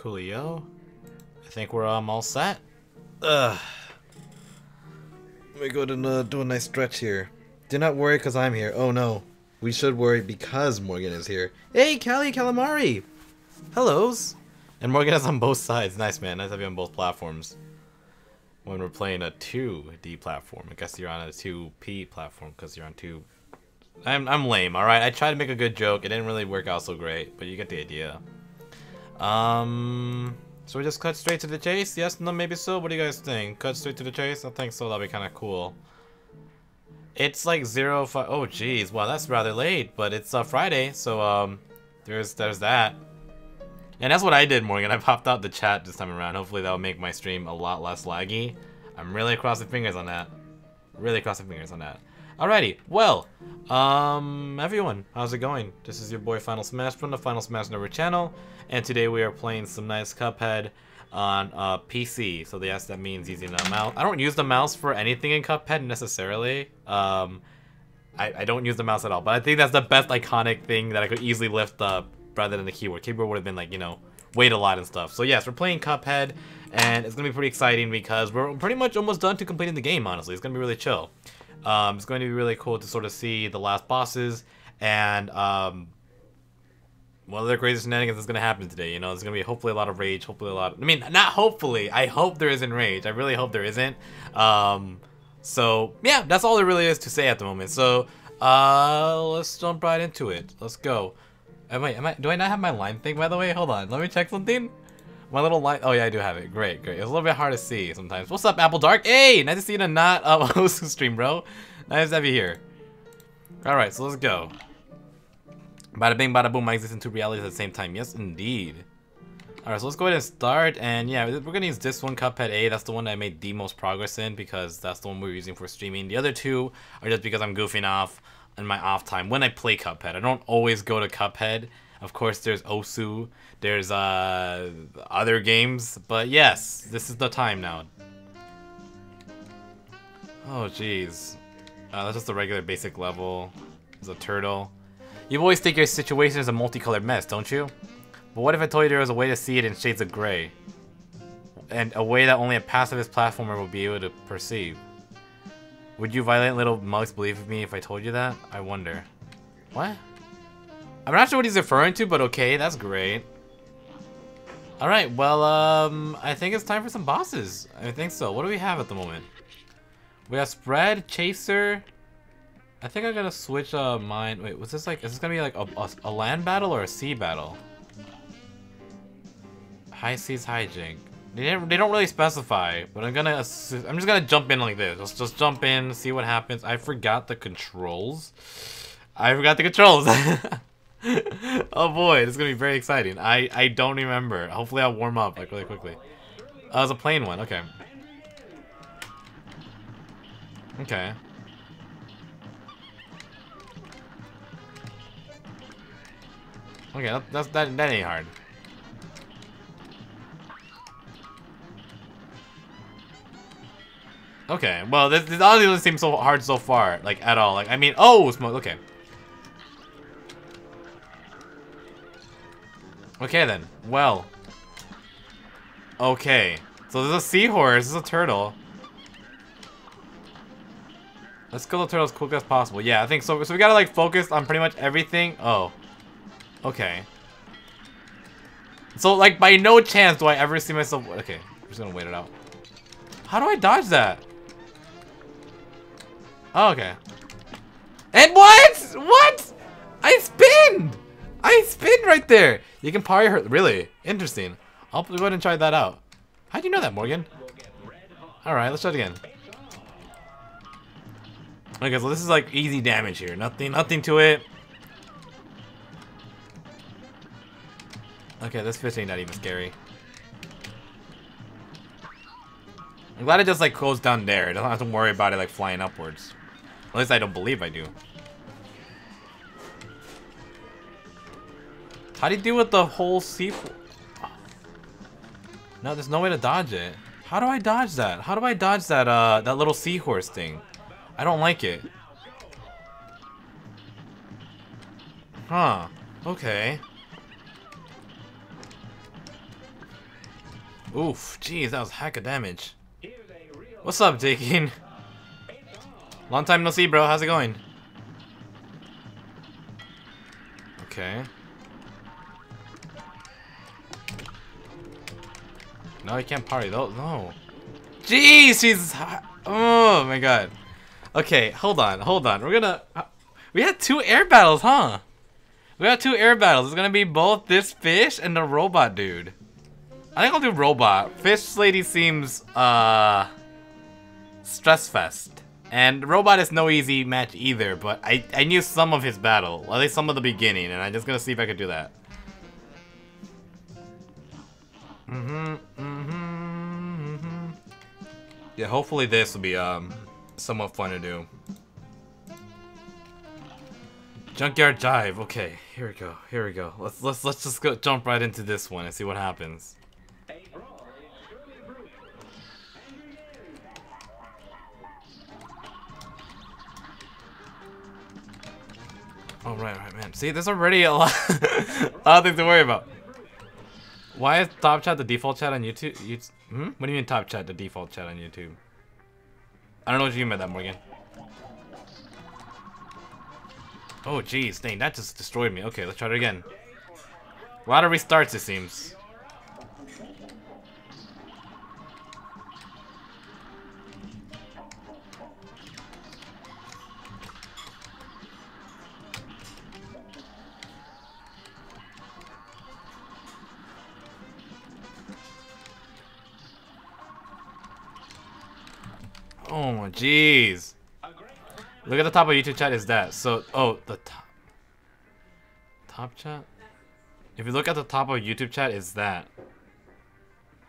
Coolio. I think we're um, all set. Ugh. Let me go and uh, do a nice stretch here. Do not worry because I'm here. Oh no. We should worry because Morgan is here. Hey, Callie Calamari! Hellos! And Morgan is on both sides. Nice, man. Nice to have you on both platforms. When we're playing a 2D platform. I guess you're on a 2P platform because you're on 2... I'm, I'm lame, alright? I tried to make a good joke. It didn't really work out so great, but you get the idea. Um... So we just cut straight to the chase? Yes? No? Maybe so? What do you guys think? Cut straight to the chase? I think so. That'd be kind of cool. It's like zero five. Oh, geez. Wow, that's rather late. But it's uh, Friday, so um, there's there's that. And that's what I did, Morgan. I popped out the chat this time around. Hopefully that'll make my stream a lot less laggy. I'm really crossing fingers on that. Really crossing fingers on that. Alrighty, well, um, everyone, how's it going? This is your boy Final Smash from the Final Smash Network channel, and today we are playing some nice Cuphead on uh, PC. So yes, that means using the mouse. I don't use the mouse for anything in Cuphead necessarily. Um, I, I don't use the mouse at all, but I think that's the best iconic thing that I could easily lift up rather than the keyboard. Keyboard would have been like, you know, weight a lot and stuff. So yes, we're playing Cuphead, and it's going to be pretty exciting because we're pretty much almost done to completing the game, honestly. It's going to be really chill. Um, it's going to be really cool to sort of see the last bosses, and um, one of the crazy shenanigans is going to happen today. You know, there's to be hopefully a lot of rage, hopefully a lot. Of, I mean, not hopefully. I hope there isn't rage. I really hope there isn't. Um, so yeah, that's all there really is to say at the moment. So uh, let's jump right into it. Let's go. Am I, am I, do I not have my line thing, by the way? Hold on. Let me check something. My little line. Oh, yeah, I do have it. Great, great. It's a little bit hard to see sometimes. What's up, Apple Dark? Hey, nice to see you in a not uh, stream, bro. Nice to have you here. Alright, so let's go. Bada bing, bada boom, I exist in two realities at the same time. Yes, indeed. Alright, so let's go ahead and start. And yeah, we're to use this one, Cuphead A. That's the one that I made the most progress in because that's the one we're using for streaming. The other two are just because I'm goofing off in my off time when I play Cuphead. I don't always go to Cuphead. Of course, there's Osu. There's uh, other games. But yes, this is the time now. Oh, jeez. Uh, that's just a regular basic level. There's a turtle. You always think your situation is a multicolored mess, don't you? But what if I told you there was a way to see it in shades of gray? And a way that only a pacifist platformer would be able to perceive. Would you violent little mugs believe me if I told you that? I wonder. What? I'm not sure what he's referring to, but okay, that's great. Alright, well, um, I think it's time for some bosses. I think so. What do we have at the moment? We have Spread, Chaser. I think I gotta switch uh, mine. Wait, was this like, is this gonna be like a, a, a land battle or a sea battle? High Seas Hijink. They, didn't, they don't really specify, but I'm gonna, I'm just gonna jump in like this. Let's just jump in, see what happens. I forgot the controls. I forgot the controls. oh boy, this is gonna be very exciting. I, I don't remember. Hopefully I'll warm up like really quickly. Oh, was a plane one, okay. Okay. Okay, that, that's, that, that ain't hard. Okay, well, this, this honestly doesn't seem so hard so far, like, at all. Like, I mean, oh, smoke, okay. Okay, then. Well. Okay. So there's a seahorse, there's a turtle. Let's kill the turtle as quick as possible. Yeah, I think so. So we gotta like focus on pretty much everything. Oh. Okay. So like by no chance do I ever see myself. Okay, I'm just gonna wait it out. How do I dodge that? Oh, okay. And what? What? I spinned! I spinned right there! You can probably hurt. Really? Interesting. I'll go ahead and try that out. How'd you know that, Morgan? Alright, let's try it again. Okay, so this is like easy damage here. Nothing, nothing to it. Okay, this fish ain't not even scary. I'm glad it just like goes down there. I don't have to worry about it like flying upwards. At least I don't believe I do. How do you deal with the whole sea? No, there's no way to dodge it. How do I dodge that? How do I dodge that uh that little seahorse thing? I don't like it. Huh. Okay. Oof, jeez, that was heck of damage. What's up, Dakin? Long time no see, bro. How's it going? Okay. No, you can't party though. No. Jeez, she's. Oh my god. Okay, hold on, hold on. We're gonna. Uh, we had two air battles, huh? We got two air battles. It's gonna be both this fish and the robot dude. I think I'll do robot. Fish lady seems uh stress fest. And robot is no easy match either, but I, I knew some of his battle, at least some of the beginning, and I'm just gonna see if I could do that. Mm-hmm, mm-hmm, mm-hmm. Yeah, hopefully this will be um somewhat fun to do. Junkyard Jive. Okay, here we go. Here we go. Let's let's let's just go jump right into this one and see what happens. Oh right, right, man. See, there's already a lot, a lot of things to worry about. Why is top chat the default chat on YouTube? You, hmm? What do you mean top chat the default chat on YouTube? I don't know what you mean by that, Morgan. Oh, jeez, dang, that just destroyed me. Okay, let's try it again. A lot of restarts, it seems. Oh jeez. Look at the top of YouTube chat is that. So, oh, the top. Top chat? If you look at the top of YouTube chat, is that.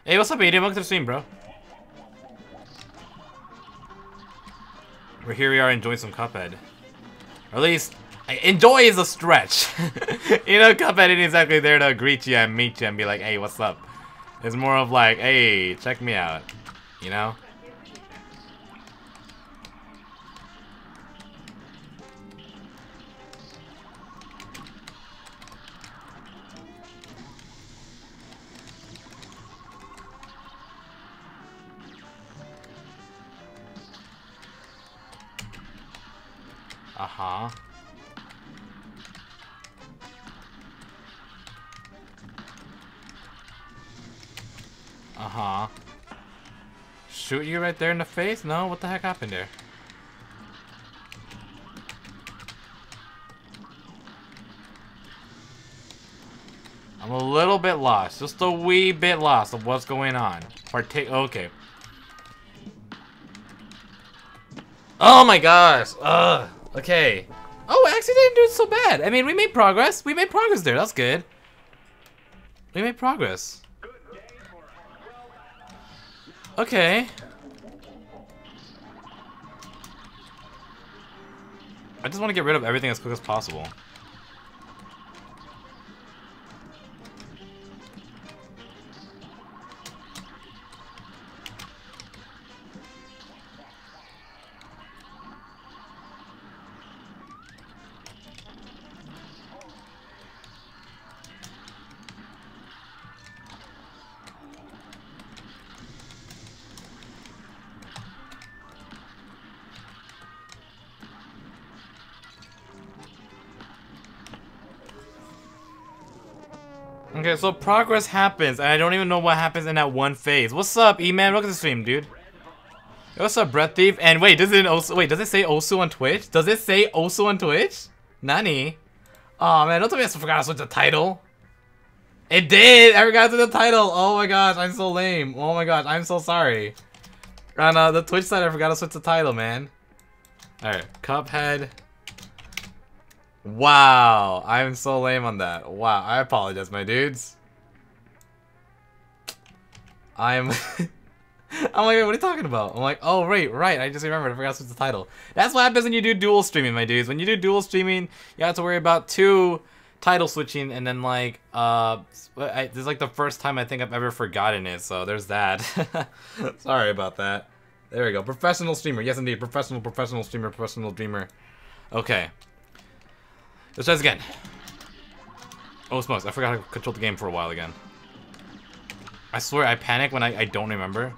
Hey, what's up, Aiden? Welcome to the stream, bro. We're here we are enjoying some Cuphead. Or at least, enjoy is a stretch. you know, Cuphead isn't exactly there to greet you and meet you and be like, hey, what's up? It's more of like, hey, check me out. You know? There in the face? No? What the heck happened there? I'm a little bit lost. Just a wee bit lost of what's going on. Partake. Okay. Oh my gosh. Ugh. Okay. Oh, actually didn't do it so bad. I mean, we made progress. We made progress there. That's good. We made progress. Okay. I just want to get rid of everything as quick as possible. So progress happens, and I don't even know what happens in that one phase. What's up, E-Man? Welcome to the stream, dude. What's up, Breath Thief? And wait, does it also wait? Does it say Osu on Twitch? Does it say Osu on Twitch? Nani? Oh man, don't tell me I forgot to switch the title. It did. I forgot to the title. Oh my gosh, I'm so lame. Oh my gosh, I'm so sorry. On uh, the Twitch side, I forgot to switch the title, man. All right, Cuphead. Wow, I'm so lame on that. Wow, I apologize, my dudes. I'm... I'm like, what are you talking about? I'm like, oh, right, right, I just remembered, I forgot what's the title. That's what happens when you do dual streaming, my dudes. When you do dual streaming, you have to worry about two title switching, and then, like, uh, I, this is, like, the first time I think I've ever forgotten it, so there's that. Sorry about that. There we go. Professional streamer. Yes, indeed. Professional, professional streamer, professional dreamer. Okay. Let's try this again. Oh, smokes. I forgot how to control the game for a while again. I swear I panic when I, I don't remember.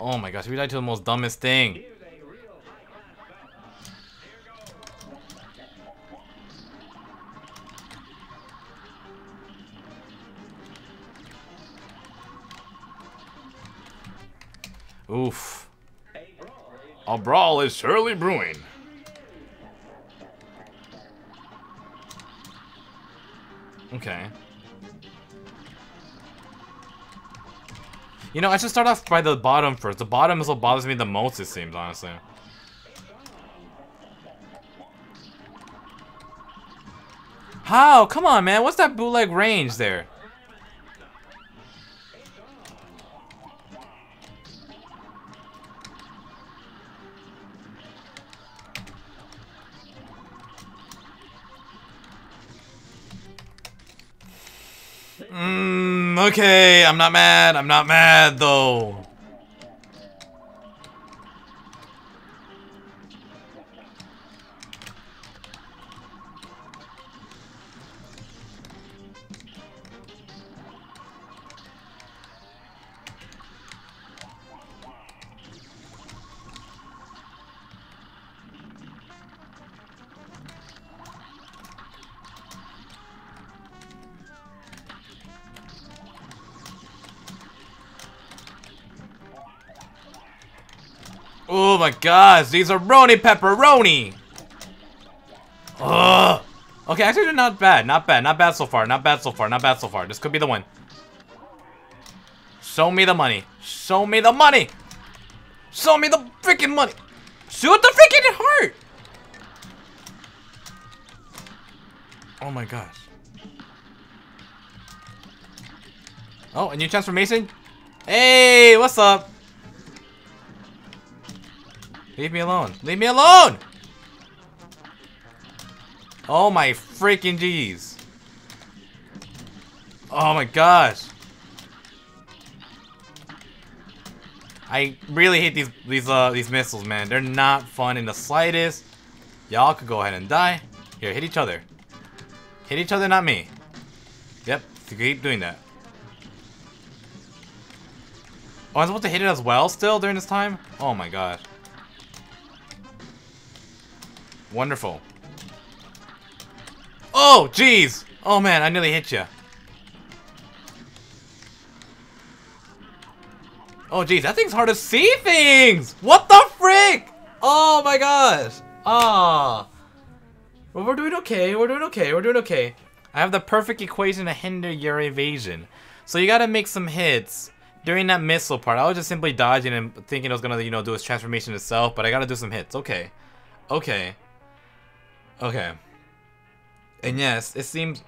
Oh my gosh, we died to the most dumbest thing. Oof. A brawl is surely brewing. Okay. You know, I should start off by the bottom first. The bottom is what bothers me the most, it seems, honestly. How? Come on, man. What's that bootleg range there? Mmm, okay, I'm not mad, I'm not mad though. Oh my gosh, these are roni pepperoni! Ugh! Okay, actually they're not bad, not bad, not bad so far, not bad so far, not bad so far. This could be the one. Show me the money. Show me the money! Show me the freaking money! Shoot the freaking heart! Oh my gosh. Oh, a new transformation? Hey, what's up? Leave me alone. Leave me alone! Oh my freaking jeez. Oh my gosh. I really hate these these uh these missiles, man. They're not fun in the slightest. Y'all could go ahead and die. Here, hit each other. Hit each other, not me. Yep, keep doing that. Oh, I'm supposed to hit it as well still during this time? Oh my gosh. Wonderful. Oh, jeez! Oh man, I nearly hit you. Oh jeez, that thing's hard to see things! What the frick? Oh my gosh! Ah. Well, we're doing okay, we're doing okay, we're doing okay. I have the perfect equation to hinder your evasion. So you gotta make some hits during that missile part. I was just simply dodging and thinking it was gonna, you know, do its transformation itself, but I gotta do some hits. Okay. Okay. Okay. And yes, it seems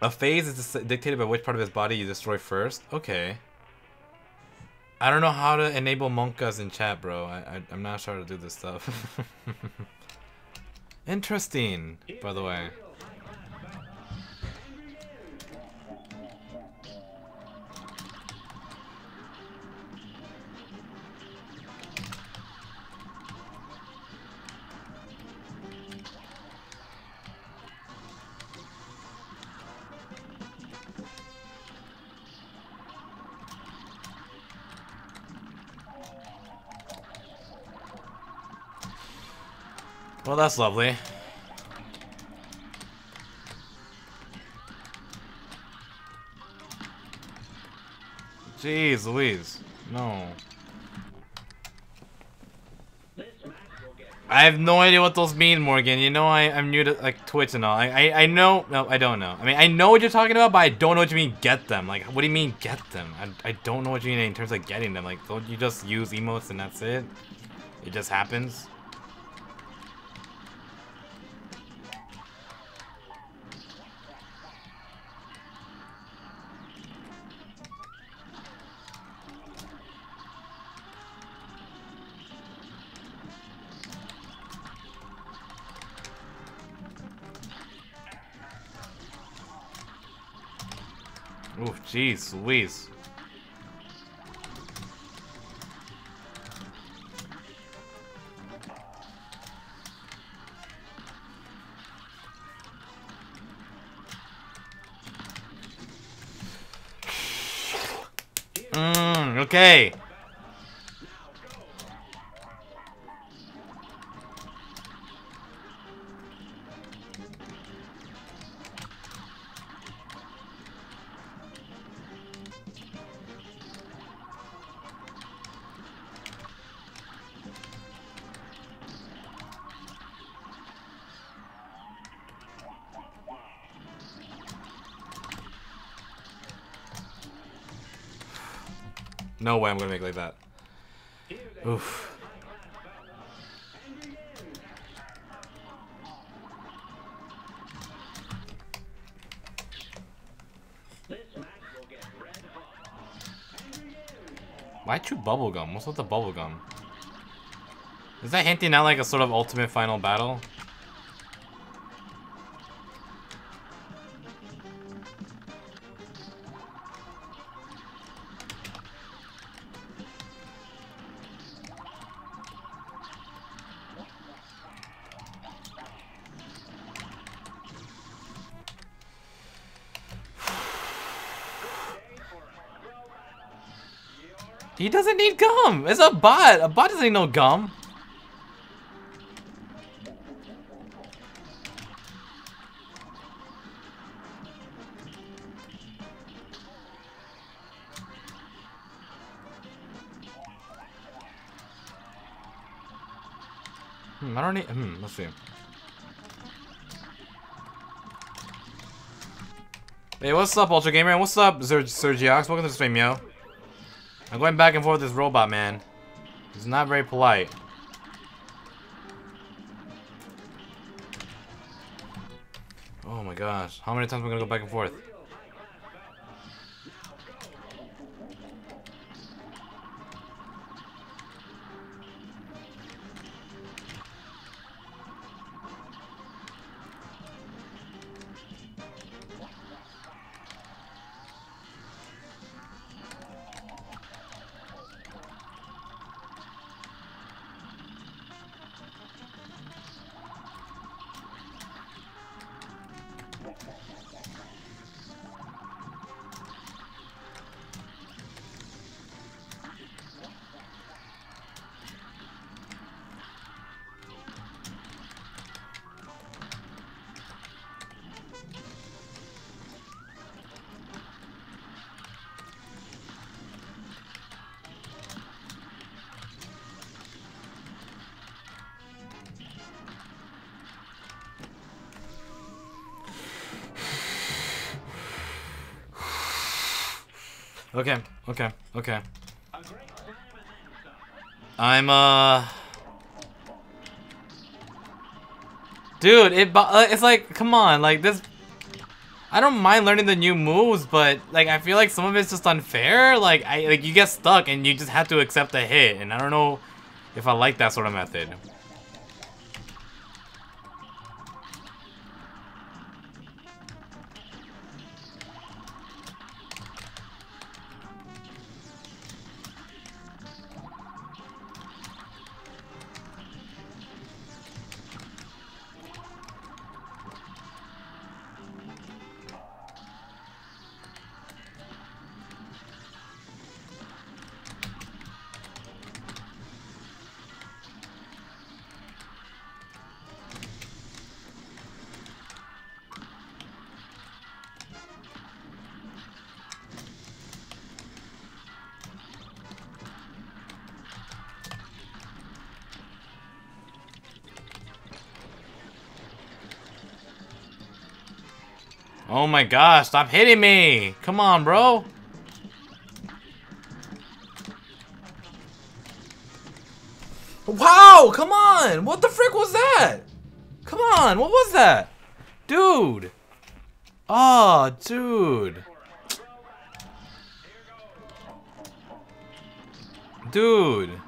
a phase is dictated by which part of his body you destroy first. Okay. I don't know how to enable monkas in chat, bro. I, I am not sure how to do this stuff. Interesting, by the way. Well, that's lovely. Jeez Louise. No. I have no idea what those mean, Morgan. You know I, I'm new to like Twitch and all. I, I I know no, I don't know. I mean I know what you're talking about, but I don't know what you mean get them. Like what do you mean get them? I, I don't know what you mean in terms of getting them. Like don't you just use emotes and that's it? It just happens? Jeez Louise. Hmm, okay. Way I'm gonna make like that. Oof. Why chew bubblegum? What's with the bubblegum? Is that hinting at like a sort of ultimate final battle? Gum. It's a bot. A bot doesn't need no gum. Hmm, I don't need. Hmm, let's see. Hey, what's up, Ultra Gamer? What's up, Ser Sergiox? Welcome to the stream, yo. I'm going back and forth with this robot, man. He's not very polite. Oh my gosh. How many times am I gonna go back and forth? Okay, okay. I'm, uh... Dude, it uh, it's like, come on, like, this... I don't mind learning the new moves, but, like, I feel like some of it's just unfair. Like, I like you get stuck and you just have to accept a hit, and I don't know if I like that sort of method. Oh my gosh, stop hitting me! Come on, bro! Wow, come on! What the frick was that? Come on, what was that? Dude! Oh, dude. Dude.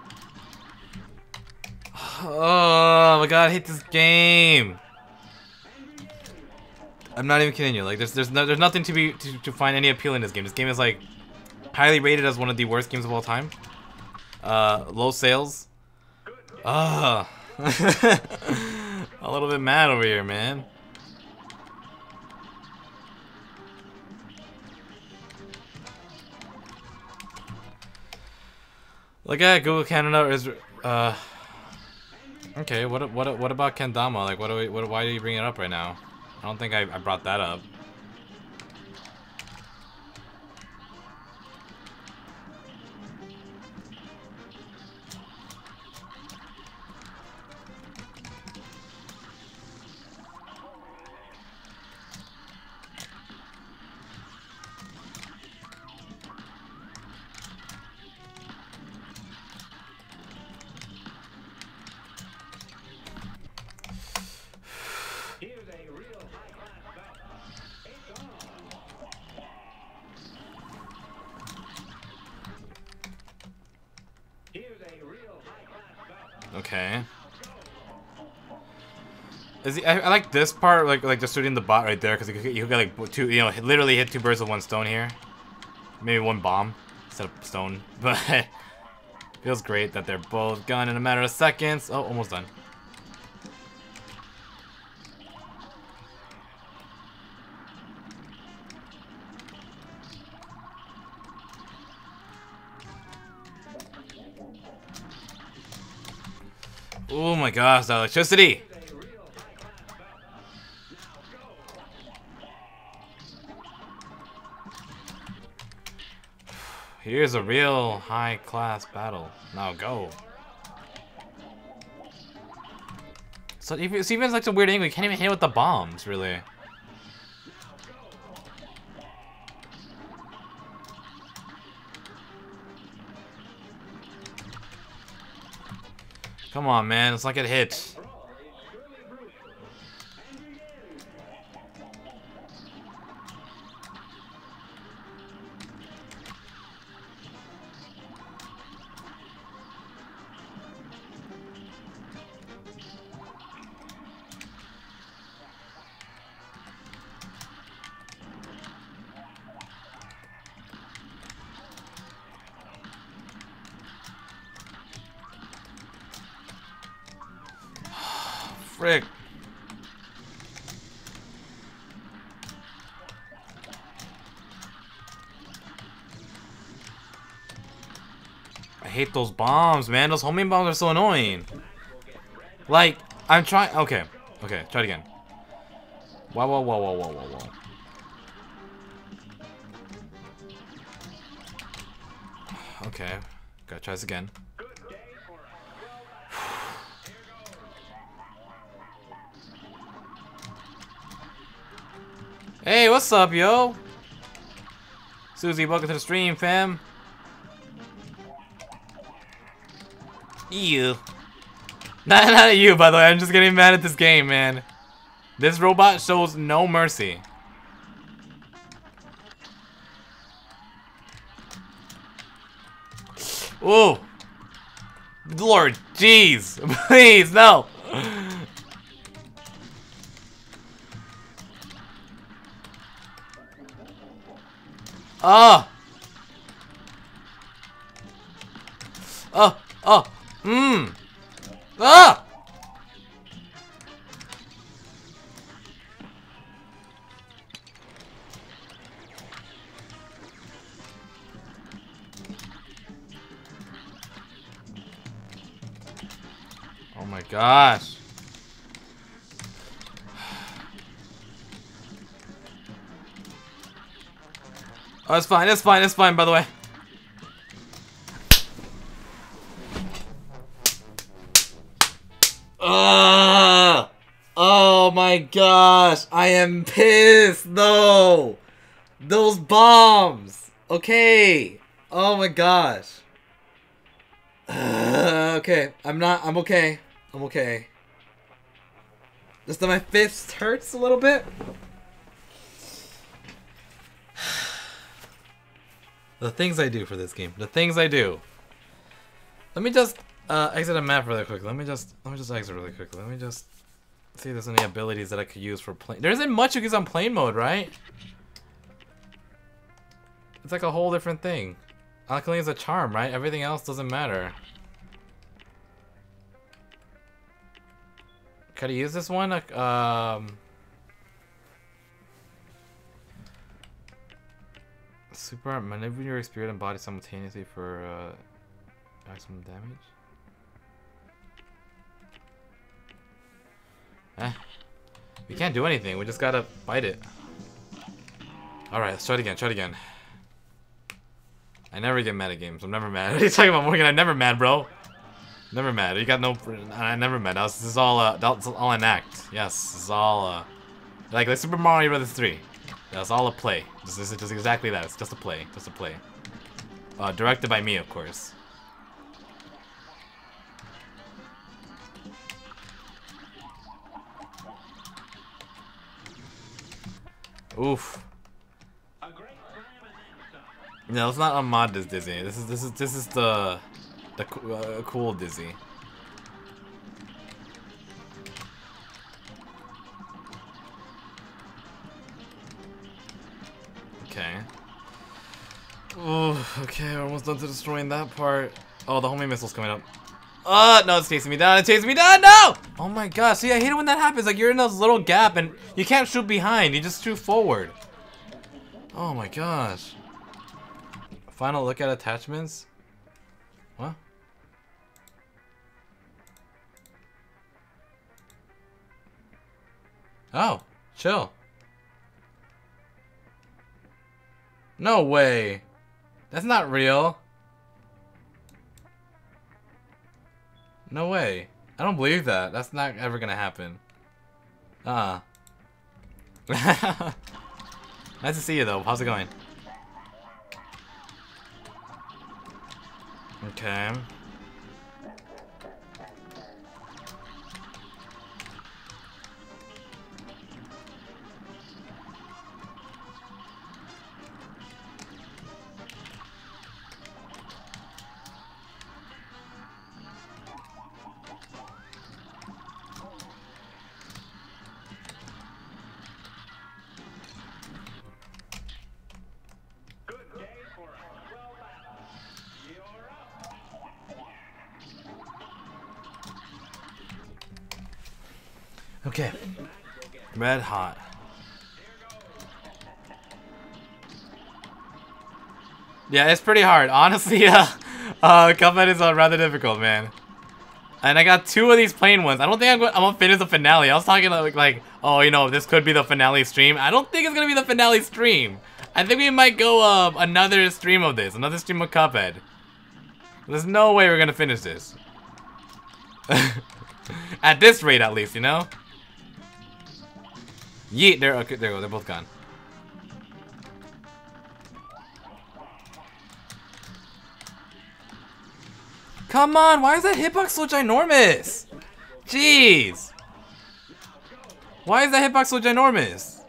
Oh my god, I hate this game. I'm not even kidding you. Like, there's there's no, there's nothing to be to, to find any appeal in this game. This game is like highly rated as one of the worst games of all time. Uh, low sales. Ah, a little bit mad over here, man. Look at Google Canada is uh Okay, what what what about Kendama? Like what do we what why do you bring it up right now? I don't think I, I brought that up. He, I, I, like this part, like like just shooting the bot right there, because you, you get like two, you know, literally hit two birds with one stone here. Maybe one bomb instead of stone, but feels great that they're both gone in a matter of seconds. Oh, almost done. Oh my gosh, the electricity! Here's a real high-class battle. Now go. So even Steven's like a weird angle. You can't even hit with the bombs, really. Come on, man. It's like it hits. Those bombs, man. Those homing bombs are so annoying. Like, I'm trying. Okay, okay, try it again. Whoa, whoa, whoa, whoa, whoa, whoa, whoa. Okay, gotta try this again. Hey, what's up, yo? Susie, welcome to the stream, fam. You. Not, not at you, by the way. I'm just getting mad at this game, man. This robot shows no mercy. Oh, Lord, jeez. Please, no. Ah! Gosh. Oh, it's fine, it's fine, it's fine, by the way. Ugh! Oh my gosh, I am pissed, though! Those bombs! Okay! Oh my gosh. Uh, okay, I'm not, I'm okay. I'm okay. Just that my fist hurts a little bit. The things I do for this game. The things I do. Let me just uh, exit a map really quick. Let me just let me just exit really quickly. Let me just see if there's any abilities that I could use for plane. There isn't much you use on plane mode, right? It's like a whole different thing. Alkaline is a charm, right? Everything else doesn't matter. Could I use this one? Um, Super maneuver your spirit and body simultaneously for uh, Maximum damage. Eh. We can't do anything. We just gotta fight it. Alright, let's try it again. Try it again. I never get mad at games. I'm never mad. What are you talking about, Morgan? I'm never mad, bro. Never mad. You got no. I never mad. This is all. Uh, that's all an act. Yes, this is all. Uh, like like Super Mario Brothers 3. That's all a play. This is just exactly that. It's just a play. Just a play. Uh, directed by me, of course. Oof. No, let's not unmod this Dizzy. This is this is this is the the uh, cool Dizzy. Okay. Oh, okay, we're almost done to destroying that part. Oh, the homing missile's coming up. Oh, no, it's chasing me down. It's chasing me down. No! Oh my god. See, I hate it when that happens. Like, you're in this little gap and you can't shoot behind. You just shoot forward. Oh my gosh. Final look at attachments? Oh, chill. No way. That's not real. No way. I don't believe that. That's not ever gonna happen. Uh. -uh. nice to see you though. How's it going? Okay. Red hot. Yeah, it's pretty hard. Honestly, uh, uh, Cuphead is uh, rather difficult, man. And I got two of these plane ones. I don't think I'm. I'm gonna finish the finale. I was talking like, like, oh, you know, this could be the finale stream. I don't think it's gonna be the finale stream. I think we might go uh, another stream of this, another stream of Cuphead. There's no way we're gonna finish this. at this rate, at least, you know. Yeet, there, okay, there go, they're both gone. Come on, why is that hitbox so ginormous? Jeez. Why is that hitbox so ginormous?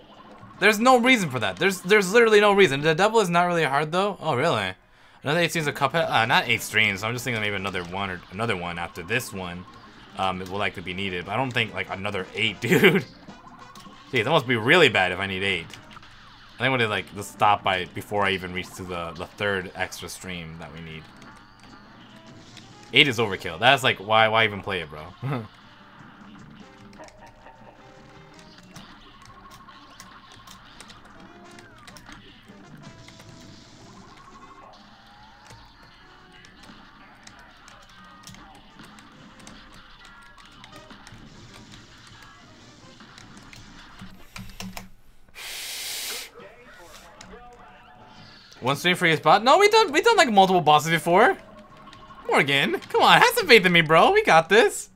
There's no reason for that. There's there's literally no reason. The double is not really hard though. Oh really? Another eight streams of Cuphead. Uh, not eight streams. I'm just thinking maybe another one or another one after this one. Um, it will likely be needed. But I don't think like another eight, dude. Geez, that must be really bad if I need eight. I think we to like just stop by before I even reach to the the third extra stream that we need. Eight is overkill. That's like why why even play it, bro? One stream for each spot? No, we done we done like multiple bosses before. Morgan, come on, have some faith in me, bro. We got this.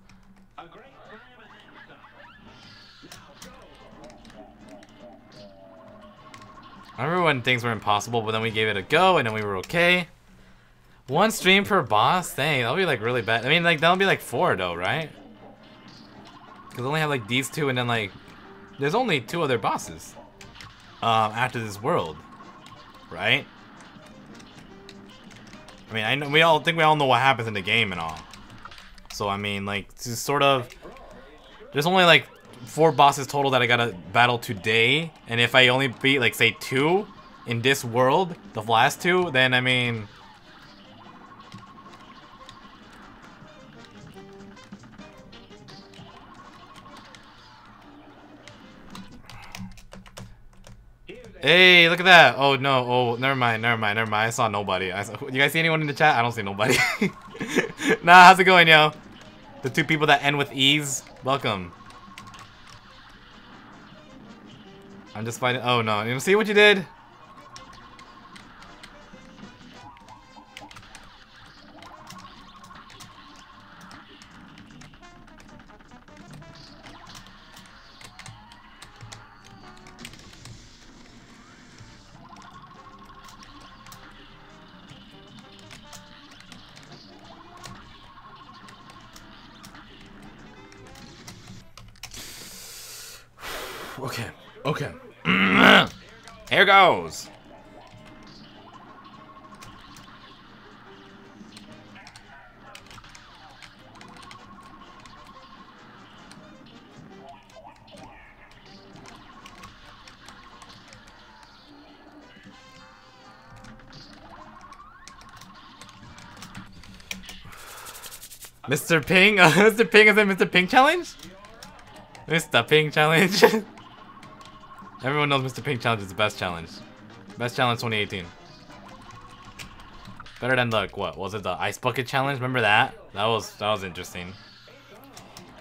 I remember when things were impossible, but then we gave it a go, and then we were okay. One stream per boss? Dang, that'll be like really bad. I mean, like, that'll be like four, though, right? Because only have like these two, and then like, there's only two other bosses um, after this world, right? I mean, I know we all think we all know what happens in the game and all. So I mean, like, to sort of, there's only like four bosses total that I gotta battle today, and if I only beat like say two in this world, the last two, then I mean. Hey, look at that. Oh, no. Oh, never mind. Never mind. Never mind. I saw nobody. I saw, you guys see anyone in the chat? I don't see nobody. nah, how's it going, yo? The two people that end with E's, welcome. I'm just finding- oh no, you see what you did? Okay. Here goes. Mr. Ping? Mr. Ping is it Mr. Ping challenge? Mr. Ping challenge? Everyone knows Mr. Pink Challenge is the best challenge. Best challenge 2018. Better than the what was it the ice bucket challenge? Remember that? That was that was interesting.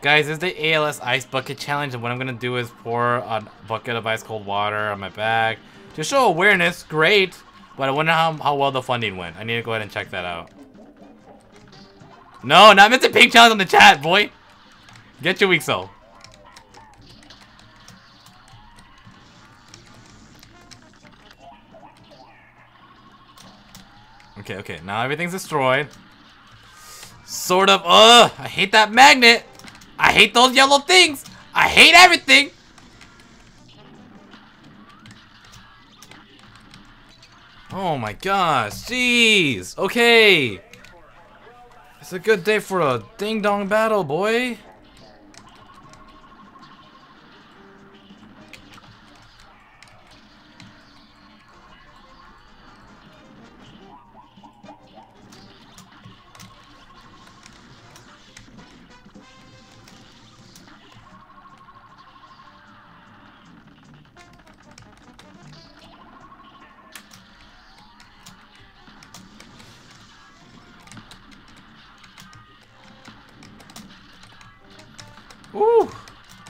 Guys, is the ALS ice bucket challenge, and what I'm gonna do is pour a bucket of ice cold water on my back to show awareness. Great, but I wonder how how well the funding went. I need to go ahead and check that out. No, not Mr. Pink Challenge on the chat, boy. Get your weak soul. Okay, okay, now everything's destroyed. Sort of, ugh, I hate that magnet. I hate those yellow things. I hate everything. Oh my gosh, jeez. Okay. It's a good day for a ding-dong battle, boy.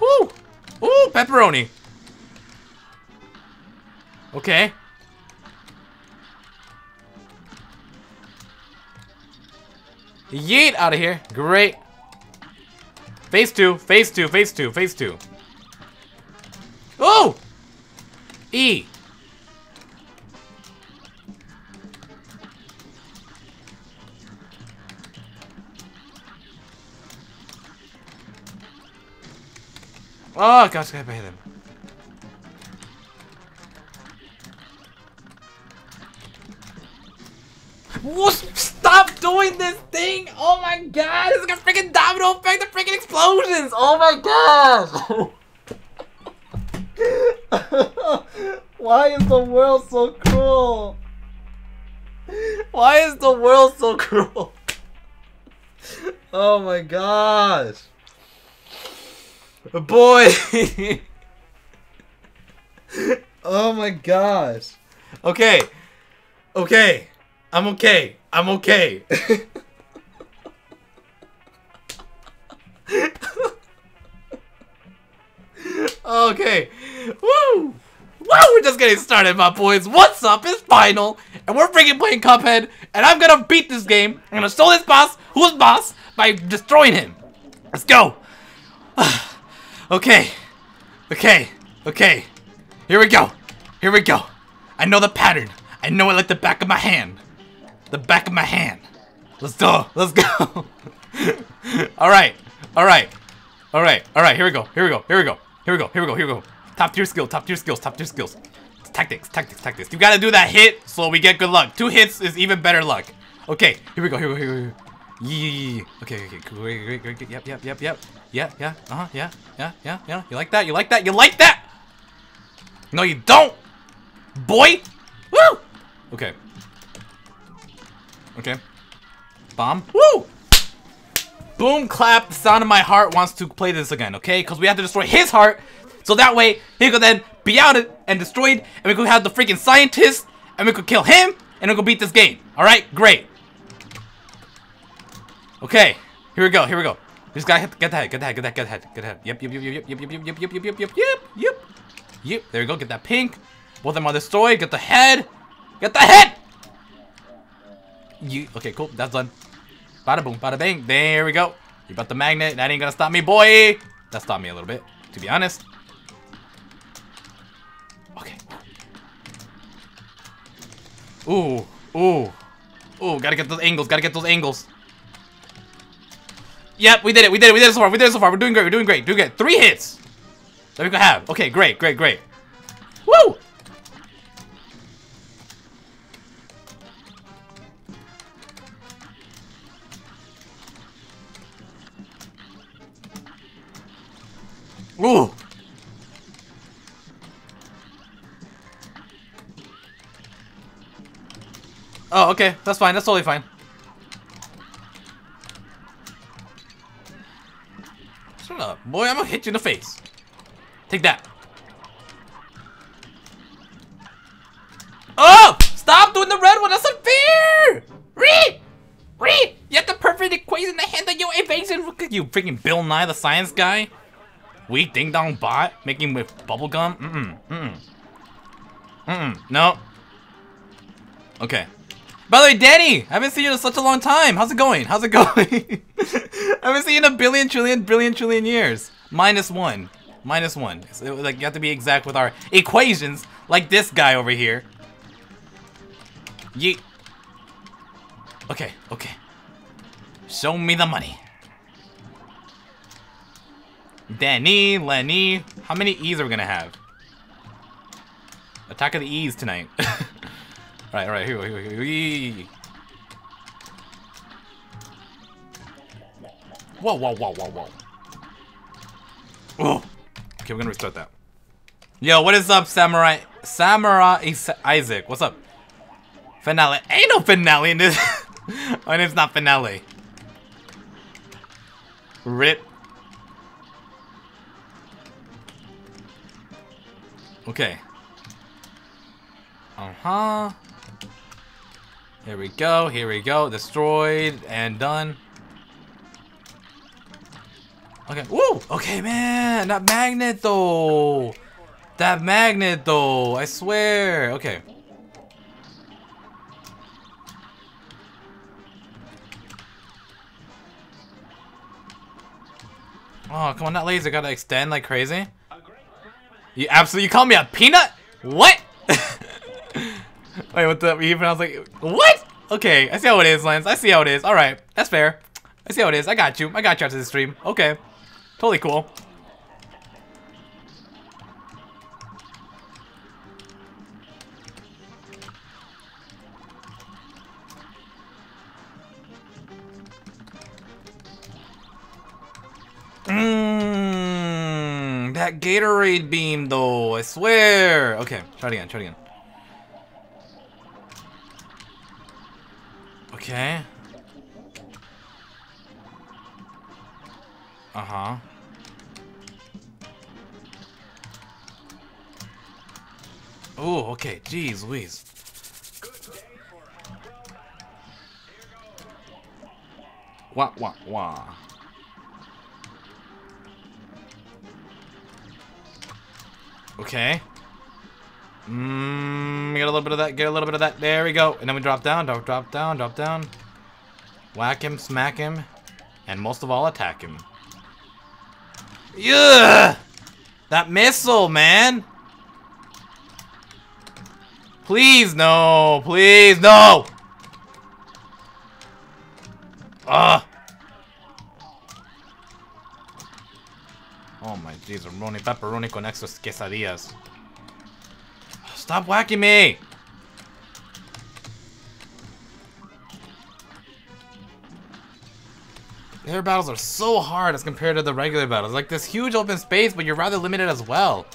Ooh! Ooh! Pepperoni! Okay. Yeet out of here. Great. Phase two, phase two, phase two, phase two. Oh! E. Oh I him. What? Stop doing this thing! Oh my god! It's like a freaking domino effect of freaking explosions! Oh my god! Why is the world so cruel? Why is the world so cruel? Oh my gosh! Boy! oh my gosh. Okay. Okay. I'm okay. I'm okay. okay. Woo! Woo! We're just getting started, my boys. What's up? It's final. And we're freaking playing Cuphead. And I'm gonna beat this game. I'm gonna show this boss who's boss by destroying him. Let's go. Okay. Okay. Okay. Here we go. Here we go. I know the pattern. I know it like the back of my hand. The back of my hand. Let's go. Let's go. Alright. Alright. Alright. Alright. Here we go. Here we go. Here we go. Here we go. Here we go. Here we go. Top tier skill. Top tier skills. Top tier skills. Tactics. Tactics. Tactics. You gotta do that hit so we get good luck. Two hits is even better luck. Okay. Here we go. Here we go. Here we go. Yeah. Okay, okay, great, great, great, great. Yep, yep, yep, yep. Yeah, yeah, uh-huh, yeah, yeah, yeah, yeah. You like that? You like that? You like that? No, you don't! Boy! Woo! Okay. Okay. Bomb. Woo! Boom, clap. The sound of my heart wants to play this again, okay? Because we have to destroy his heart. So that way, he could then be out and destroyed. And we could have the freaking scientist. And we could kill him. And we could beat this game. Alright? Great. Okay, here we go, here we go. Gotta hit, get the head, get the head, get that, get the head, get the head. Yep, yep, yep, yep, yep, yep, yep, yep, yep, yep, yep, yep, yep, yep. Yep, there we go, get that pink. Both of them are destroyed, get the head. Get the head! You, okay, cool, that's done. Bada boom, bada bang, there we go. You got the magnet, that ain't gonna stop me, boy! That stopped me a little bit, to be honest. Okay. Ooh, ooh. Ooh, gotta get those angles, gotta get those angles. Yep, we did it, we did it, we did it so far, we did it so far. We're doing great, we're doing great, doing great. Three hits! That we can have. Okay, great, great, great. Woo! Ooh! Oh, okay. That's fine. That's totally fine. Boy, I'm gonna hit you in the face. Take that. Oh! Stop doing the red one! That's unfair! Read! Read! You have the perfect equation to handle your evasion! Look at you, freaking Bill Nye the Science Guy. Weak ding dong bot making with bubblegum? Mm-mm. Mm-mm. Mm-mm. No. Okay. By the way, Danny, I haven't seen you in such a long time. How's it going? How's it going? I haven't seen you in a billion, trillion, billion, trillion years. Minus one. Minus one. So, like, you have to be exact with our equations, like this guy over here. Yeet. Okay, okay. Show me the money. Danny, Lenny. How many E's are we gonna have? Attack of the E's tonight. alright, alright, here, here, here, here. Whoa, whoa, whoa, whoa, whoa. Oh. Okay, we're gonna restart that. Yo, what is up, Samurai? Samurai Isaac, what's up? Finale. Ain't no finale in this. and it's not finale. Rip. Okay. Uh-huh. Here we go, here we go. Destroyed and done. Okay, woo! Okay, man! That magnet, though! That magnet, though! I swear! Okay. Oh, come on, that laser gotta extend like crazy. You absolutely you call me a peanut? What? Wait, what the even I was like, what? Okay, I see how it is, Lance. I see how it is. Alright, that's fair. I see how it is. I got you. I got you after the stream. Okay. Totally cool. Mmm, that Gatorade beam though, I swear. Okay, try it again, try it again. Okay. Uh-huh. Oh, okay. Jeez Louise. Wah, wah, wah. Okay. Mmm, get a little bit of that, get a little bit of that. There we go. And then we drop down, drop, drop down, drop down. Whack him, smack him, and most of all, attack him. Yeah! That missile, man! Please, no! Please, no! Ugh! Oh my jeez, roni pepperoni con extra quesadillas. Stop whacking me! Air battles are so hard as compared to the regular battles. Like this huge open space, but you're rather limited as well.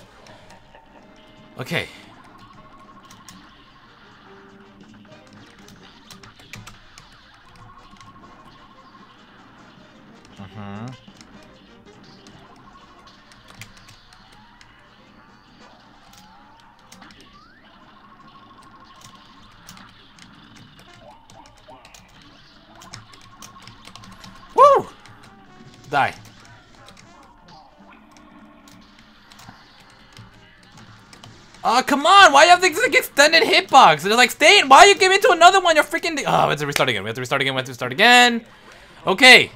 Okay. Uh-huh. Die. Oh, come on! Why do you have this like, extended hitbox? They're like, stay Why you give me to another one? You're freaking... Oh, we have to restart again. We have to restart again. We have to restart again. Okay.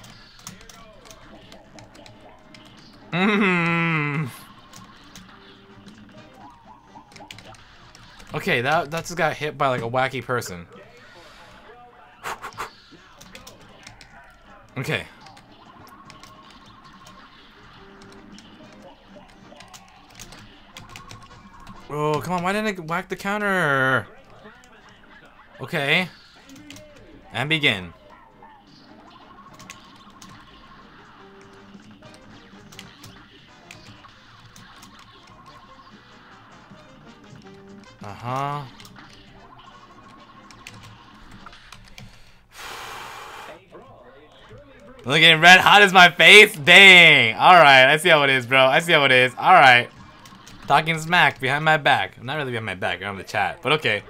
Mm hmm. Okay, that that just got hit by like a wacky person. okay. Oh, come on, why didn't I whack the counter? Okay. And begin. Uh-huh. Look at red hot as my face? Dang. Alright, I see how it is, bro. I see how it is. Alright. Talking smack behind my back. Not really behind my back, I'm the chat, but okay.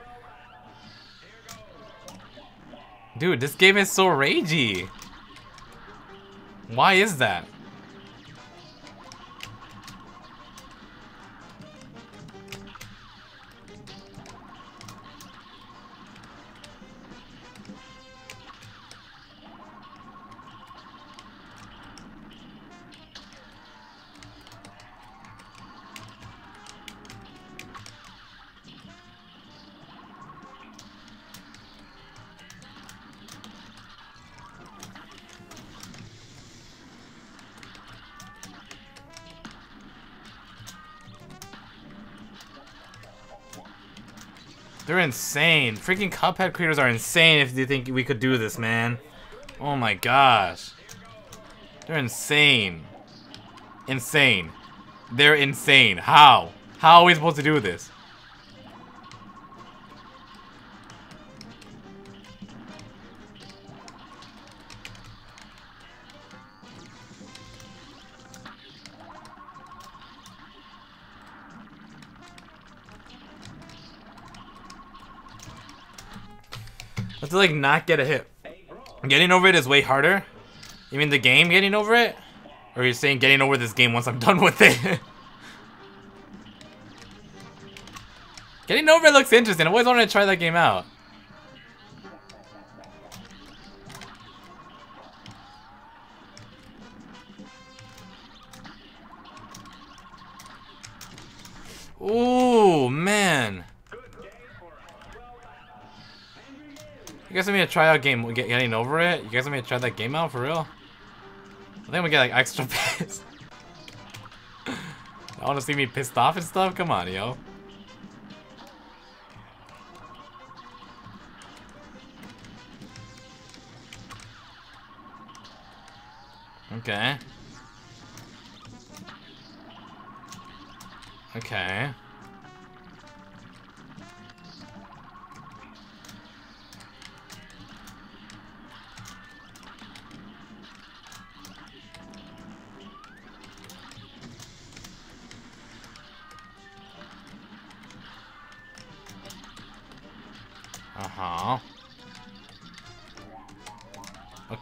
Dude, this game is so ragey. Why is that? They're insane. Freaking Cuphead creators are insane if they think we could do this, man. Oh my gosh. They're insane. Insane. They're insane. How? How are we supposed to do this? To like not get a hit. Getting over it is way harder. You mean the game getting over it? Or you're saying getting over this game once I'm done with it? getting over it looks interesting. I always wanted to try that game out. Guys want me to try out game get, getting over it? You guys want me to try that game out for real? I think we get like extra pissed. I want to see me pissed off and stuff? Come on, yo. Okay. Okay.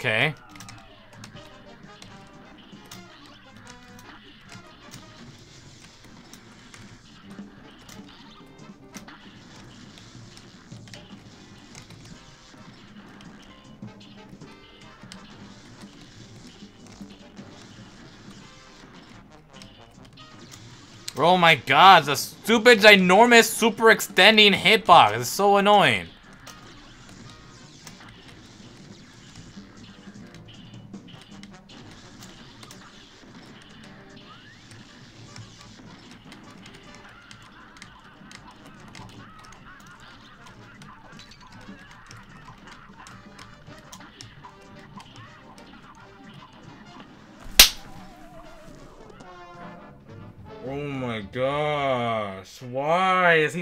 Okay. Oh my god, the stupid, ginormous, super extending hitbox. It's so annoying.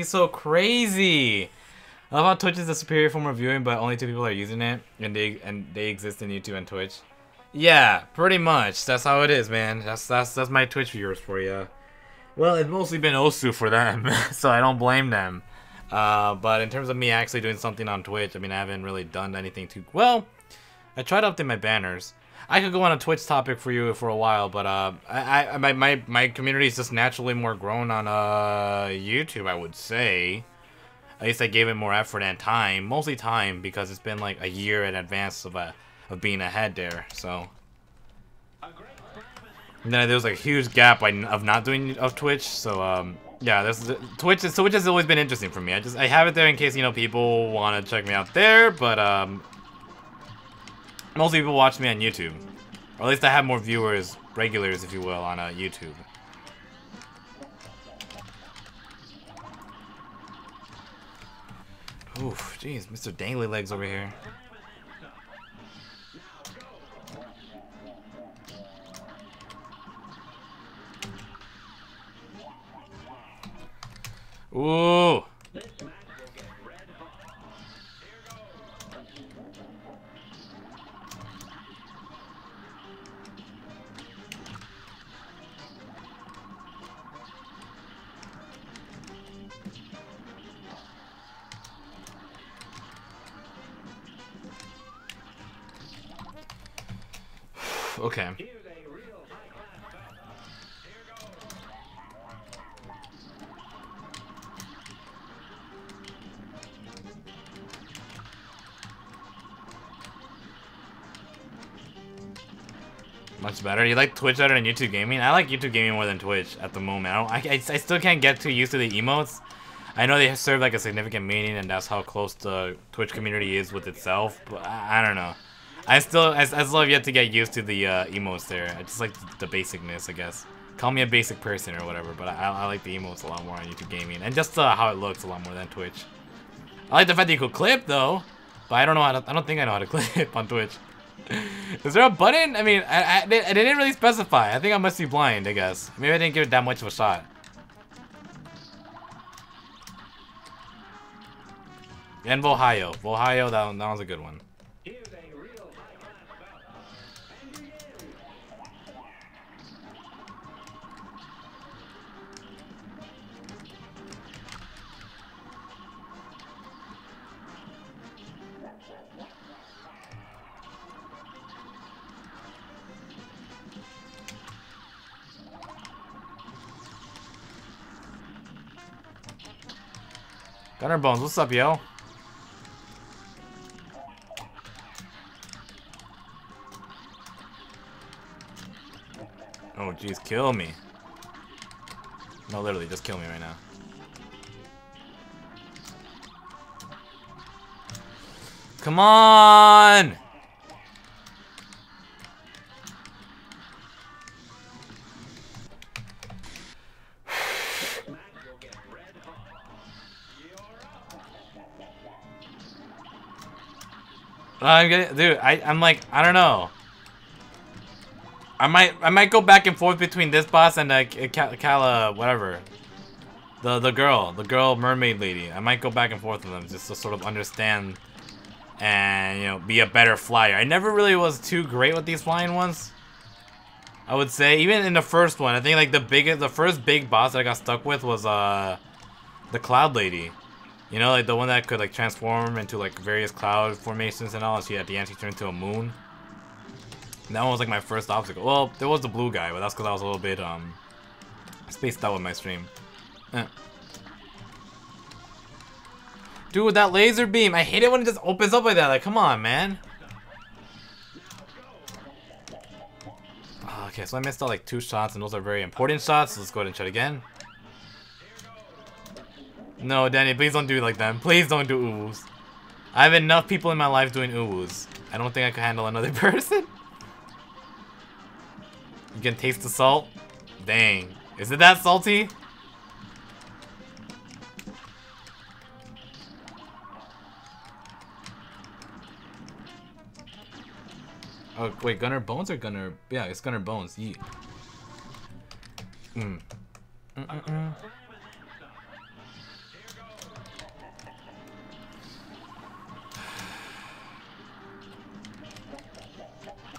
So crazy? I love how Twitch is the superior form of viewing, but only two people are using it, and they and they exist in YouTube and Twitch. Yeah, pretty much. That's how it is, man. That's that's that's my Twitch viewers for you. Well, it's mostly been Osu for them, so I don't blame them. Uh, but in terms of me actually doing something on Twitch, I mean, I haven't really done anything too well. I tried to update my banners. I could go on a Twitch topic for you for a while, but uh, I, I my my my community is just naturally more grown on uh YouTube. I would say. At least I gave it more effort and time, mostly time, because it's been like a year in advance of a of being ahead there. So. And then there was like a huge gap of not doing of Twitch, so um, yeah, there's Twitch. Is, Twitch has always been interesting for me. I just I have it there in case you know people want to check me out there, but um, most people watch me on YouTube, or at least I have more viewers, regulars, if you will, on uh, YouTube. Oof, jeez, Mr. Dangly Legs over here. Ooh. Okay. Much better. You like Twitch better than YouTube Gaming? I like YouTube Gaming more than Twitch at the moment. I, I, I, still can't get too used to the emotes. I know they serve like a significant meaning and that's how close the Twitch community is with itself, but I, I don't know. I still, I, I still have yet to get used to the uh, emotes there. I just like the, basicness, I guess. Call me a basic person or whatever, but I, I like the emotes a lot more on YouTube Gaming. And just uh, how it looks a lot more than Twitch. I like the fact that you could clip though, but I don't know how to, I don't think I know how to clip on Twitch. Is there a button? I mean, I, I, I, didn't really specify. I think I must be blind, I guess. Maybe I didn't give it that much of a shot. And Vohio. Vohio, that, one, that was a good one. Gunner Bones, what's up, yo? Oh, jeez, kill me. No, literally, just kill me right now. Come on! I'm getting, dude. I, I'm like, I don't know. I might, I might go back and forth between this boss and uh, Cala, whatever. The the girl, the girl mermaid lady. I might go back and forth with them just to sort of understand and you know be a better flyer. I never really was too great with these flying ones. I would say even in the first one, I think like the biggest, the first big boss that I got stuck with was uh the cloud lady. You know, like the one that could like transform into like various cloud formations and all. She at the end she turned into a moon. And that one was like my first obstacle. Well, there was the blue guy, but that's because I was a little bit um spaced out with my stream. Eh. Dude, that laser beam. I hate it when it just opens up like that. Like, come on, man. Ah, okay, so I missed out like two shots, and those are very important shots. So let's go ahead and try it again. No, Danny, please don't do it like that. Please don't do oohs. I have enough people in my life doing oohs. I don't think I can handle another person. You can taste the salt? Dang. Is it that salty? Oh, wait, Gunner Bones or Gunner... Yeah, it's Gunner Bones. Yeet. Mm. Mm -mm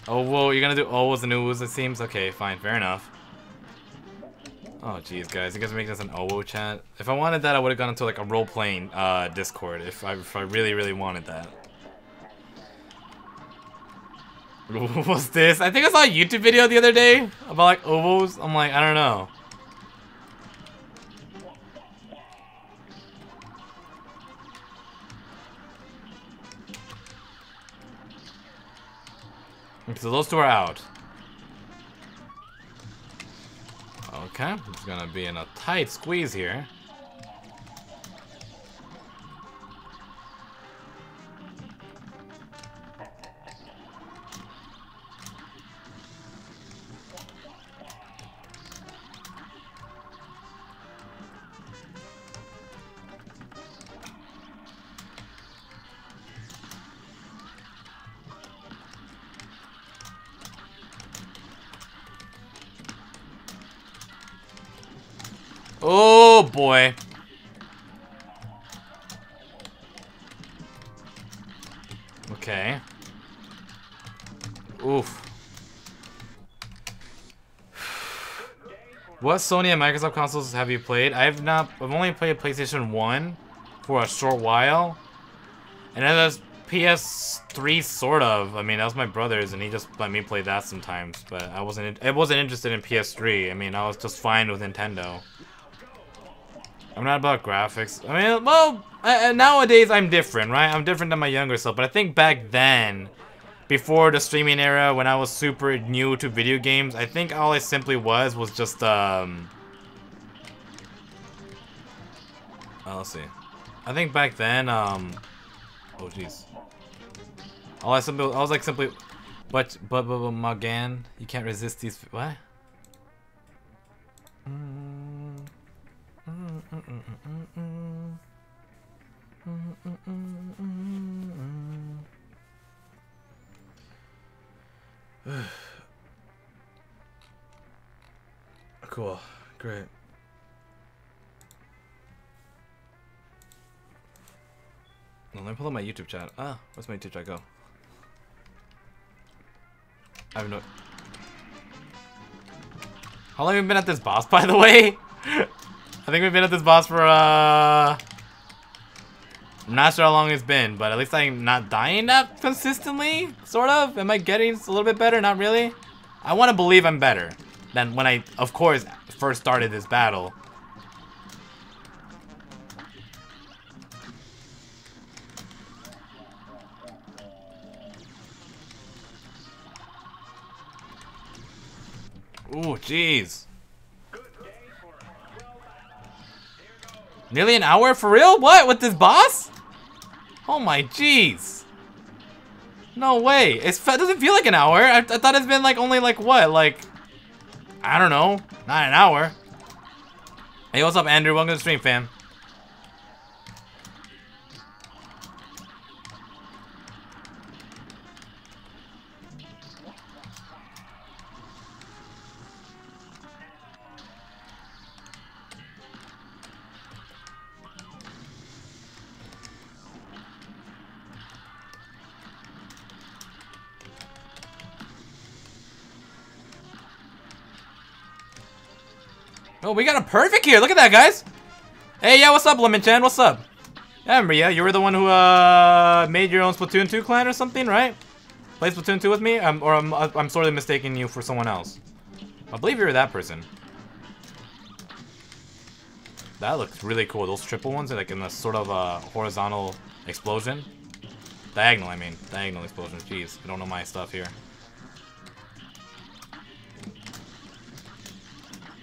Oh, whoa, you're gonna do O's and Oo's, it seems? Okay, fine, fair enough. Oh, jeez, guys, you guys are making this an OO chat? If I wanted that, I would have gone into, like, a role-playing, uh, Discord, if I, if I really, really wanted that. What's this? I think I saw a YouTube video the other day about like ovos. I'm like, I don't know. So those two are out. Okay, it's gonna be in a tight squeeze here. Okay. Oof. What Sony and Microsoft consoles have you played? I've not. I've only played PlayStation 1 for a short while. And then there's PS3, sort of. I mean, that was my brother's, and he just let me play that sometimes. But I wasn't. I wasn't interested in PS3. I mean, I was just fine with Nintendo. I'm not about graphics. I mean, well, uh, nowadays I'm different, right? I'm different than my younger self. But I think back then, before the streaming era, when I was super new to video games, I think all I simply was was just, um... Oh, let's see. I think back then, um... Oh, jeez. All I simply, I was like simply... But, but, but, but, Magan, you can't resist these... What? Mm. cool. Great. Well, let me pull up my YouTube chat. Ah, where's my YouTube chat go? I have no... How long have you been at this boss, by the way? I think we've been at this boss for, uh... I'm not sure how long it's been, but at least I'm not dying that consistently, sort of. Am I getting a little bit better? Not really. I want to believe I'm better than when I, of course, first started this battle. Ooh, jeez. Nearly an hour? For real? What? With this boss? Oh my jeez. No way. It's, it doesn't feel like an hour. I, I thought it's been like only like what? Like, I don't know. Not an hour. Hey, what's up, Andrew? Welcome to the stream, fam. Oh, we got a perfect here. Look at that, guys. Hey, yeah, what's up, Lemon Chan? What's up? Yeah, yeah, you were the one who uh, made your own Splatoon 2 clan or something, right? Play Splatoon 2 with me? Um, or I'm, I'm sorely mistaking you for someone else. I believe you were that person. That looks really cool. Those triple ones are like in a sort of horizontal explosion. Diagonal, I mean. Diagonal explosion. Jeez, I don't know my stuff here.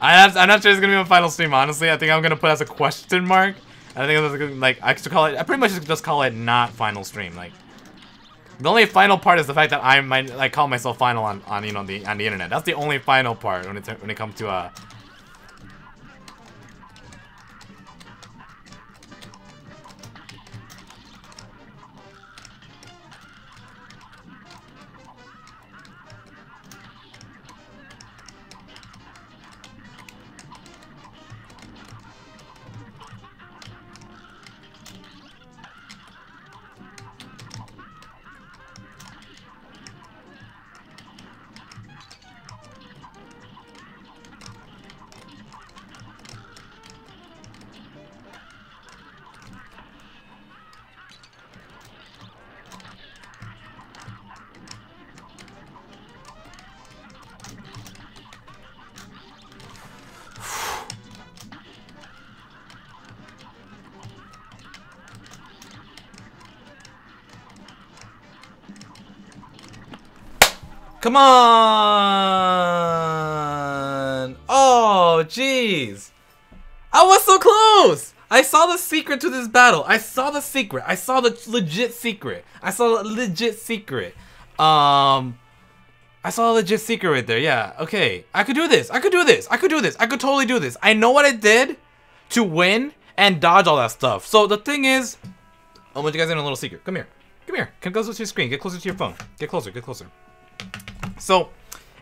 I'm not, I'm not sure it's gonna be my final stream. Honestly, I think I'm gonna put as a question mark. I think I'm gonna, like I should call it. I pretty much just call it not final stream. Like the only final part is the fact that I might like call myself final on on you know the on the internet. That's the only final part when it when it comes to uh Come on! Oh, jeez. I was so close! I saw the secret to this battle. I saw the secret. I saw the legit secret. I saw the legit secret. Um, I saw a legit secret right there. Yeah, okay. I could do this. I could do this. I could do this. I could totally do this. I know what I did to win and dodge all that stuff. So the thing is, I want you guys in a little secret. Come here. Come here. Come closer to your screen. Get closer to your phone. Get closer. Get closer. So,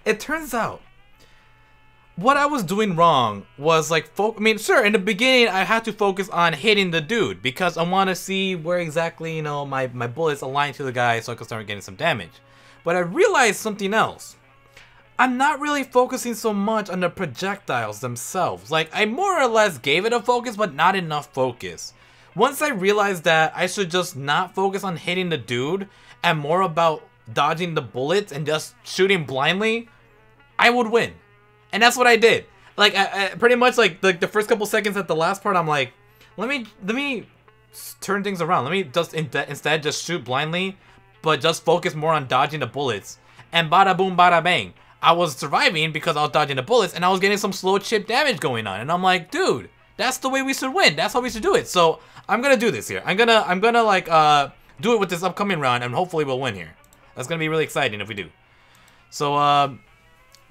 it turns out what I was doing wrong was like, I mean, sure, in the beginning, I had to focus on hitting the dude because I want to see where exactly, you know, my, my bullets align to the guy so I can start getting some damage. But I realized something else. I'm not really focusing so much on the projectiles themselves. Like, I more or less gave it a focus, but not enough focus. Once I realized that I should just not focus on hitting the dude and more about dodging the bullets and just shooting blindly, I would win. And that's what I did. Like, I, I, pretty much like the, the first couple seconds at the last part, I'm like, let me, let me turn things around. Let me just in instead just shoot blindly, but just focus more on dodging the bullets. And bada boom, bada bang. I was surviving because I was dodging the bullets and I was getting some slow chip damage going on. And I'm like, dude, that's the way we should win. That's how we should do it. So I'm gonna do this here. I'm gonna I'm gonna like uh do it with this upcoming round and hopefully we'll win here. That's gonna be really exciting if we do. So um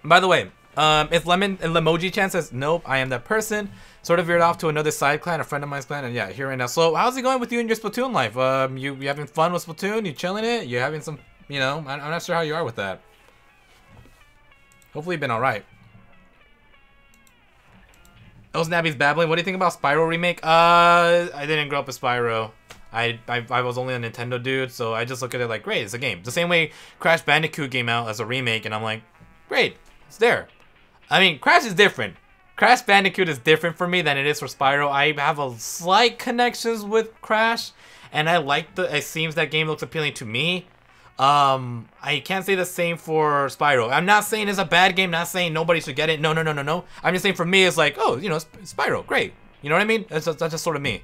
by the way, um if Lemon and Lemoji Chan says nope, I am that person. Sort of veered off to another side clan, a friend of mine's clan, and yeah, here right now. So how's it going with you in your Splatoon life? Um you you having fun with Splatoon? You chilling it? You having some you know, I'm not sure how you are with that. Hopefully you've been alright. Oh, Snappy's babbling. What do you think about Spyro remake? Uh, I didn't grow up with Spyro. I, I, I was only a Nintendo dude, so I just look at it like, great, it's a game. The same way Crash Bandicoot came out as a remake, and I'm like, great, it's there. I mean, Crash is different. Crash Bandicoot is different for me than it is for Spyro. I have a slight connections with Crash, and I like the. It seems that game looks appealing to me. Um, I can't say the same for Spyro. I'm not saying it's a bad game, not saying nobody should get it. No, no, no, no, no. I'm just saying for me, it's like, oh, you know, Spyro, great. You know what I mean? That's just, that's just sort of me.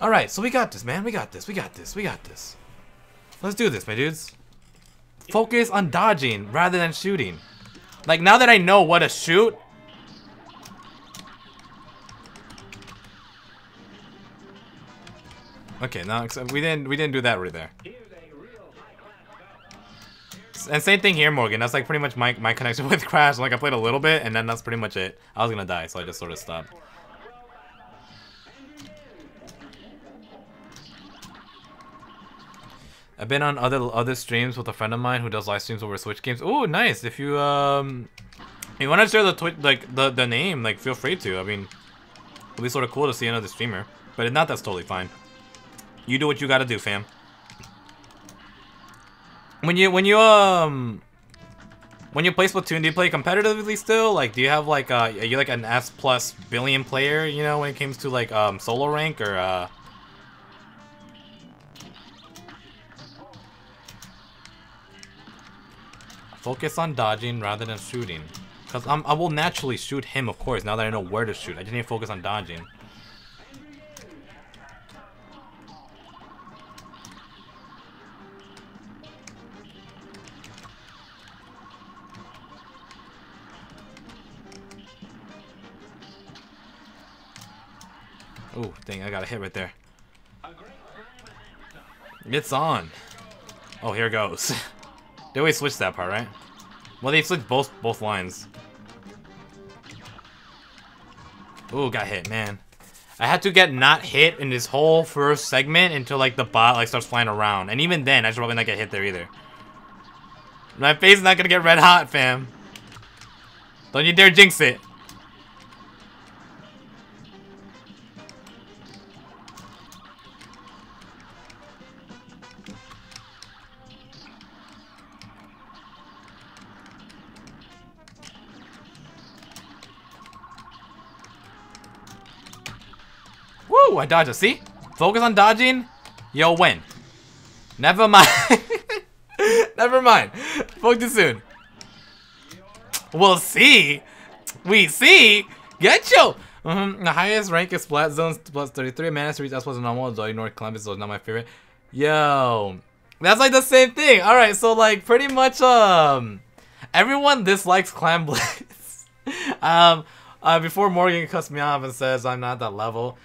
Alright, so we got this, man. We got this. We got this. We got this. Let's do this, my dudes. Focus on dodging rather than shooting. Like, now that I know what to shoot... Okay, now we didn't we didn't do that right there. And same thing here, Morgan. That's like pretty much my, my connection with Crash. Like I played a little bit, and then that's pretty much it. I was gonna die, so I just sort of stopped. I've been on other other streams with a friend of mine who does live streams over Switch games. Oh, nice! If you um, if you want to share the like the the name, like feel free to. I mean, it'll be sort of cool to see another streamer. But if not, that's totally fine. You do what you gotta do, fam. When you when you um when you play Splatoon, do you play competitively still? Like, do you have like uh, are you like an S plus billion player? You know, when it comes to like um solo rank or uh. Focus on dodging rather than shooting. Because I will naturally shoot him, of course, now that I know where to shoot. I just need to focus on dodging. Oh, dang, I got a hit right there. It's on. Oh, here goes. they always switch that part, right? Well, they switch both both lines. Oh, got hit, man. I had to get not hit in this whole first segment until like the bot like starts flying around. And even then, I should probably not get hit there either. My face is not gonna get red hot, fam. Don't you dare jinx it. I dodged it. See? Focus on dodging, you'll win. Never mind. Never mind. Focus soon. We'll see. We see. Get you. Mm -hmm. The highest rank is Splat Zones plus 33. Manus reach S plus normal. Zoe North Columbus is not my favorite. Yo. That's like the same thing. All right, so like pretty much um everyone dislikes Clam Blitz. um uh, before Morgan cuts me off and says I'm not that level.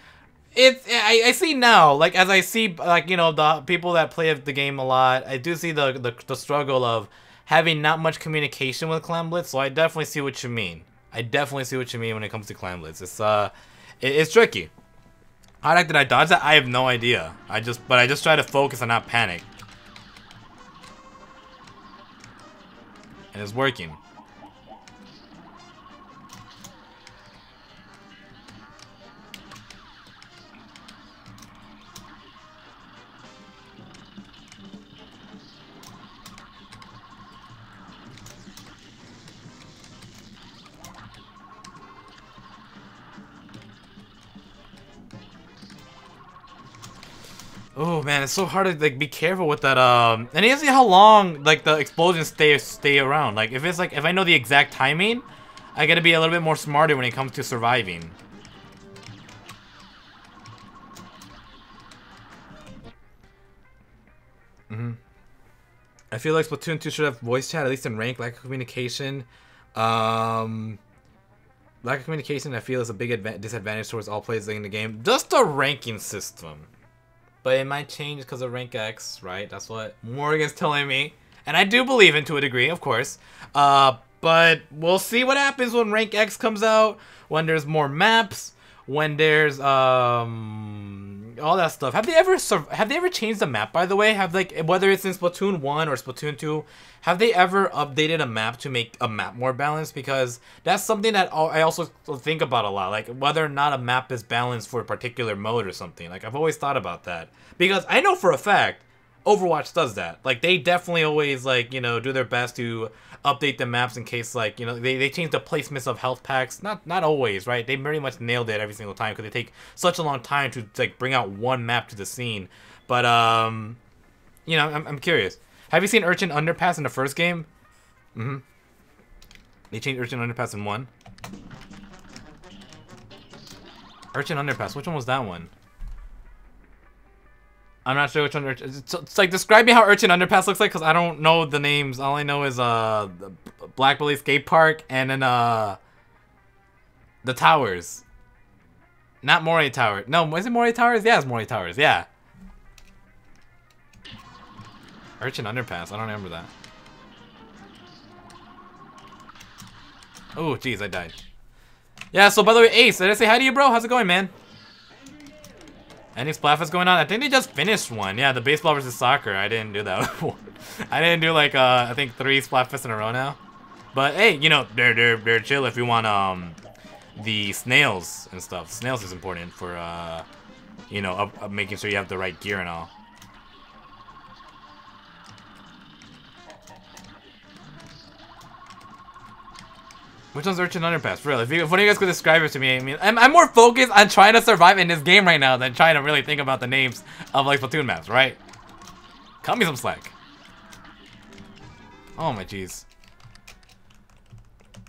It's I, I see now, like as I see like you know the people that play the game a lot, I do see the the, the struggle of having not much communication with Clam Blitz, so I definitely see what you mean. I definitely see what you mean when it comes to Clam Blitz. It's uh it, it's tricky. How the heck did I dodge that? I have no idea. I just but I just try to focus and not panic. and it's working. Oh man, it's so hard to like be careful with that. Um, and you see how long like the explosions stay stay around. Like if it's like if I know the exact timing, I gotta be a little bit more smarter when it comes to surviving. Mm hmm I feel like Splatoon 2 should have voice chat, at least in rank, lack of communication. Um, lack of communication, I feel, is a big disadvantage towards all players in the game. Just the ranking system. But it might change because of rank X, right? That's what Morgan's telling me. And I do believe in to a degree, of course. Uh, but we'll see what happens when rank X comes out, when there's more maps, when there's um all that stuff. Have they ever have they ever changed the map by the way? Have like whether it's in Splatoon 1 or Splatoon 2, have they ever updated a map to make a map more balanced because that's something that I also think about a lot, like whether or not a map is balanced for a particular mode or something. Like I've always thought about that because I know for a fact Overwatch does that. Like they definitely always like, you know, do their best to update the maps in case like, you know, they, they change the placements of health packs. Not not always, right? They very much nailed it every single time because they take such a long time to like bring out one map to the scene. But um you know, I'm I'm curious. Have you seen Urchin Underpass in the first game? Mm-hmm. They changed Urchin Underpass in one. Urchin Underpass, which one was that one? I'm not sure which one. It's, it's like describe me how Urchin Underpass looks like because I don't know the names. All I know is uh Blackbelly Skatepark and then uh the towers. Not Moray Tower. No, is it Moray Towers? Yeah, it's Moray Towers. Yeah. Urchin Underpass. I don't remember that. Oh, jeez, I died. Yeah, so by the way, Ace, did I say hi to you, bro? How's it going, man? Any Splatfest going on? I think they just finished one. Yeah, the baseball versus soccer. I didn't do that. I didn't do like uh, I think three Splatfests in a row now. But hey, you know they're they're they're chill if you want um the snails and stuff. Snails is important for uh you know up, up making sure you have the right gear and all. Which one's Urchin Underpass? Really? real, if, you, if one of you guys could describe it to me, I mean, I'm, I'm more focused on trying to survive in this game right now than trying to really think about the names of, like, Splatoon maps, right? Cut me some slack. Oh my jeez.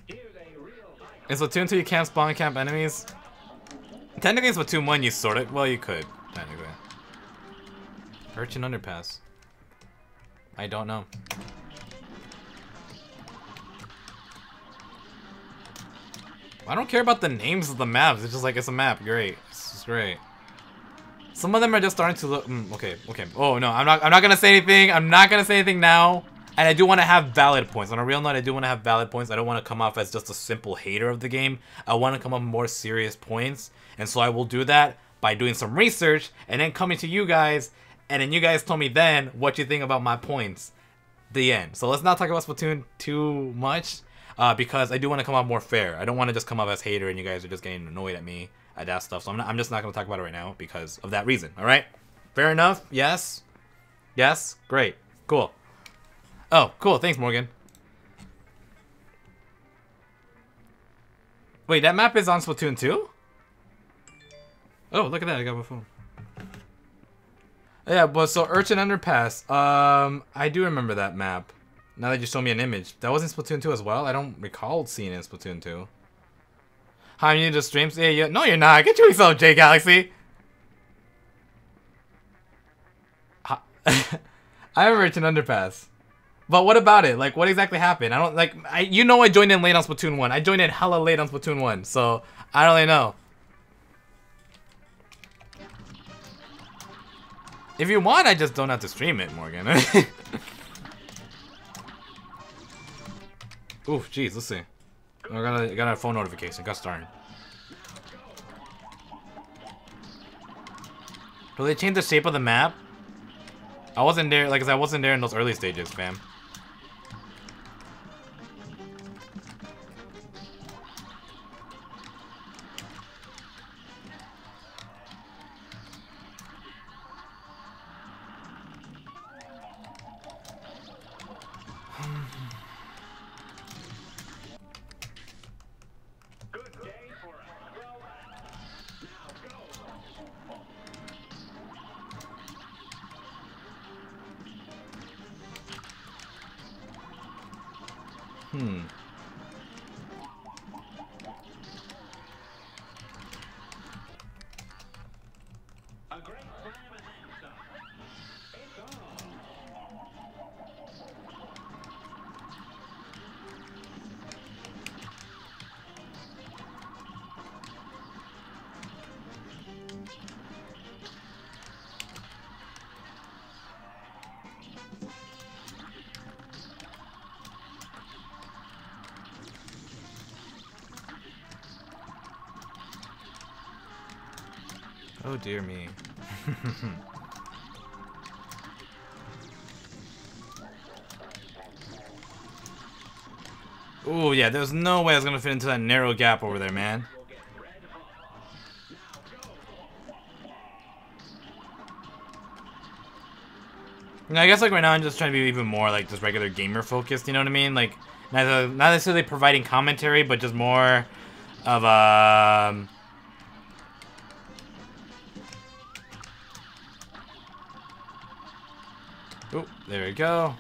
In Splatoon 2, you can't spawn camp enemies? Technically, in Splatoon 1, you sort of... Well, you could, technically. Urchin Underpass. I don't know. I don't care about the names of the maps. It's just like, it's a map. Great. It's great. Some of them are just starting to look... Mm, okay, okay. Oh, no. I'm not, I'm not going to say anything. I'm not going to say anything now. And I do want to have valid points. On a real note, I do want to have valid points. I don't want to come off as just a simple hater of the game. I want to come up with more serious points. And so I will do that by doing some research and then coming to you guys. And then you guys tell me then what you think about my points. The end. So let's not talk about Splatoon too much uh, because I do want to come out more fair. I don't want to just come up as hater and you guys are just getting annoyed at me at that stuff. So I'm, not, I'm just not going to talk about it right now because of that reason. All right? Fair enough? Yes? Yes? Great. Cool. Oh, cool. Thanks, Morgan. Wait, that map is on Splatoon 2? Oh, look at that. I got my phone. Yeah, but so Urchin Underpass. Um, I do remember that map. Now that you show me an image. That was in Splatoon 2 as well? I don't recall seeing it in Splatoon 2. Hi, I'm new to streams. Yeah, yeah. No, you're not. Get yourself, J Galaxy. I have a merchant underpass. But what about it? Like, what exactly happened? I don't like. I you know I joined in late on Splatoon one. I joined in hella late on Splatoon one, so I don't really know. If you want, I just don't have to stream it, Morgan. Oof, jeez, let's see. I got a, got a phone notification. Got started. Do they change the shape of the map? I wasn't there, like, I wasn't there in those early stages, fam. Dear me. Ooh, yeah, there's no way I was gonna fit into that narrow gap over there, man. I guess like right now I'm just trying to be even more like just regular gamer focused, you know what I mean? Like not, not necessarily providing commentary, but just more of um, there we go.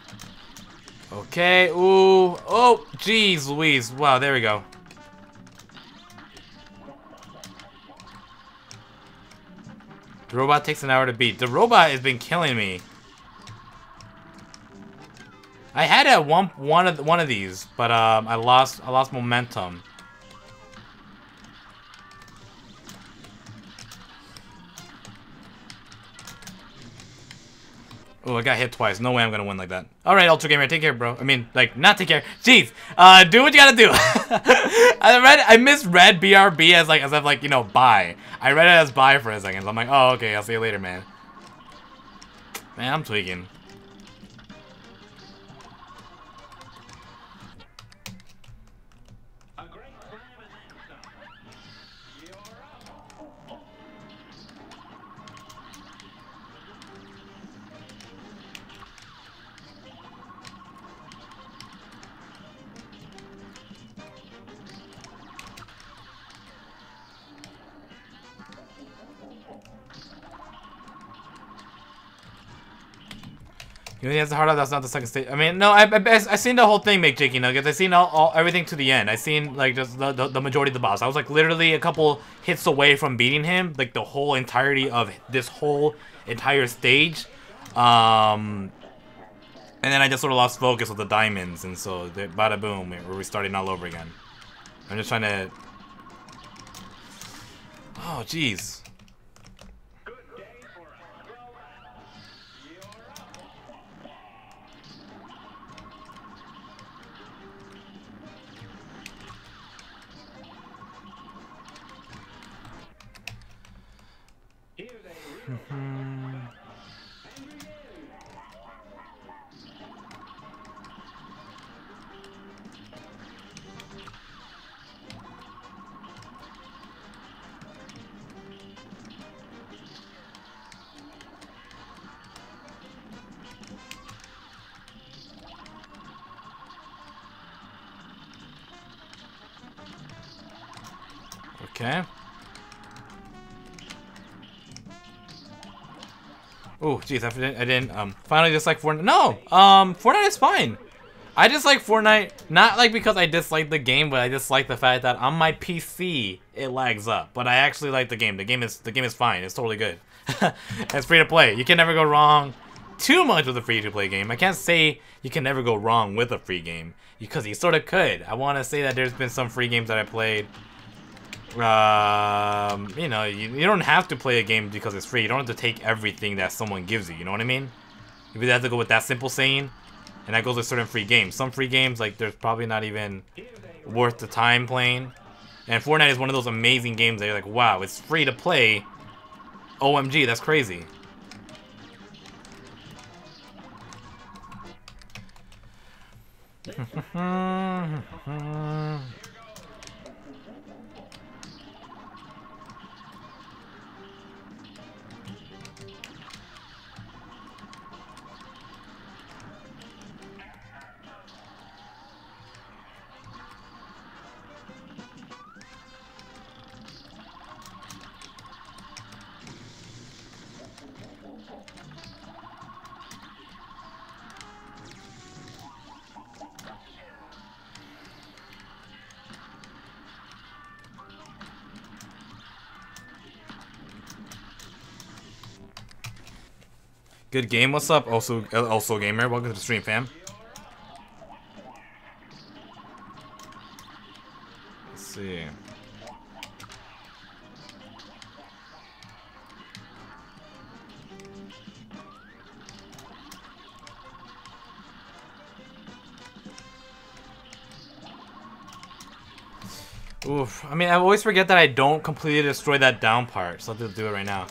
Okay, ooh, oh, jeez Louise. Wow, there we go. The robot takes an hour to beat. The robot has been killing me. I had at one one of one of these, but um, I lost I lost momentum. Oh, I got hit twice. No way I'm gonna win like that. Alright, Ultra Gamer, take care, bro. I mean, like, not take care. Jeez. Uh, do what you gotta do. I read, I misread BRB as like, as if like, you know, bye. I read it as bye for a second. So I'm like, oh, okay, I'll see you later, man. Man, I'm tweaking. You has a hard out. That's not the second stage. I mean, no, I, I, I seen the whole thing make Jakey Nuggets. I seen all, all everything to the end. I seen like just the, the, the majority of the boss. I was like literally a couple hits away from beating him. Like the whole entirety of this whole entire stage. Um, and then I just sort of lost focus with the diamonds, and so bada boom, we're restarting all over again. I'm just trying to. Oh, jeez. Mm-hmm. Okay. Oh, jeez, I didn't, I didn't, um, finally dislike Fortnite. No, um, Fortnite is fine. I dislike Fortnite, not like because I dislike the game, but I dislike the fact that on my PC, it lags up. But I actually like the game. The game is, the game is fine. It's totally good. it's free to play. You can never go wrong. too much with a free-to-play game. I can't say you can never go wrong with a free game because you sort of could. I want to say that there's been some free games that I played. Um, you know, you, you don't have to play a game because it's free. You don't have to take everything that someone gives you. You know what I mean? You either have to go with that simple saying, and that goes with certain free games. Some free games, like, there's probably not even worth the time playing. And Fortnite is one of those amazing games that you're like, wow, it's free to play. OMG, that's crazy. Good game. What's up? Also, uh, also gamer. Welcome to the stream, fam. Let's see. Oof. I mean, I always forget that I don't completely destroy that down part, so I'll do it right now.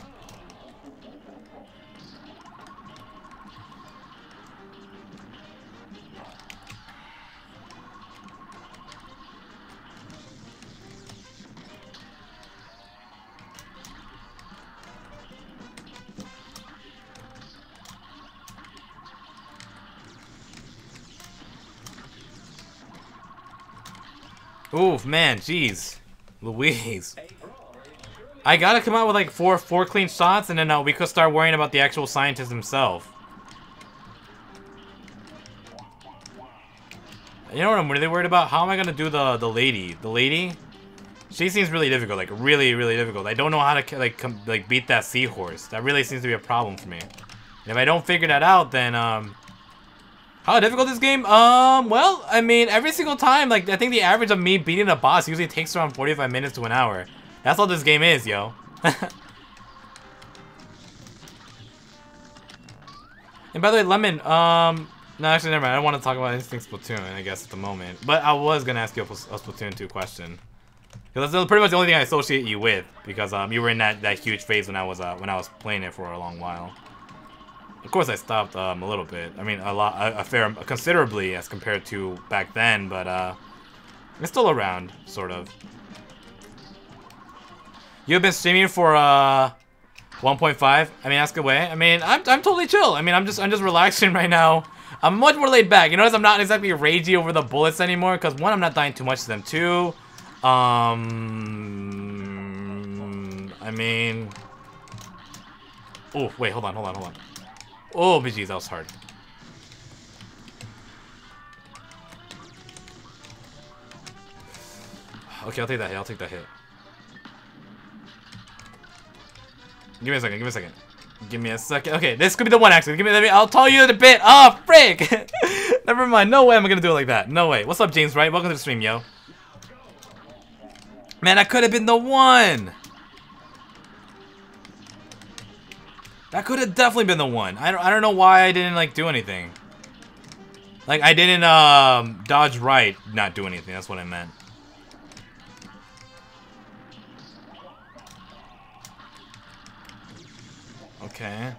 Oof, man, jeez. Louise. I gotta come out with like four four clean shots and then uh, we could start worrying about the actual scientist himself. You know what I'm really worried about? How am I gonna do the the lady? The lady? She seems really difficult, like really, really difficult. I don't know how to like like beat that seahorse. That really seems to be a problem for me. And if I don't figure that out, then um, how difficult this game? Um, well, I mean, every single time, like, I think the average of me beating a boss usually takes around 45 minutes to an hour. That's all this game is, yo. and by the way, Lemon, um, no, actually, never mind. I don't want to talk about Instinct Splatoon, I guess, at the moment. But I was going to ask you a, a Splatoon 2 question. Because that's pretty much the only thing I associate you with. Because, um, you were in that, that huge phase when I was, uh, when I was playing it for a long while. Of course, I stopped um, a little bit. I mean, a lot, a, a fair, considerably as compared to back then, but uh, it's still around, sort of. You've been streaming for uh, 1.5. I mean, ask away. I mean, I'm, I'm totally chill. I mean, I'm just, I'm just relaxing right now. I'm much more laid back. You notice I'm not exactly ragey over the bullets anymore, because one, I'm not dying too much to them. Two, um, I mean, oh wait, hold on, hold on, hold on. Oh, BG's, that was hard. Okay, I'll take that hit. I'll take that hit. Give me a second. Give me a second. Give me a second. Okay, this could be the one actually. Give me. Let me. I'll tell you in a bit. Oh, frick! Never mind. No way. I'm gonna do it like that. No way. What's up, James? Right? Welcome to the stream, yo. Man, I could have been the one. That could have definitely been the one. I don't, I don't know why I didn't, like, do anything. Like, I didn't, um, dodge right, not do anything. That's what I meant. Okay.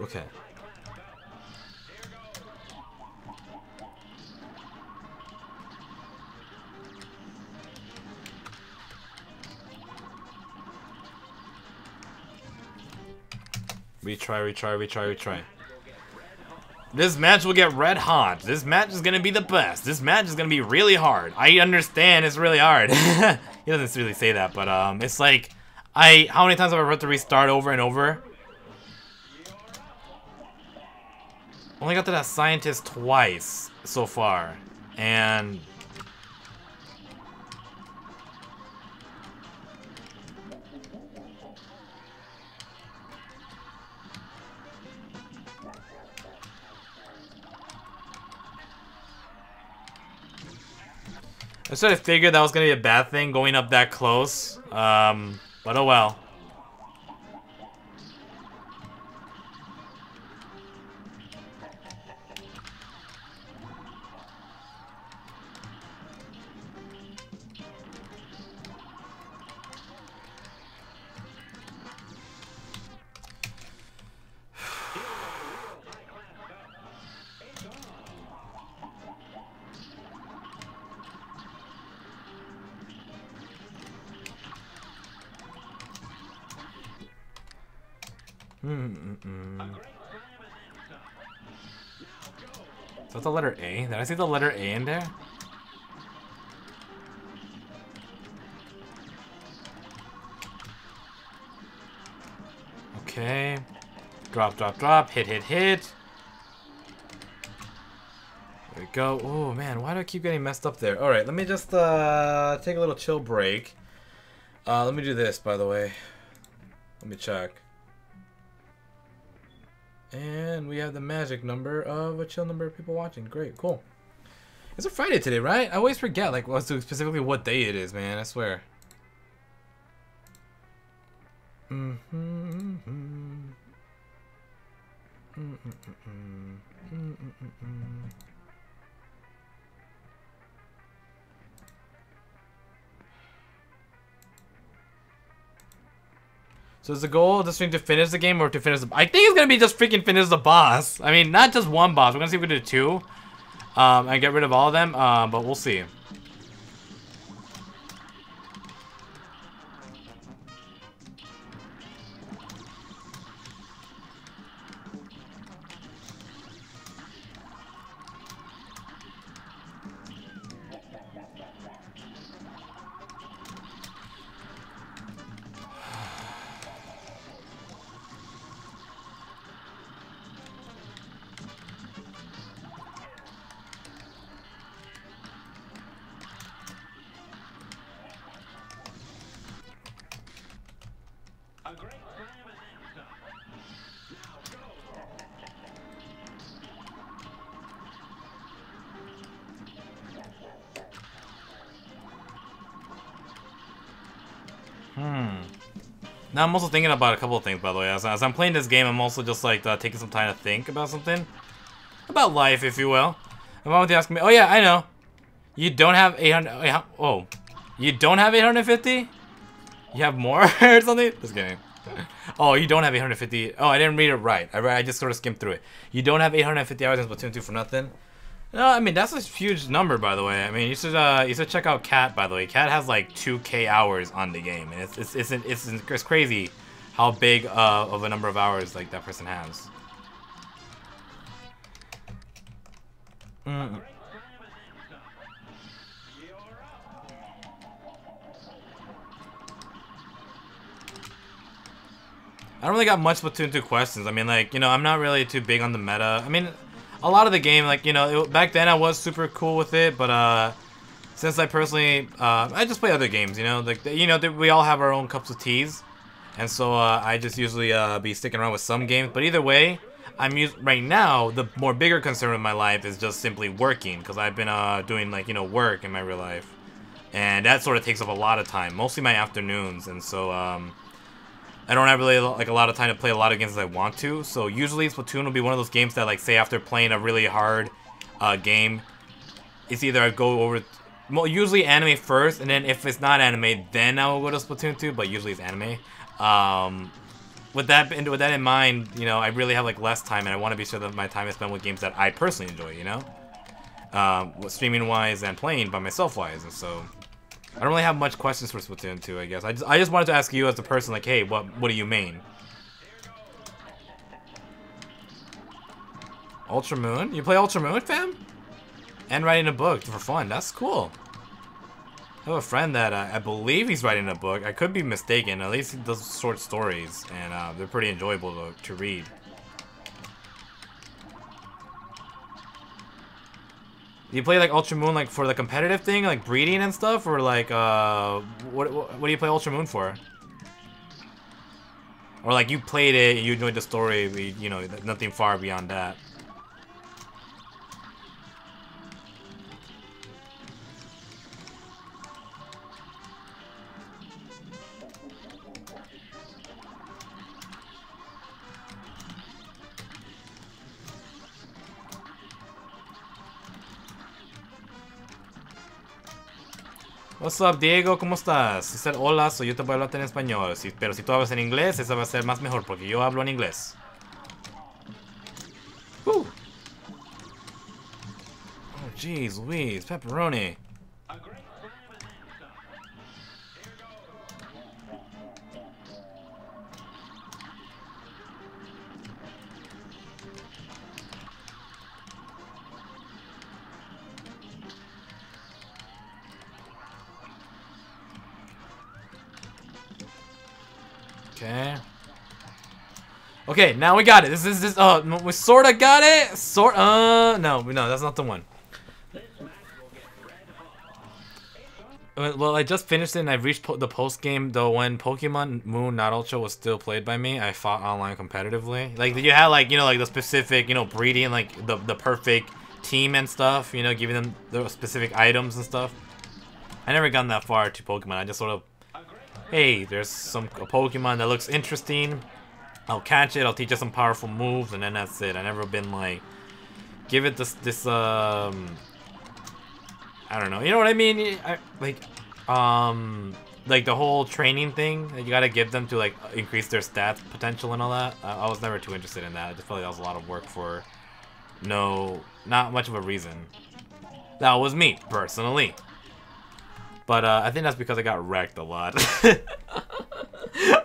Okay. Retry, retry, retry, retry. This match will get red hot. This match is gonna be the best. This match is gonna be really hard. I understand it's really hard. he doesn't really say that, but um, it's like, I how many times have I had to restart over and over? Only got to that scientist twice so far. And I sort of figured that was gonna be a bad thing going up that close. Um, but oh well. Mm -mm. Is that the letter A? Did I see the letter A in there? Okay. Drop, drop, drop. Hit, hit, hit. There we go. Oh, man. Why do I keep getting messed up there? Alright, let me just uh, take a little chill break. Uh, let me do this, by the way. Let me check. And we have the magic number of a chill number of people watching. Great, cool. It's a Friday today, right? I always forget, like, what specifically what day it is, man. I swear. Mm -hmm, mm -hmm. So is the goal stream to finish the game or to finish the... I think it's going to be just freaking finish the boss. I mean, not just one boss. We're going to see if we do two. Um, and get rid of all of them. Uh, but we'll see. Now I'm also thinking about a couple of things, by the way. As, as I'm playing this game, I'm also just like uh, taking some time to think about something. About life, if you will. And mom would ask me, oh yeah, I know. You don't have 800, oh. You don't have 850? You have more or something? Just kidding. Oh, you don't have 850. Oh, I didn't read it right. I, I just sort of skimmed through it. You don't have 850 hours in Splatoon 2 for nothing? No, I mean, that's a huge number, by the way. I mean, you should uh, you should check out Cat, by the way. Cat has like 2k hours on the game, and it's it's it's it's, it's crazy how big uh, of a number of hours like that person has. Mm. I don't really got much Splatoon 2 questions. I mean, like, you know, I'm not really too big on the meta. I mean, a lot of the game, like, you know, it, back then I was super cool with it, but, uh, since I personally, uh, I just play other games, you know, like, you know, we all have our own cups of teas, and so, uh, I just usually, uh, be sticking around with some games, but either way, I'm used, right now, the more bigger concern of my life is just simply working, because I've been, uh, doing, like, you know, work in my real life, and that sort of takes up a lot of time, mostly my afternoons, and so, um, I don't have really like a lot of time to play a lot of games as I want to. So usually Splatoon will be one of those games that like say after playing a really hard uh, game, it's either I go over, well usually anime first, and then if it's not anime, then I will go to Splatoon 2. But usually it's anime. Um, with that with that in mind, you know I really have like less time, and I want to be sure that my time is spent with games that I personally enjoy. You know, um, streaming wise and playing by myself wise, and so I don't really have much questions for Splatoon 2, I guess. I just, I just wanted to ask you as a person, like, hey, what, what do you mean? Ultra Moon? You play Ultra Moon, fam? And writing a book for fun. That's cool. I have a friend that uh, I believe he's writing a book. I could be mistaken. At least he does short stories, and uh, they're pretty enjoyable to, to read. Do you play like Ultra Moon like for the competitive thing, like breeding and stuff, or like uh, what what, what do you play Ultra Moon for? Or like you played it, and you enjoyed the story, but you know nothing far beyond that. What's up, Diego? ¿Cómo estás? Said hola, so yo te a hablar en español. Pero si tú hablas en inglés, eso va a ser más mejor, porque yo hablo en inglés. Whew. Oh, jeez, Louise, pepperoni. Okay. Okay, now we got it. This is this. Uh, we sorta got it. Sort. Uh, no, no, that's not the one. Uh, Well, I just finished it and I reached po the post game though when Pokemon Moon Not Ultra was still played by me. I fought online competitively. Like you had like you know like the specific you know breeding like the the perfect team and stuff. You know giving them the specific items and stuff. I never gotten that far to Pokemon. I just sort of hey, there's some a Pokemon that looks interesting. I'll catch it. I'll teach it some powerful moves, and then that's it. I never been like, give it this this um, I don't know. You know what I mean? I, like, um, like the whole training thing. that You gotta give them to like increase their stats potential and all that. I, I was never too interested in that. I just felt like that was a lot of work for no, not much of a reason. That was me personally. But uh, I think that's because I got wrecked a lot.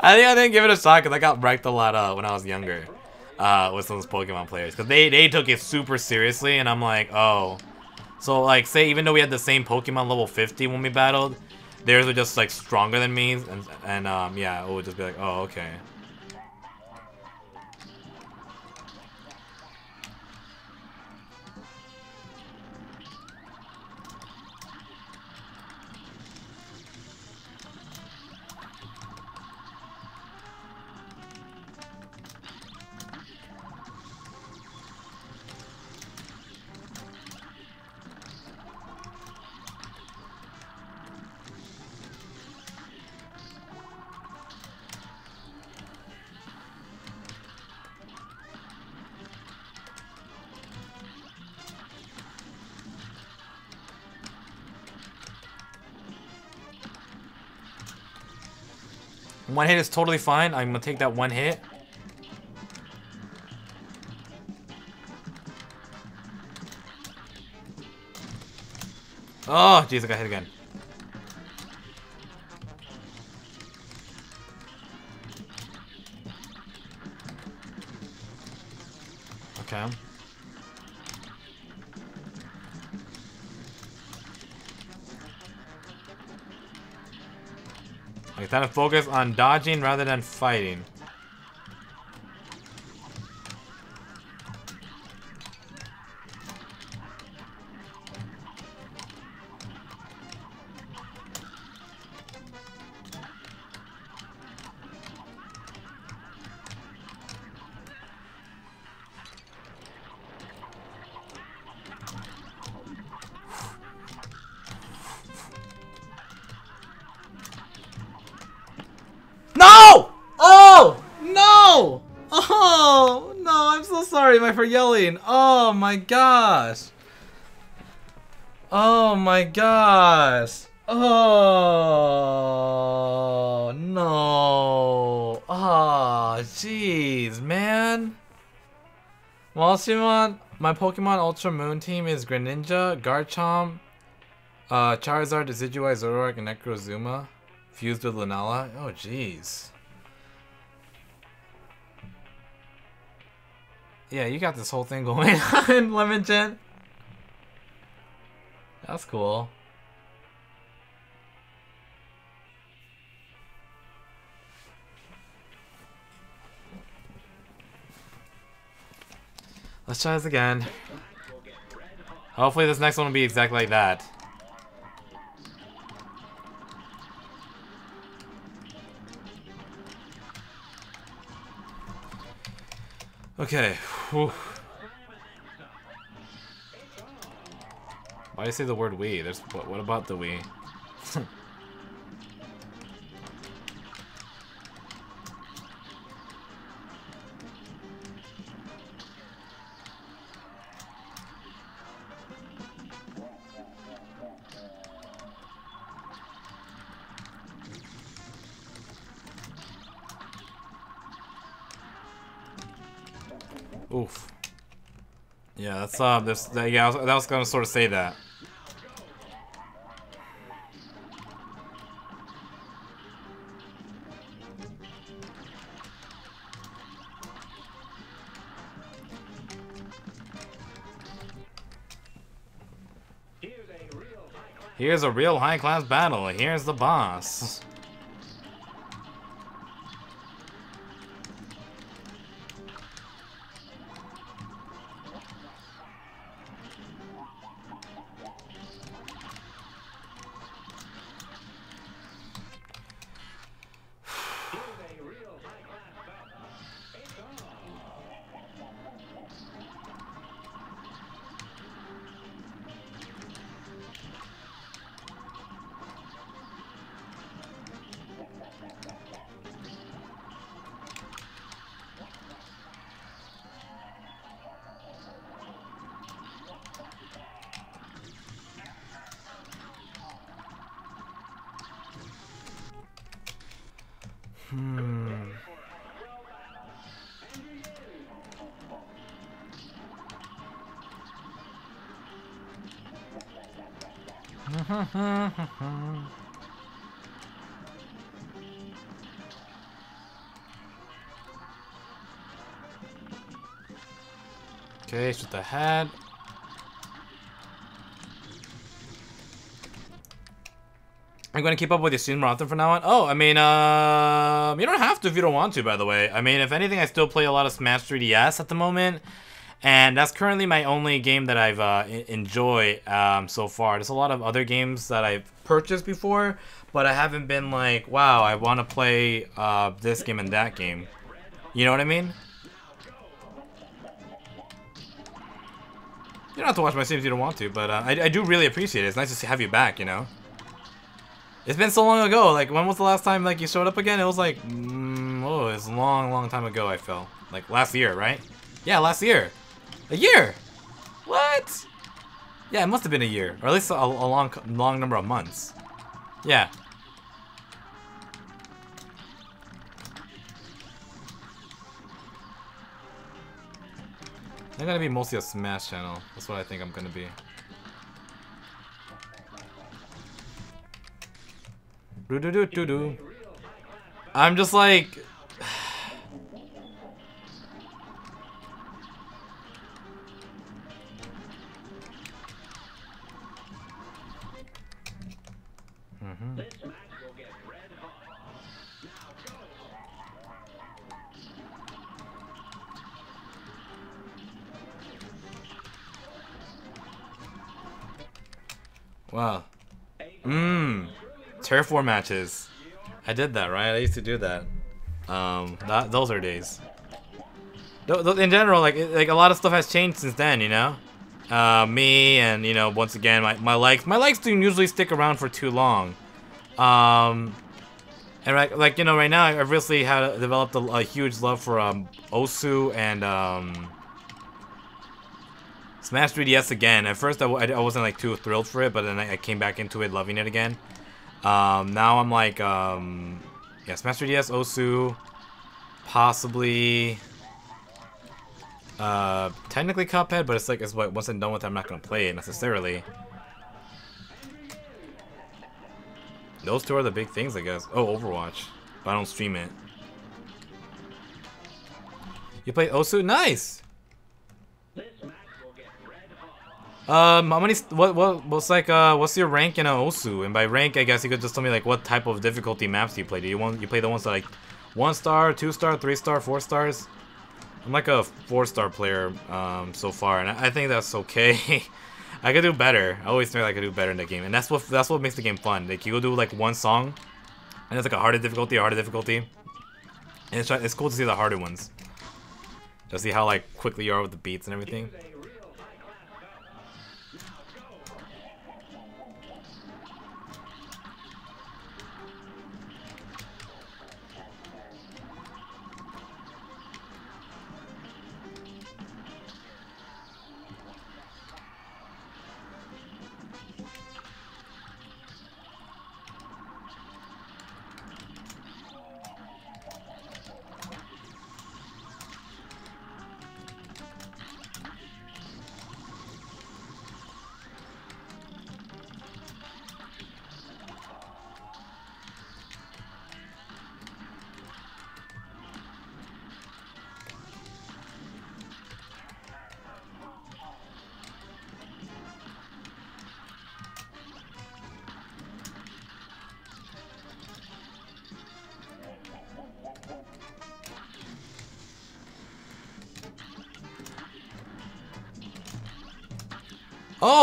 I think I didn't give it a shot because I got wrecked a lot uh, when I was younger uh, with some of those Pokemon players. Because they, they took it super seriously, and I'm like, oh. So, like, say, even though we had the same Pokemon level 50 when we battled, theirs were just, like, stronger than me. And, and um, yeah, it would just be like, oh, okay. One hit is totally fine. I'm gonna take that one hit. Oh, jeez, I got hit again. Okay. Like, time to focus on dodging rather than fighting. My for yelling. Oh my gosh. Oh my gosh. Oh no. Oh jeez, man. Walsimon, my Pokemon Ultra Moon team is Greninja, Garchomp, uh, Charizard, Decidueye, Zoroark, and Necrozma. Fused with Lunala? Oh, jeez. Yeah, you got this whole thing going on, Lemon Gen. That's cool. Let's try this again. Hopefully this next one will be exactly like that. Okay. Whew. Why do you say the word we? There's what, what about the we? Oof. Yeah, that's uh, this. That, yeah, I was, I was gonna sort of say that. Here's a real high-class battle. Here's the boss. Okay, shoot the hat. I'm going to keep up with you soon often from now on. Oh, I mean, uh, you don't have to if you don't want to, by the way. I mean, if anything, I still play a lot of Smash 3DS at the moment. And that's currently my only game that I've uh, enjoyed um, so far. There's a lot of other games that I've purchased before, but I haven't been like, wow, I want to play uh, this game and that game. You know what I mean? Don't to watch my streams if you don't want to, but uh, I, I do really appreciate it. It's nice to have you back, you know? It's been so long ago. Like, when was the last time like you showed up again? It was like, mm, oh, it's a long, long time ago. I felt like last year, right? Yeah, last year. A year. What? Yeah, it must have been a year, or at least a, a long, long number of months. Yeah. I'm gonna be mostly a Smash channel. That's what I think I'm gonna be. Do do do do do. I'm just like. War matches. I did that, right? I used to do that. Um, that, those are days. In general, like like a lot of stuff has changed since then, you know. Uh, me and you know once again my my likes my likes don't usually stick around for too long. Um, and like like you know right now I've recently had developed a, a huge love for um Osu and um Smash 3DS again. At first I, I wasn't like too thrilled for it, but then I, I came back into it loving it again. Um, now I'm like, um, yeah, Smash 3DS, Osu, possibly, uh, technically Cuphead, but it's like, it's what, once I'm done with it, I'm not gonna play it necessarily. Those two are the big things, I guess. Oh, Overwatch, but I don't stream it. You play Osu? Nice! Um, how many? What? What? What's like? Uh, what's your rank in Osu? And by rank, I guess you could just tell me like what type of difficulty maps you play. Do you want you play the ones that like one star, two star, three star, four stars? I'm like a four star player um, so far, and I think that's okay. I could do better. I always think I could do better in the game, and that's what that's what makes the game fun. Like you go do like one song, and it's like a harder difficulty, a harder difficulty, and it's it's cool to see the harder ones. Just see how like quickly you are with the beats and everything.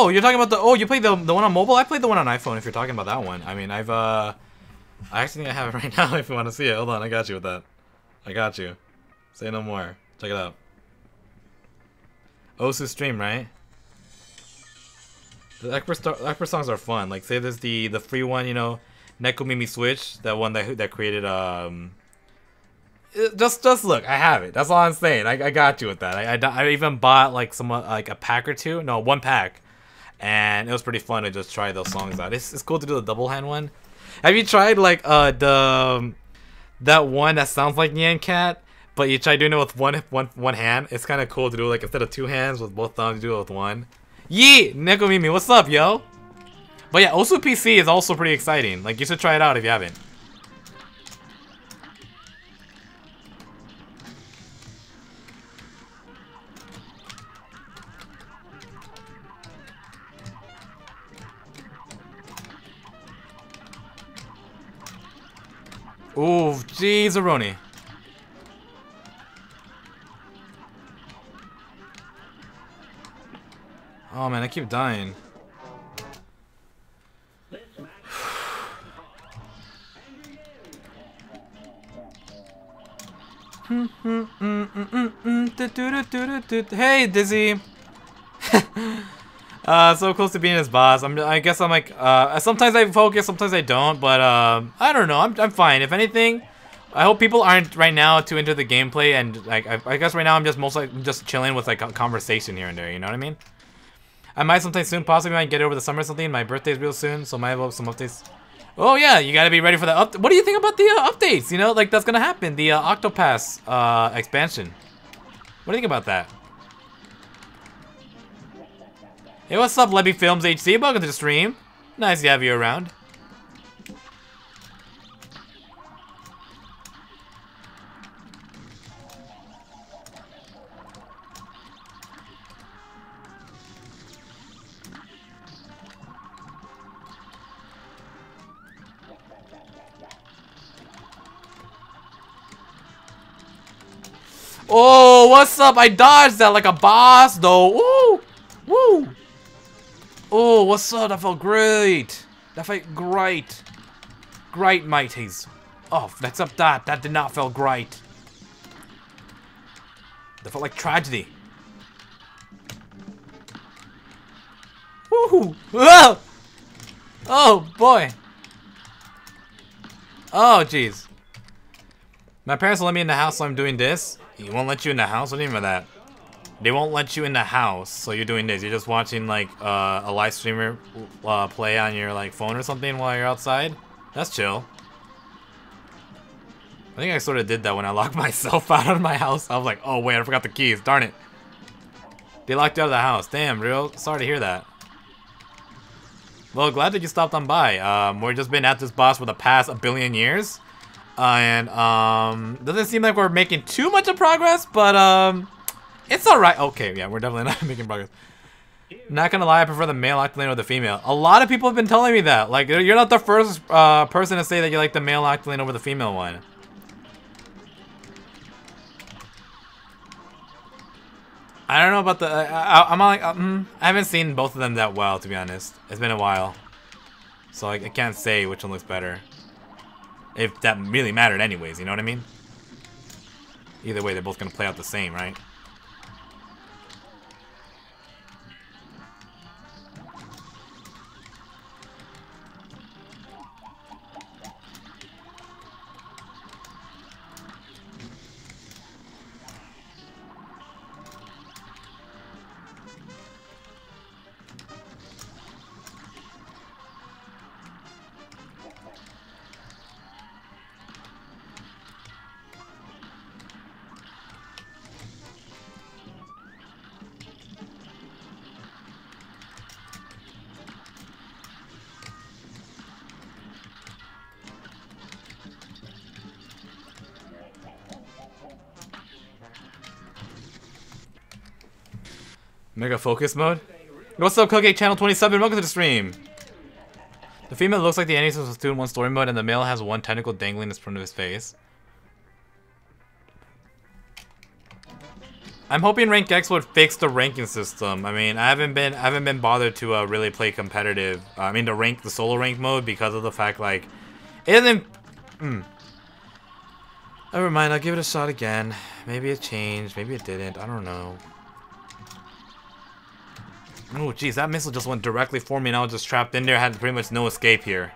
Oh, you're talking about the. Oh, you played the the one on mobile. I played the one on iPhone. If you're talking about that one, I mean, I've uh, I actually think I have it right now. If you want to see it, hold on, I got you with that. I got you. Say no more. Check it out. Osu stream, right? The expert songs are fun. Like, say there's the the free one, you know, Nekomimi Switch, that one that that created um. Just just look, I have it. That's all I'm saying. I, I got you with that. I, I, I even bought like some like a pack or two. No, one pack and it was pretty fun to just try those songs out. It's, it's cool to do the double hand one. Have you tried like uh the um, that one that sounds like Nyan Cat, but you try doing it with one one one hand? It's kind of cool to do like instead of two hands with both thumbs, you do it with one. Yee, Nekomimi, what's up, yo? But yeah, Osu PC is also pretty exciting. Like you should try it out if you haven't. Ooh, jeez, Aroni. Oh man, I keep dying. hey, Dizzy. Uh, so close to being his boss. I'm, I guess I'm like, uh, sometimes I focus, sometimes I don't, but, um, I don't know. I'm, I'm fine. If anything, I hope people aren't right now too into the gameplay, and, like, I, I guess right now I'm just mostly just chilling with, like, a conversation here and there, you know what I mean? I might sometime soon, possibly might get over the summer or something. My birthday's real soon, so might have some updates. Oh yeah, you gotta be ready for the up. What do you think about the uh, updates? You know, like that's gonna happen. The uh, Octopass uh, expansion. What do you think about that? Hey, what's up, Levi Films HD? Welcome to the stream. Nice to have you around. Oh, what's up? I dodged that like a boss, though. Woo! Woo! Oh, what's up? That felt great. That felt great. Great, mateys. Oh, that's up that. That did not feel great. That felt like tragedy. Woohoo! Oh! Oh, boy. Oh, jeez. My parents let me in the house, so I'm doing this. He won't let you in the house? What do you mean by that? They won't let you in the house, so you're doing this. You're just watching like uh, a live streamer uh, play on your like phone or something while you're outside. That's chill. I think I sort of did that when I locked myself out of my house. I was like, oh wait, I forgot the keys. Darn it. They locked you out of the house. Damn, real sorry to hear that. Well, glad that you stopped on by. Um, we've just been at this boss for the past a billion years. Uh, and um, doesn't seem like we're making too much of progress, but um, it's alright. Okay, yeah, we're definitely not making progress. Not gonna lie, I prefer the male Octoling or the female. A lot of people have been telling me that. Like, you're not the first uh, person to say that you like the male Octoling over the female one. I don't know about the. I, am like, um, I haven't seen both of them that well, to be honest. It's been a while, so I can't say which one looks better. If that really mattered, anyways, you know what I mean? Either way, they're both gonna play out the same, right? Mega focus mode? What's up, Cookie Channel 27? Welcome to the stream. The female looks like the animation was two in one story mode, and the male has one tentacle dangling in front of his face. I'm hoping Rank X would fix the ranking system. I mean, I haven't been I haven't been bothered to uh, really play competitive. Uh, I mean, the rank the solo rank mode because of the fact like it isn't. Hmm. Never mind. I'll give it a shot again. Maybe it changed. Maybe it didn't. I don't know. Oh, jeez, that missile just went directly for me and I was just trapped in there. I had pretty much no escape here.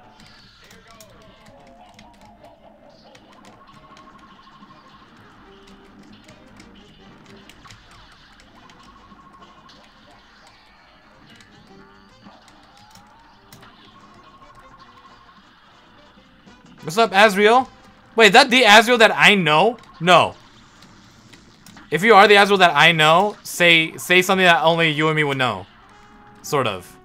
What's up, Asriel? Wait, that the Asriel that I know? No. If you are the Asriel that I know, say say something that only you and me would know. Sort of.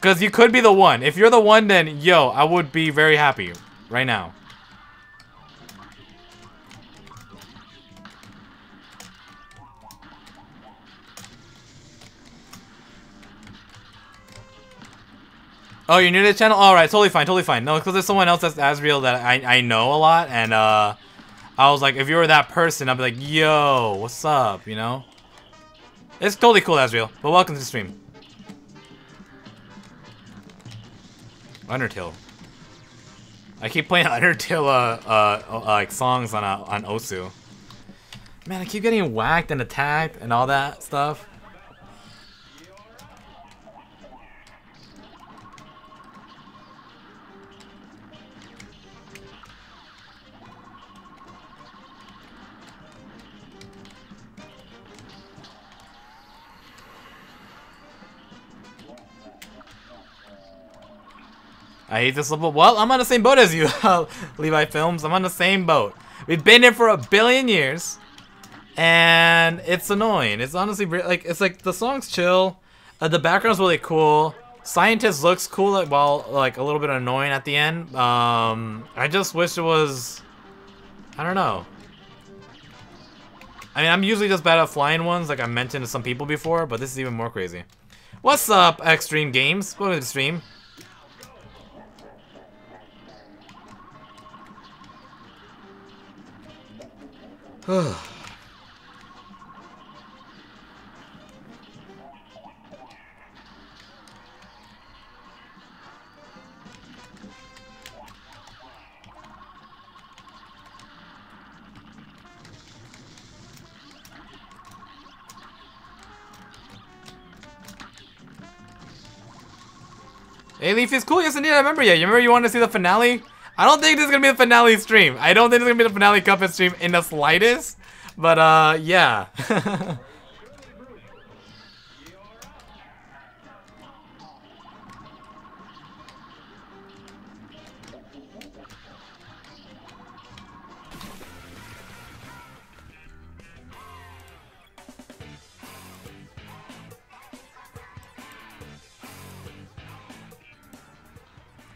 Because you could be the one. If you're the one, then, yo, I would be very happy right now. Oh, you're new to the channel? Alright, totally fine, totally fine. No, because there's someone else that's Asriel that I, I know a lot, and uh, I was like, if you were that person, I'd be like, yo, what's up, you know? It's totally cool, Asriel. But welcome to the stream. Undertale. I keep playing Undertale uh, uh, uh, like songs on uh, on Osu. Man, I keep getting whacked and attacked and all that stuff. I hate this level. Well, I'm on the same boat as you, Levi Films. I'm on the same boat. We've been here for a billion years, and it's annoying. It's honestly like it's like the song's chill, uh, the background's really cool. Scientist looks cool, like, while like a little bit annoying at the end. Um, I just wish it was. I don't know. I mean, I'm usually just bad at flying ones, like I mentioned to some people before, but this is even more crazy. What's up, Extreme Games? Welcome to the stream. Hey, Leaf is cool. Yes, indeed. I remember. Yeah, you remember you wanted to see the finale? I don't think this is gonna be the finale stream. I don't think this is gonna be the finale Cuphead stream in the slightest. But uh, yeah.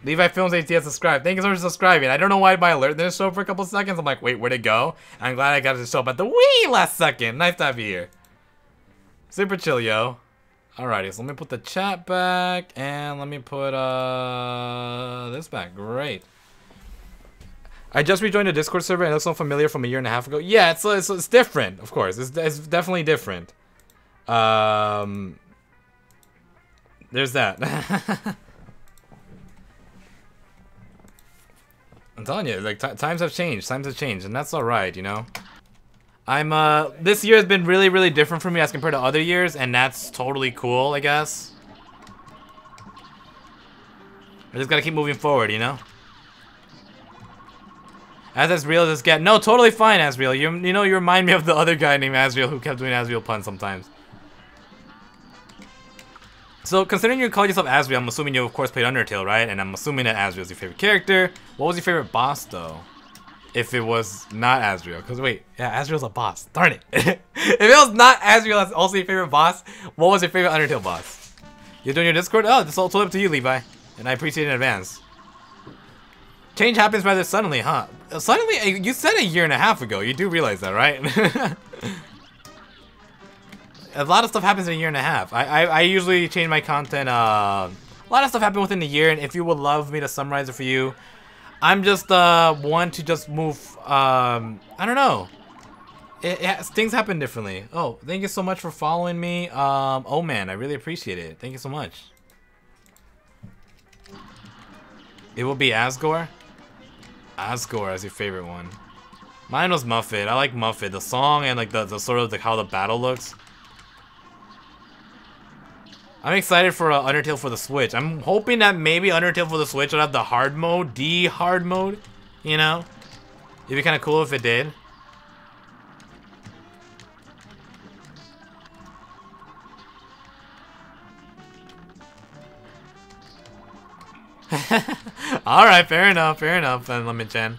Levi Films ATS subscribe. Thank you so much for subscribing. I don't know why my alert didn't show up for a couple seconds. I'm like, wait, where'd it go? I'm glad I got to show up at the wee last second. Nice to have you here. Super chill, yo. Alrighty, so let me put the chat back and let me put uh this back. Great. I just rejoined the Discord server and it looks so familiar from a year and a half ago. Yeah, it's it's, it's different, of course. It's, it's definitely different. Um, there's that. I'm telling you, like times have changed. Times have changed, and that's all right, you know. I'm uh, this year has been really, really different for me as compared to other years, and that's totally cool, I guess. I just gotta keep moving forward, you know. As Asriel just get no, totally fine, Asriel. You you know you remind me of the other guy named Asriel who kept doing Asriel puns sometimes. So, considering you call yourself Asriel, I'm assuming you of course played Undertale, right? And I'm assuming that Asriel is your favorite character. What was your favorite boss, though? If it was not Asriel. Because wait, yeah, Asriel's a boss. Darn it. if it was not Asriel that's also your favorite boss, what was your favorite Undertale boss? You're doing your Discord? Oh, this all totally up to you, Levi. And I appreciate it in advance. Change happens rather suddenly, huh? Suddenly? Uh, you said a year and a half ago. You do realize that, right? a lot of stuff happens in a year and a half. I, I, I usually change my content. Uh, a lot of stuff happened within a year, and if you would love me to summarize it for you, I'm just uh, one to just move. Um, I don't know. It, it, things happen differently. Oh, thank you so much for following me. Um, oh man, I really appreciate it. Thank you so much. It will be Asgore. Asgore as your favorite one. Mine was Muffet. I like Muffet. The song and like the, the sort of like how the battle looks. I'm excited for uh, Undertale for the Switch. I'm hoping that maybe Undertale for the Switch will have the hard mode, D hard mode, you know? It'd be kind of cool if it did. Alright, fair enough, fair enough, then Lemon Chan.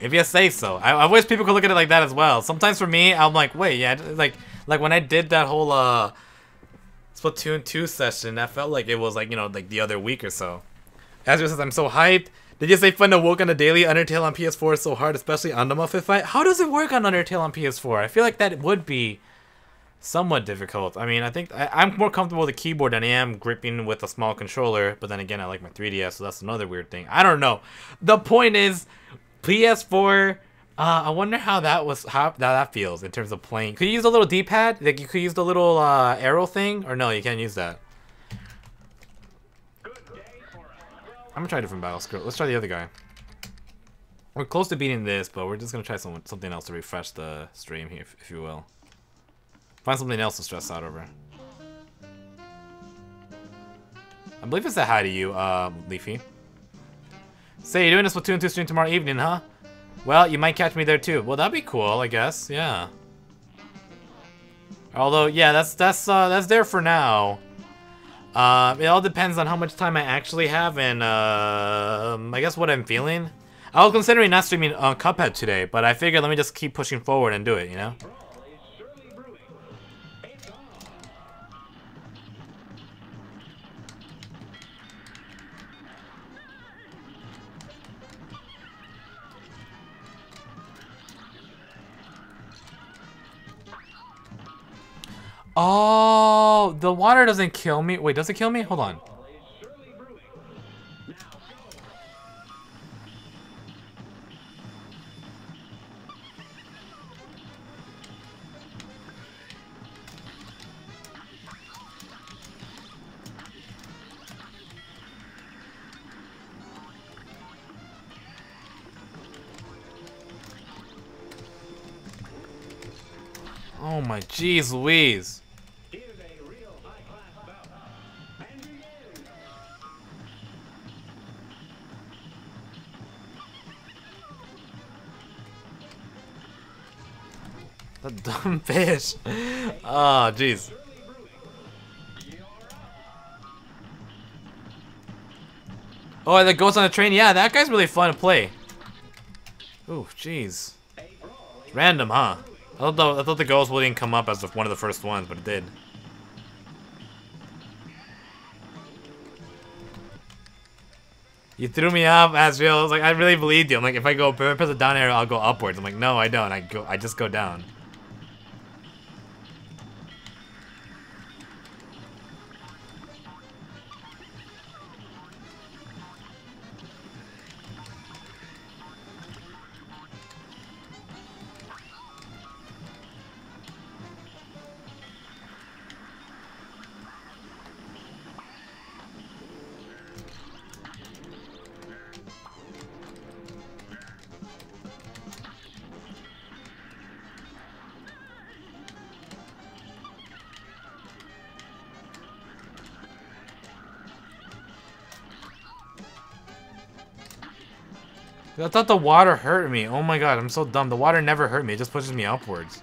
If you say so. I, I wish people could look at it like that as well. Sometimes for me, I'm like, wait, yeah, like, like when I did that whole uh Splatoon 2 session, that felt like it was like, you know, like the other week or so. As Azure says, I'm so hyped. Did you say fun to work on the daily Undertale on PS4 is so hard, especially on the Muffet fight? How does it work on Undertale on PS4? I feel like that would be somewhat difficult. I mean, I think I, am more comfortable with a keyboard than I am gripping with a small controller, but then again, I like my 3DS, so that's another weird thing. I don't know. The point is, PS4 uh, I wonder how that was how that, that feels in terms of playing. Could you use a little D-pad? Like you could use the little uh, arrow thing, or no, you can't use that. I'm gonna try a different battle script. Let's try the other guy. We're close to beating this, but we're just gonna try some, something else to refresh the stream here, if, if you will. Find something else to stress out over. I believe it's a hi to you, uh, Leafy. Say, you're doing this Splatoon 2 stream tomorrow evening, huh? Well, you might catch me there too. Well, that'd be cool, I guess. Yeah. Although, yeah, that's that's uh, that's there for now. Uh, it all depends on how much time I actually have and uh, I guess what I'm feeling. I was considering not streaming uh, Cuphead today, but I figured let me just keep pushing forward and do it, you know? Oh, the water doesn't kill me. Wait, does it kill me? Hold on. Oh my jeez Louise. The dumb fish. Oh, jeez. Oh, that goes on the train. Yeah, that guy's really fun to play. Ooh, jeez. Random, huh? I thought, the, I thought the ghost wouldn't come up as one of the first ones, but it did. You threw me off, Asriel. I was like, I really believed you. I'm like, if I go i press the down arrow, I'll go upwards. I'm like, no, I don't. I go, I just go down. I thought the water hurt me. Oh my god, I'm so dumb. The water never hurt me. It just pushes me upwards.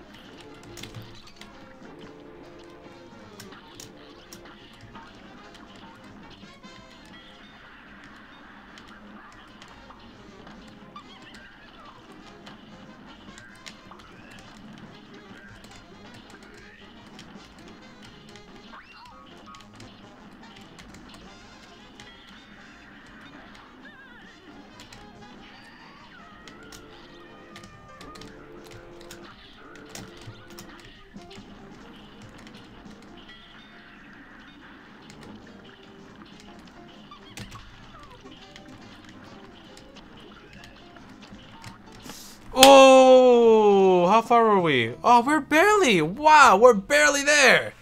How far are we? Oh, we're barely. Wow, we're barely there.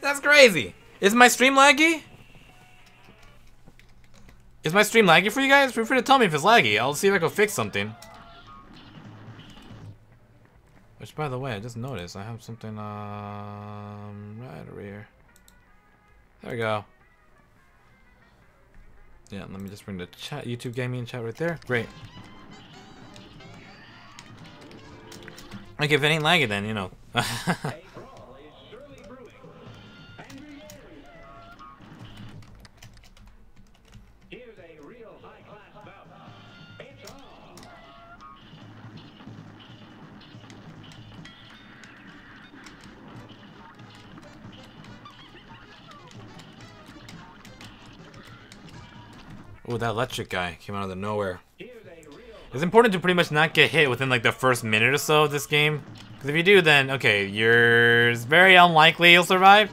That's crazy. Is my stream laggy? Is my stream laggy for you guys? Feel free to tell me if it's laggy. I'll see if I can fix something. Which, by the way, I just noticed I have something um, right over here. There we go. Yeah, let me just bring the chat, YouTube gaming chat right there. Great. Like, if it ain't laggy, then, you know. Oh, that electric guy came out of the nowhere. It's important to pretty much not get hit within like the first minute or so of this game. Because if you do, then, okay, you're very unlikely you'll survive.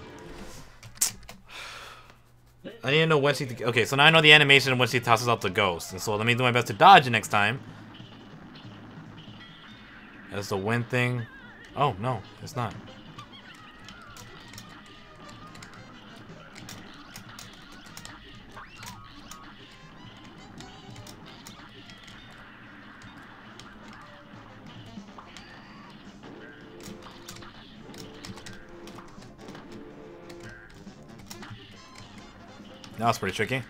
I didn't know when she... Okay, so now I know the animation when she tosses out the ghost. And so let me do my best to dodge it next time. That's the wind thing. Oh, no, it's not. That was pretty tricky.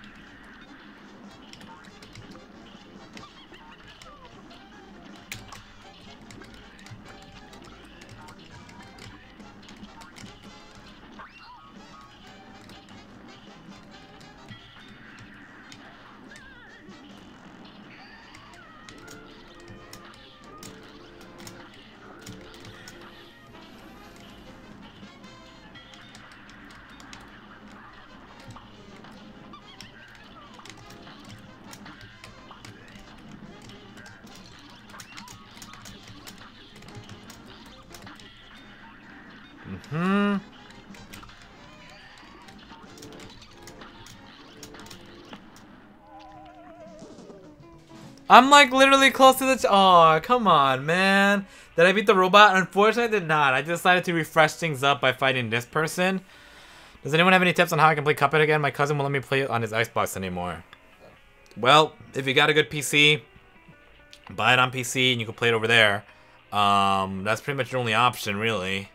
I'm like literally close to the. Oh, come on, man. Did I beat the robot? Unfortunately, I did not. I decided to refresh things up by fighting this person. Does anyone have any tips on how I can play Cuphead again? My cousin won't let me play it on his Xbox anymore. Well, if you got a good PC, buy it on PC and you can play it over there. Um, that's pretty much your only option, really.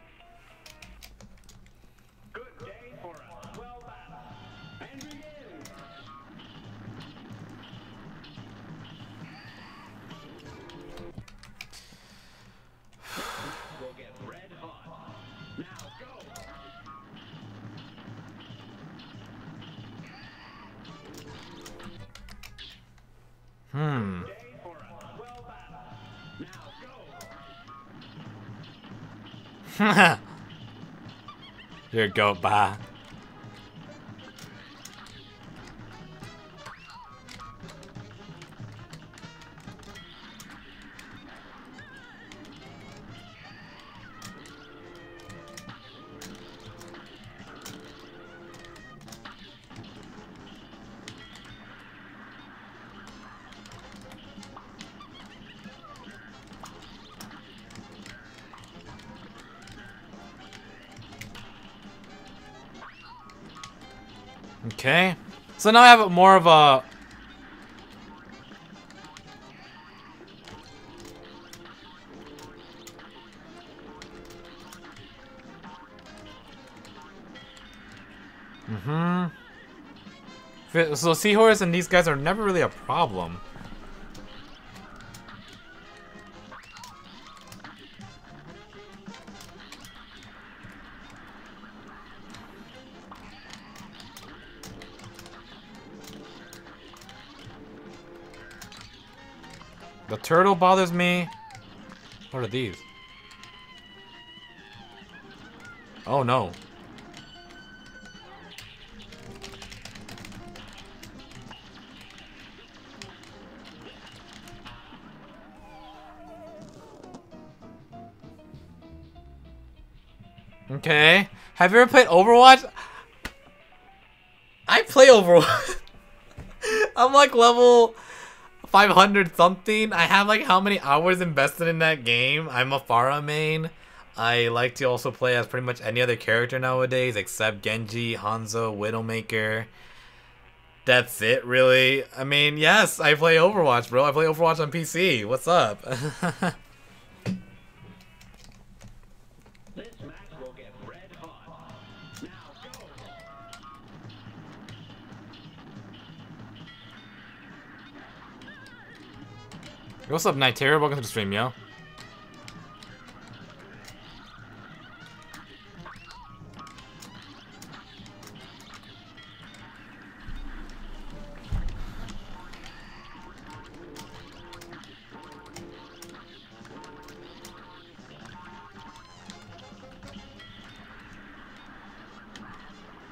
You're a So now I have more of a... Mm-hmm. So Seahorse and these guys are never really a problem. Turtle bothers me. What are these? Oh no. Okay. Have you ever played Overwatch? I play Overwatch. I'm like level 500 something. I have like how many hours invested in that game. I'm a Pharah main. I like to also play as pretty much any other character nowadays except Genji, Hanzo, Widowmaker. That's it, really. I mean, yes, I play Overwatch, bro. I play Overwatch on PC. What's up? What's up, Night Terror? Welcome to the stream, yo.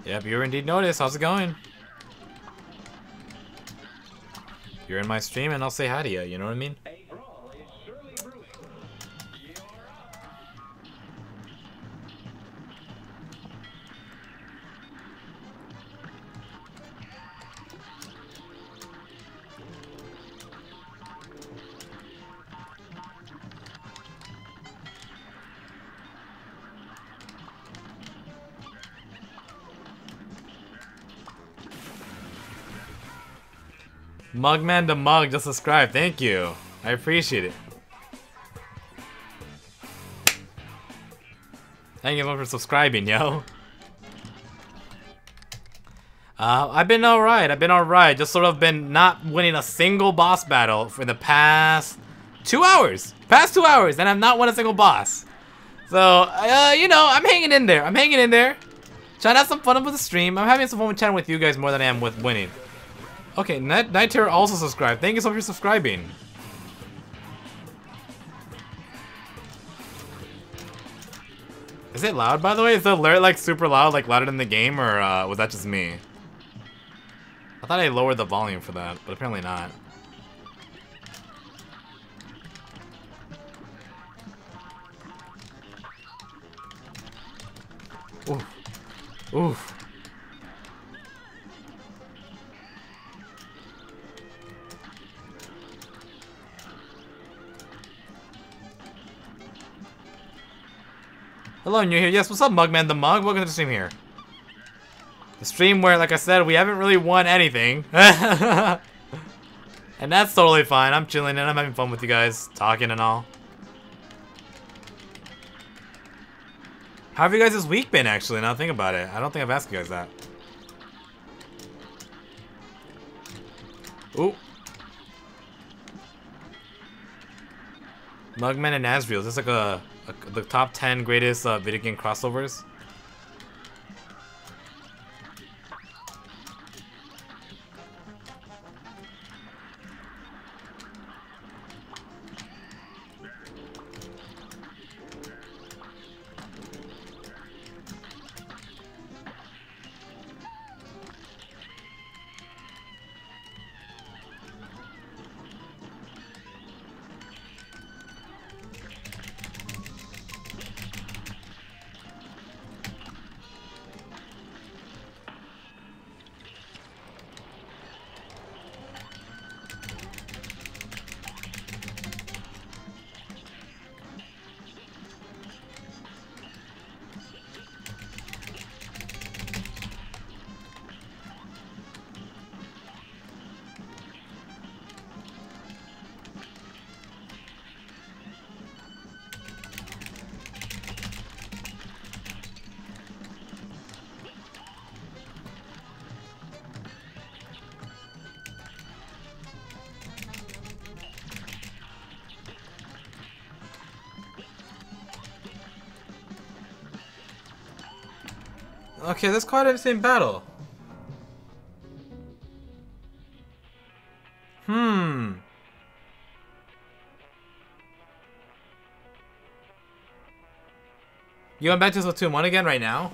Yep, you're indeed noticed. How's it going? You're in my stream and I'll say hi to you, you know what I mean? Mugman the Mug just subscribe. Thank you. I appreciate it. Thank you for subscribing, yo. Uh, I've been alright. I've been alright. Just sort of been not winning a single boss battle for the past two hours. Past two hours, and I've not won a single boss. So, uh, you know, I'm hanging in there. I'm hanging in there. Trying to have some fun with the stream. I'm having some fun with chatting with you guys more than I am with winning. Okay, Night, Night Terror also subscribed. Thank you so much for subscribing. Is it loud, by the way? Is the alert, like, super loud, like, louder than the game, or uh, was that just me? I thought I lowered the volume for that, but apparently not. Oof. Oof. Hello, new here. Yes, what's up, Mugman the Mug? Welcome to the stream here. The stream where, like I said, we haven't really won anything. and that's totally fine. I'm chilling and I'm having fun with you guys, talking and all. How have you guys this week been, actually, now think about it? I don't think I've asked you guys that. Ooh. Mugman and Asriel. Is this like a the top 10 greatest uh, video game crossovers. Okay, that's quite an interesting battle. Hmm. You went back to Splatoon 1 again right now?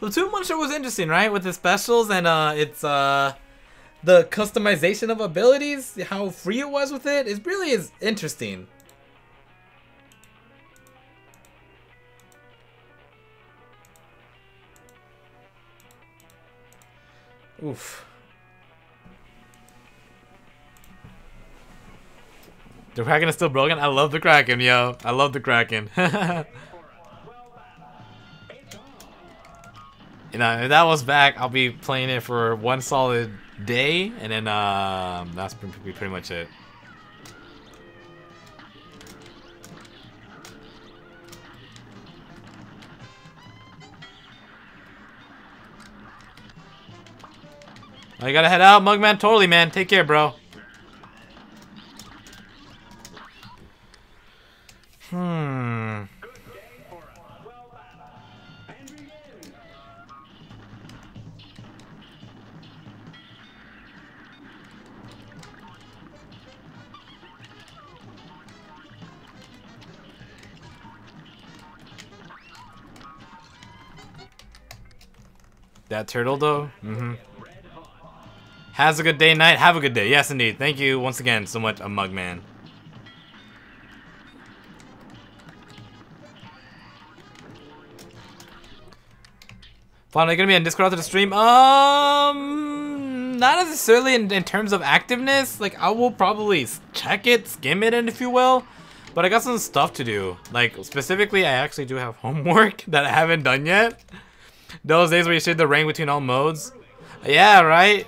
Splatoon 1 sure was interesting, right? With the specials and uh, it's uh, the customization of abilities, how free it was with it. It really is interesting. The Kraken is still broken? I love the Kraken, yo. I love the Kraken. you know, if that was back, I'll be playing it for one solid day, and then um, that's pretty, pretty much it. I gotta head out, Mugman. Totally, man. Take care, bro. Turtle, though? Mm-hmm. Has a good day, night. Have a good day. Yes, indeed. Thank you once again so much, a Mugman. Finally, gonna be on Discord after the stream? Um, not necessarily in, in terms of activeness. Like, I will probably check it, skim it, if you will. But I got some stuff to do. Like, specifically, I actually do have homework that I haven't done yet. Those days where you share the rank between all modes. Yeah, right?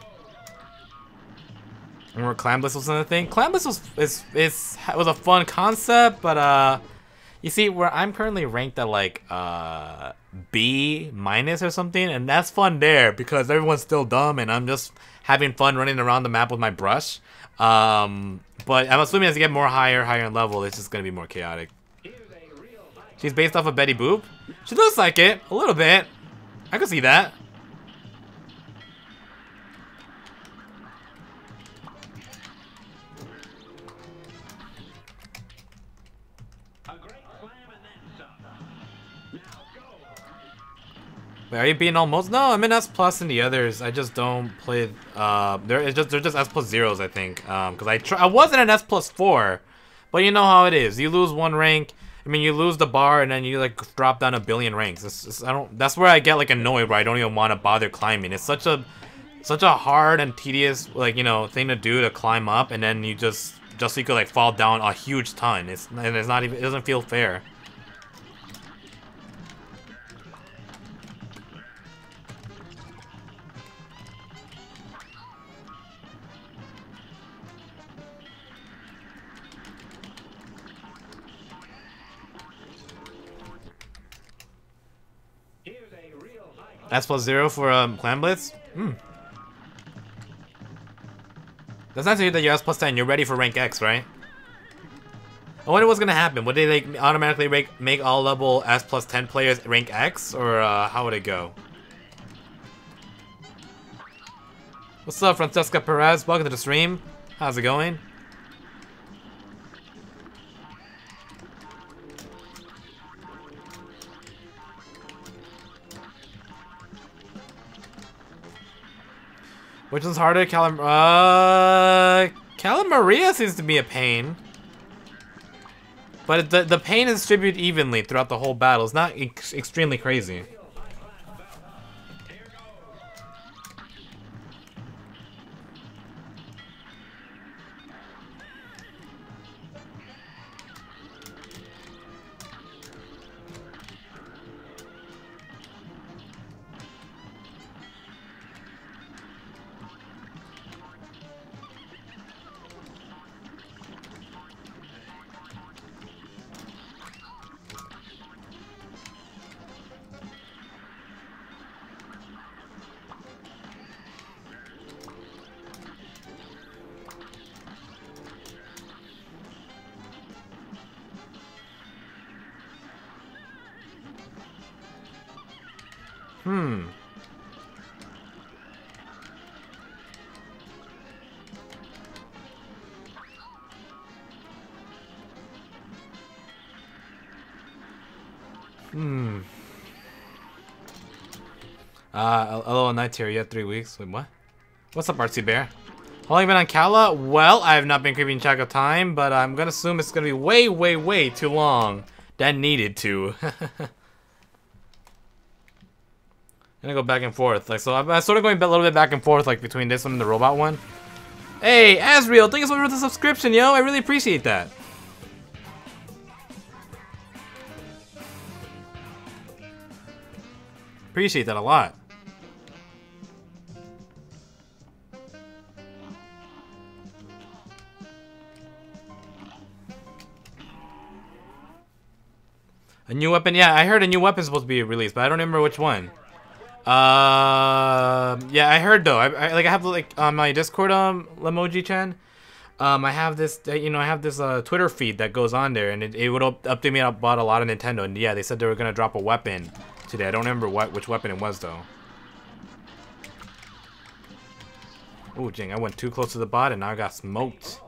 Remember Clam Blitz was another thing? Clam Blitz was is is was a fun concept, but uh you see where I'm currently ranked at like uh B minus or something, and that's fun there because everyone's still dumb and I'm just having fun running around the map with my brush. Um but I'm assuming as you get more higher, higher in level, it's just gonna be more chaotic. She's based off of Betty Boop? She looks like it, a little bit. I can see that. Wait, are you being almost? No, I'm in S plus and the others. I just don't play. Uh, they're just they're just S plus zeros, I think. Um, because I try, I wasn't an S plus four, but you know how it is. You lose one rank. I mean, you lose the bar and then you like drop down a billion ranks. It's, I don't. That's where I get like annoyed, where I don't even want to bother climbing. It's such a, such a hard and tedious like you know thing to do to climb up, and then you just just so you could like fall down a huge ton. It's and it's not even. It doesn't feel fair. S plus zero for um, Clam Blitz? Hmm. That's not to say that you're S plus 10, you're ready for rank X, right? I wonder what's gonna happen. Would they like automatically make, make all level S plus 10 players rank X, or uh, how would it go? What's up, Francesca Perez? Welcome to the stream. How's it going? Which one's harder? Calam- uh, Cala Maria seems to be a pain. But the, the pain is distributed evenly throughout the whole battle. It's not ex extremely crazy. Uh, a little night tier. You had three weeks. Wait, what? What's up, Artsy Bear? How long have you been on Cala? Well, I have not been keeping track of time, but I'm gonna assume it's gonna be way, way, way too long than needed to. gonna go back and forth. Like, so I'm, I'm, sort of going a little bit back and forth, like, between this one and the robot one. Hey, Asriel, thank you so much for the subscription, yo. I really appreciate that. Appreciate that a lot. A new weapon? Yeah, I heard a new weapon's supposed to be released, but I don't remember which one. Uh, yeah, I heard though. I, I like I have like on my Discord um Lemoji Chan. Um, I have this, uh, you know, I have this uh, Twitter feed that goes on there, and it, it would update me about a lot of Nintendo. And yeah, they said they were gonna drop a weapon today. I don't remember what which weapon it was though. Oh, jing! I went too close to the bot, and I got smoked.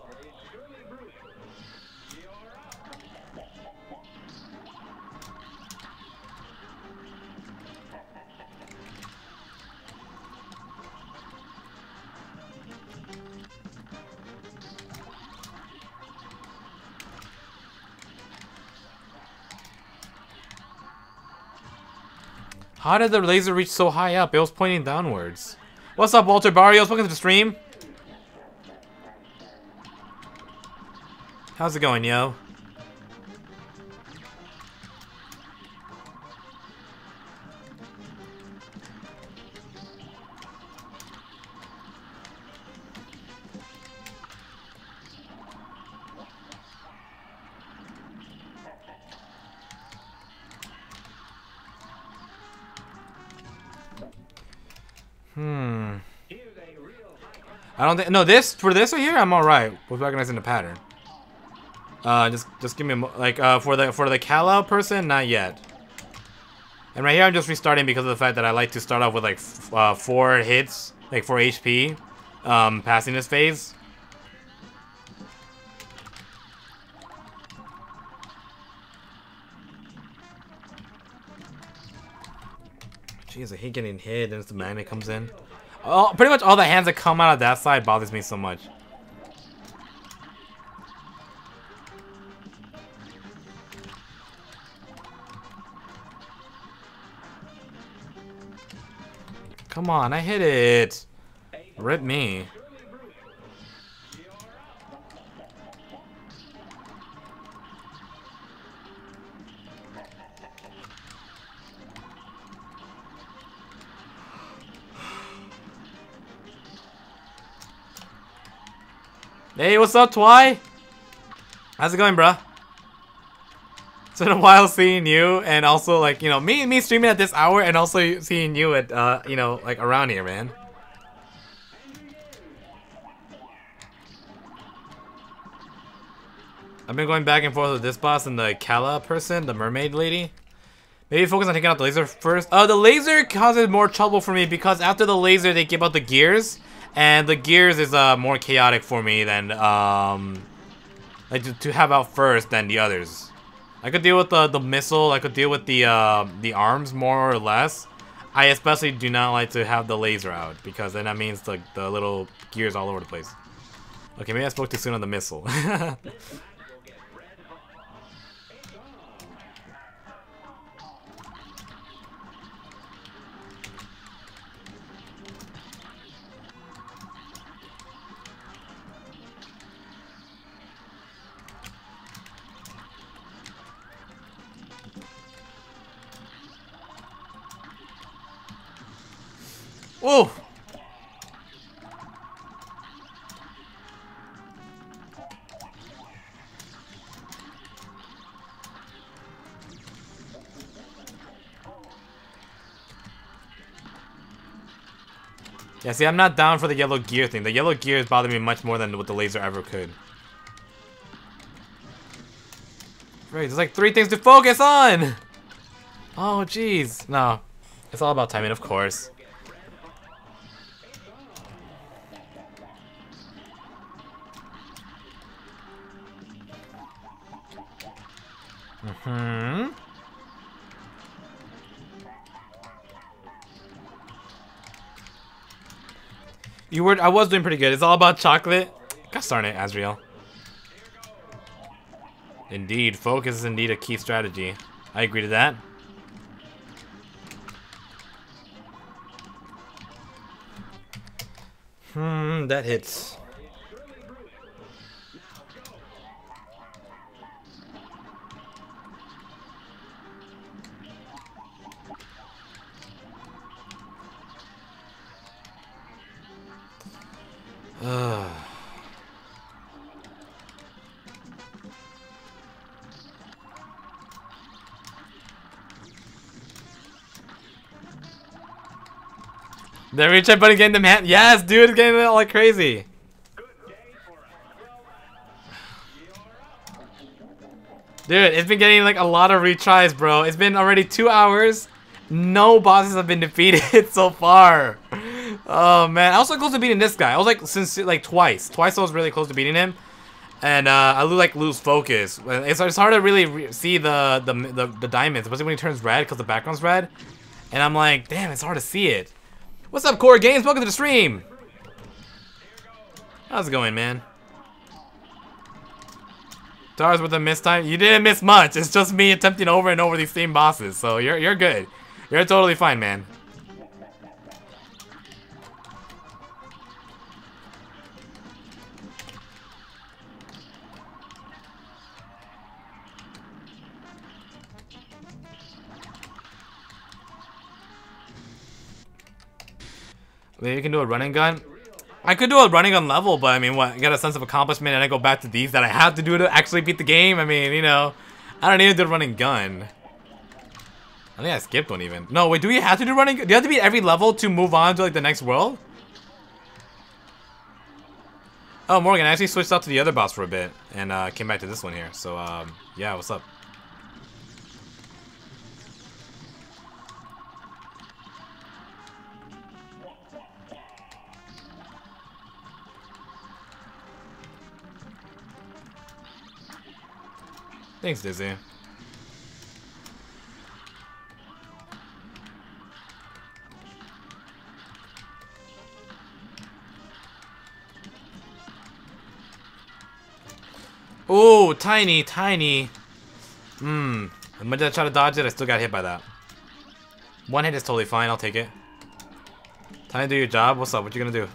How did the laser reach so high up? It was pointing downwards. What's up, Walter Barrios? Welcome to the stream. How's it going, yo? I don't think no this for this right here I'm all right with recognizing the pattern. Uh, just just give me a like uh for the for the Cala person not yet. And right here I'm just restarting because of the fact that I like to start off with like uh, four hits, like four HP, um, passing this phase. Jeez, I hate getting hit and the magnet comes in. Oh, pretty much all the hands that come out of that side bothers me so much. Come on, I hit it. Rip me. Hey, what's up, Twy? How's it going, bruh? It's been a while seeing you, and also, like, you know, me me streaming at this hour, and also seeing you at, uh, you know, like, around here, man. I've been going back and forth with this boss and the Cala person, the mermaid lady. Maybe focus on taking out the laser first. Uh, the laser causes more trouble for me because after the laser, they give out the gears. And the gears is uh, more chaotic for me than, um, like to, to have out first than the others. I could deal with the, the missile, I could deal with the, uh, the arms more or less. I especially do not like to have the laser out because then that means the, the little gears all over the place. Okay, maybe I spoke too soon on the missile. Whoa! Yeah, see, I'm not down for the yellow gear thing. The yellow gears bother me much more than what the laser ever could. Right, there's like three things to focus on! Oh, jeez. No. It's all about timing, of course. Hmm. You were. I was doing pretty good. It's all about chocolate. Gosh darn it, Asriel. Indeed, focus is indeed a key strategy. I agree to that. Hmm, that hits. The reach out button getting them hand. Yes, dude, it's getting like crazy. Dude, it's been getting like a lot of retries, bro. It's been already two hours. No bosses have been defeated so far. Oh man, I was so close to beating this guy. I was like since like twice. Twice I was really close to beating him, and uh, I like lose focus. It's, it's hard to really see the, the the the diamonds, especially when he turns red because the background's red. And I'm like, damn, it's hard to see it. What's up, Core Games? Welcome to the stream. How's it going, man? Stars with a miss time. You didn't miss much. It's just me attempting over and over these same bosses. So you're you're good. You're totally fine, man. You can do a running gun. I could do a running gun level, but I mean, what? Get a sense of accomplishment and I go back to these that I have to do to actually beat the game. I mean, you know, I don't need to do a running gun. I think I skipped one even. No, wait, do we have to do running? Do you have to beat every level to move on to like the next world? Oh, Morgan, I actually switched out to the other boss for a bit and uh, came back to this one here. So, um, yeah, what's up? Thanks, Dizzy. Oh, tiny, tiny. Hmm. As much as I try to dodge it, I still got hit by that. One hit is totally fine. I'll take it. Time to do your job. What's up? What you gonna do?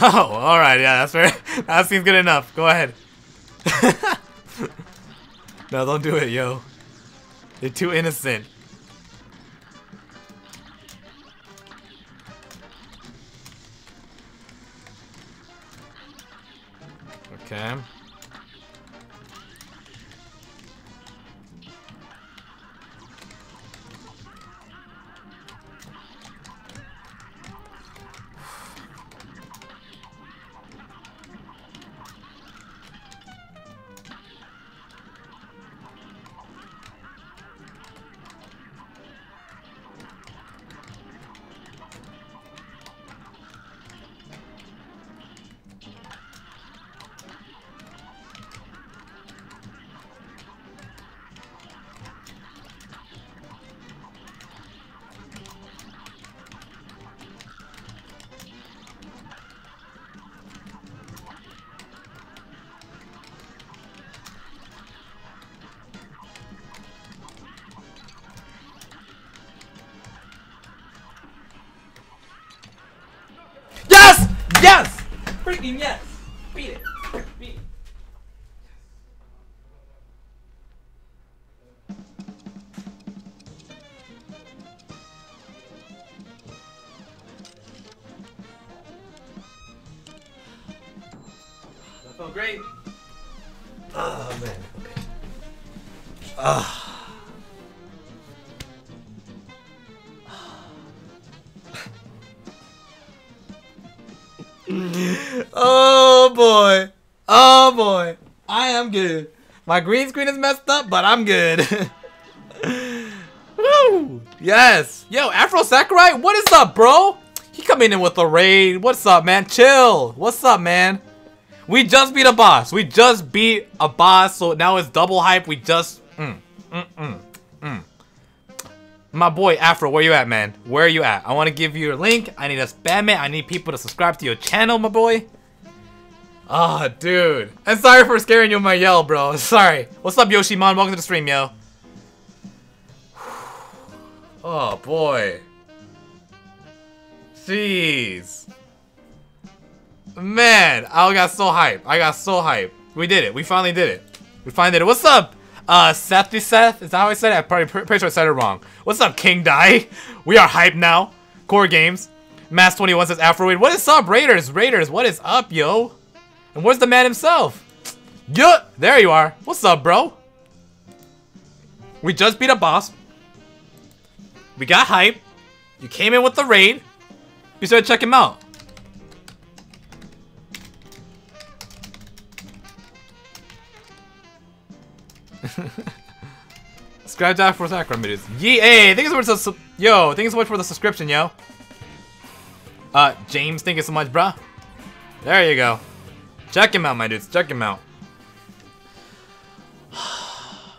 Oh, alright, yeah, that's fair. that seems good enough. Go ahead. no, don't do it, yo. You're too innocent. My green screen is messed up, but I'm good. Woo! Yes! Yo, Afro Sakurai, what is up, bro? He coming in with a raid. What's up, man? Chill. What's up, man? We just beat a boss. We just beat a boss, so now it's double hype. We just... Mm, mm, mm, mm. My boy, Afro, where you at, man? Where are you at? I want to give you a link. I need to spam it. I need people to subscribe to your channel, my boy. Ah, oh, dude. I'm sorry for scaring you with my yell, bro. Sorry. What's up, Yoshimon? Welcome to the stream, yo. Oh, boy. Jeez. Man, I got so hype. I got so hype. We did it. We finally did it. We finally did it. What's up, uh, Seth? Is that how I said it? I'm probably pretty sure I said it wrong. What's up, King Die? We are hyped now. Core Games. Mass21 says Afroid. What is up, Raiders? Raiders, what is up, yo? And where's the man himself? Yeah, there you are. What's up, bro? We just beat a boss. We got hype. You came in with the raid. Sure to check him out. Subscribe to for videos. Yee, hey, thank you so much for the yo, thank you so much for the subscription, yo. Uh, James, thank you so much, bruh. There you go. Check him out, my dudes. Check him out.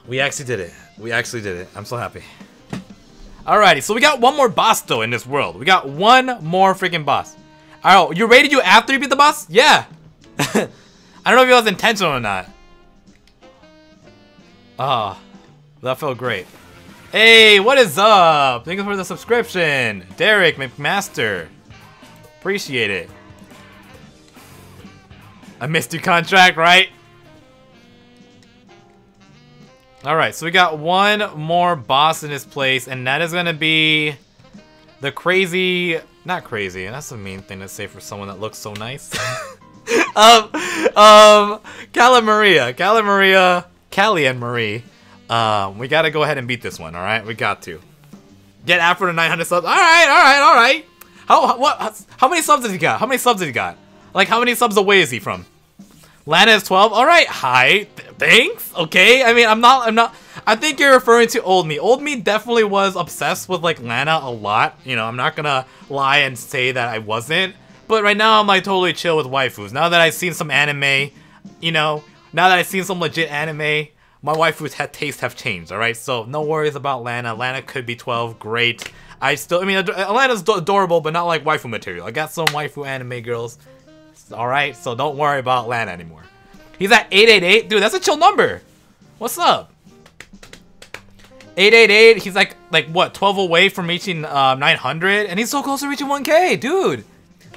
we actually did it. We actually did it. I'm so happy. Alrighty, so we got one more boss though in this world. We got one more freaking boss. Alright, you rated you after you beat the boss? Yeah. I don't know if it was intentional or not. Ah, oh, that felt great. Hey, what is up? Thank you for the subscription. Derek McMaster. Appreciate it. I missed your contract, right? Alright, so we got one more boss in this place, and that is gonna be the crazy... Not crazy, that's the mean thing to say for someone that looks so nice. um, um, Cala Maria. Cala Maria, Callie and Marie. Um, we gotta go ahead and beat this one, alright? We got to. Get Afro to 900 subs. Alright, alright, alright. How, what, how many subs did he got? How many subs did he got? Like, how many subs away is he from? Lana is 12. All right, hi. Th thanks. Okay. I mean, I'm not. I'm not. I think you're referring to old me. Old me definitely was obsessed with like Lana a lot. You know, I'm not gonna lie and say that I wasn't. But right now, I'm like totally chill with waifus. Now that I've seen some anime, you know, now that I've seen some legit anime, my waifu's had taste have changed. All right, so no worries about Lana. Lana could be 12. Great. I still. I mean, Lana's adorable, but not like waifu material. I got some waifu anime girls alright? So don't worry about Lana anymore. He's at 888. Dude, that's a chill number. What's up? 888, he's like, like what, 12 away from reaching uh, 900? And he's so close to reaching 1k, dude.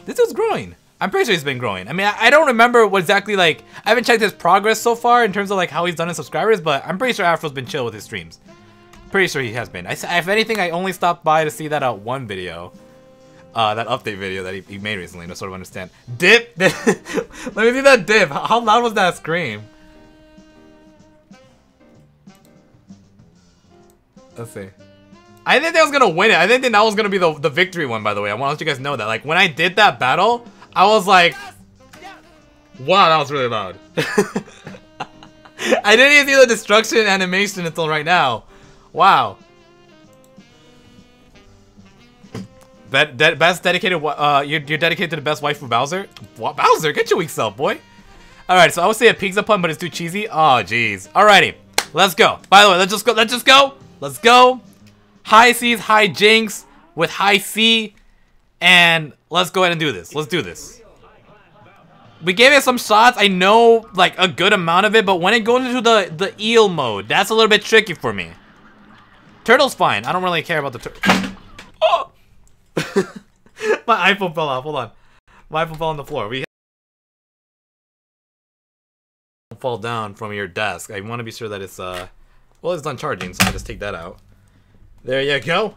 This dude's growing. I'm pretty sure he's been growing. I mean, I, I, don't remember what exactly, like, I haven't checked his progress so far in terms of, like, how he's done in subscribers, but I'm pretty sure Afro's been chill with his streams. Pretty sure he has been. I, if anything, I only stopped by to see that uh, one video uh, that update video that he, he, made recently to sort of understand. Dip! Let me see that dip. How loud was that scream? Let's see. I didn't think I was gonna win it. I didn't think that was gonna be the, the victory one, by the way. I want to let you guys know that. Like, when I did that battle, I was like... Wow, that was really loud. I didn't even see the destruction animation until right now. Wow. Bet, de best dedicated, uh, you're, you're dedicated to the best wife for Bowser? What, Bowser, get your weak self, boy. Alright, so I would say a pizza pun, but it's too cheesy. Oh, jeez. Alrighty, let's go. By the way, let's just go, let's just go. Let's go. High C's, high Jinx with high C. And let's go ahead and do this. Let's do this. We gave it some shots. I know, like, a good amount of it, but when it goes into the, the eel mode, that's a little bit tricky for me. Turtle's fine. I don't really care about the turtle. oh! My iPhone fell off. Hold on. My iPhone fell on the floor. We fall down from your desk. I want to be sure that it's uh well it's done charging, so I just take that out. There you go.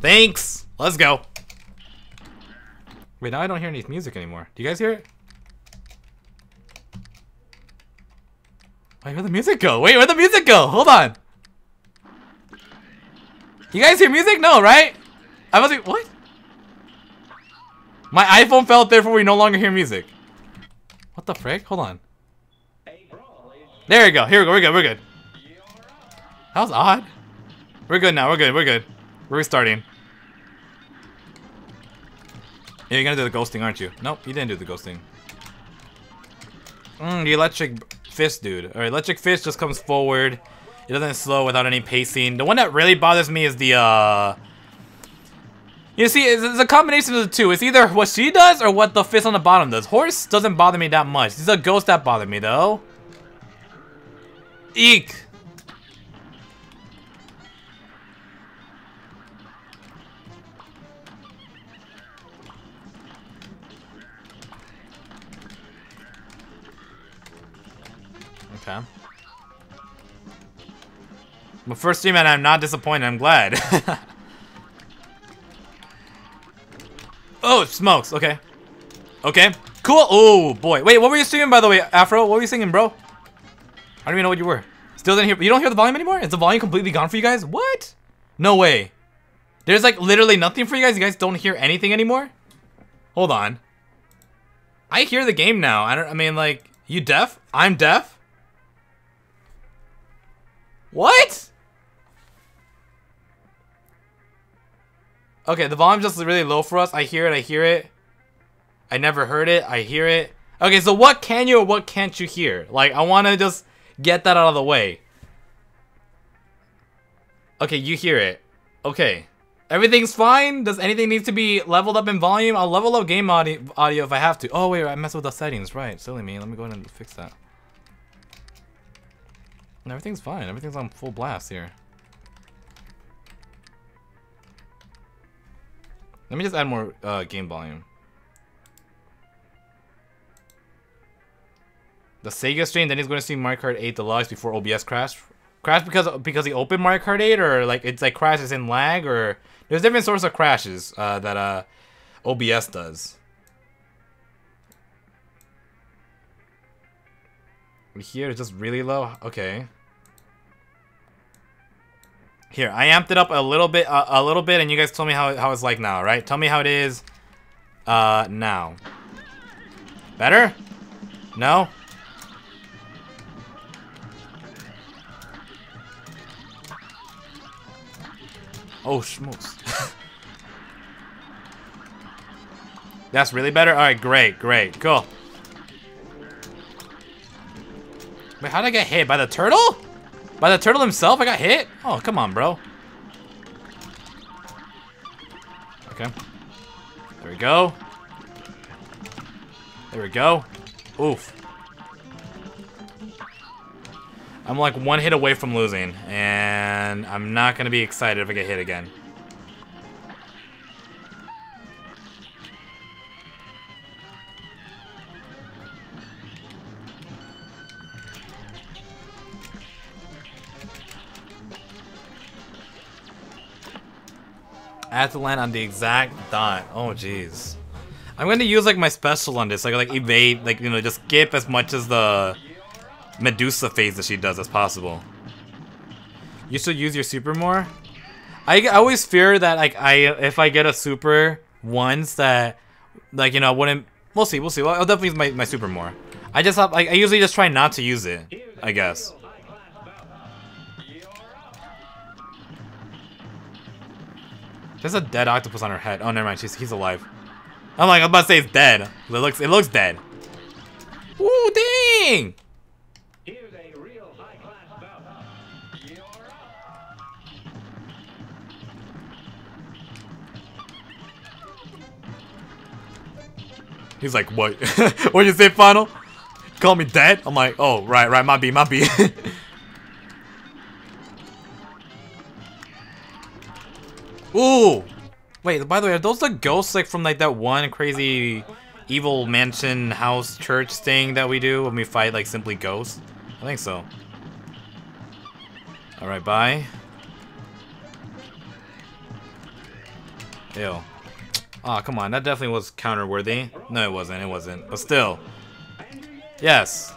Thanks. Let's go. Wait, now I don't hear any music anymore. Do you guys hear it? Wait, where'd the music go? Wait, where'd the music go? Hold on. You guys hear music? No, right? I was like, what? My iPhone fell, therefore we no longer hear music. What the frick? Hold on. There you go. Here we go. We're good. We're good. That was odd. We're good now. We're good. We're good. We're restarting. Yeah, you're gonna do the ghosting, aren't you? Nope, you didn't do the ghosting. Mmm, the electric fist, dude. Alright, electric fist just comes forward. It doesn't slow without any pacing. The one that really bothers me is the, uh... You see, it's, it's a combination of the two. It's either what she does or what the fist on the bottom does. Horse doesn't bother me that much. It's a ghost that bother me, though. Eek! Okay. My first stream and I'm not disappointed, I'm glad. oh, smokes, okay. Okay, cool. Oh, boy. Wait, what were you singing, by the way, Afro? What were you singing, bro? I don't even know what you were. Still didn't hear- you don't hear the volume anymore? Is the volume completely gone for you guys? What? No way. There's like literally nothing for you guys? You guys don't hear anything anymore? Hold on. I hear the game now. I don't- I mean, like, you deaf? I'm deaf? What? Okay, the volume's just really low for us. I hear it, I hear it. I never heard it, I hear it. Okay, so what can you or what can't you hear? Like, I want to just get that out of the way. Okay, you hear it. Okay. Everything's fine? Does anything need to be leveled up in volume? I'll level up game audio, audio if I have to. Oh, wait, I messed with the settings. Right, silly me. Let me go ahead and fix that. Everything's fine. Everything's on full blast here. Let me just add more uh, game volume. The Sega stream, then he's going to see Mario Kart 8 Deluxe before OBS crash. Crash because because he opened Mario Kart 8, or like it's like crashes in lag, or there's different sorts of crashes uh, that uh, OBS does. Here it's just really low. Okay. Here, I amped it up a little bit, uh, a little bit, and you guys told me how how it's like now, right? Tell me how it is, uh, now. Better? No? Oh, schmooks. That's really better? Alright, great, great, cool. Wait, how did I get hit? By the turtle? By the turtle himself? I got hit? Oh, come on, bro. Okay. There we go. There we go. Oof. I'm like one hit away from losing, and I'm not going to be excited if I get hit again. I have to land on the exact dot. Oh, jeez. I'm to use like my special on this, like like evade, like you know, just skip as much as the Medusa phase that she does as possible. You should use your super more. I, I always fear that like I if I get a super once that like you know I wouldn't. We'll see. We'll see. I'll definitely use my my super more. I just have, like I usually just try not to use it. I guess. There's a dead octopus on her head. Oh, never mind. She's he's alive. I'm like I'm about to say it's dead. It looks it looks dead. Ooh, dang! He's like, what? what you say, final? Call me dead? I'm like, oh, right, right, my B, my B. Ooh! Wait, by the way, are those the ghosts like from like that one crazy evil mansion house church thing that we do when we fight like simply ghosts? I think so. Alright, bye. Ew. Aw, oh, come on. That definitely was counter-worthy. No, it wasn't. It wasn't. But still. Yes.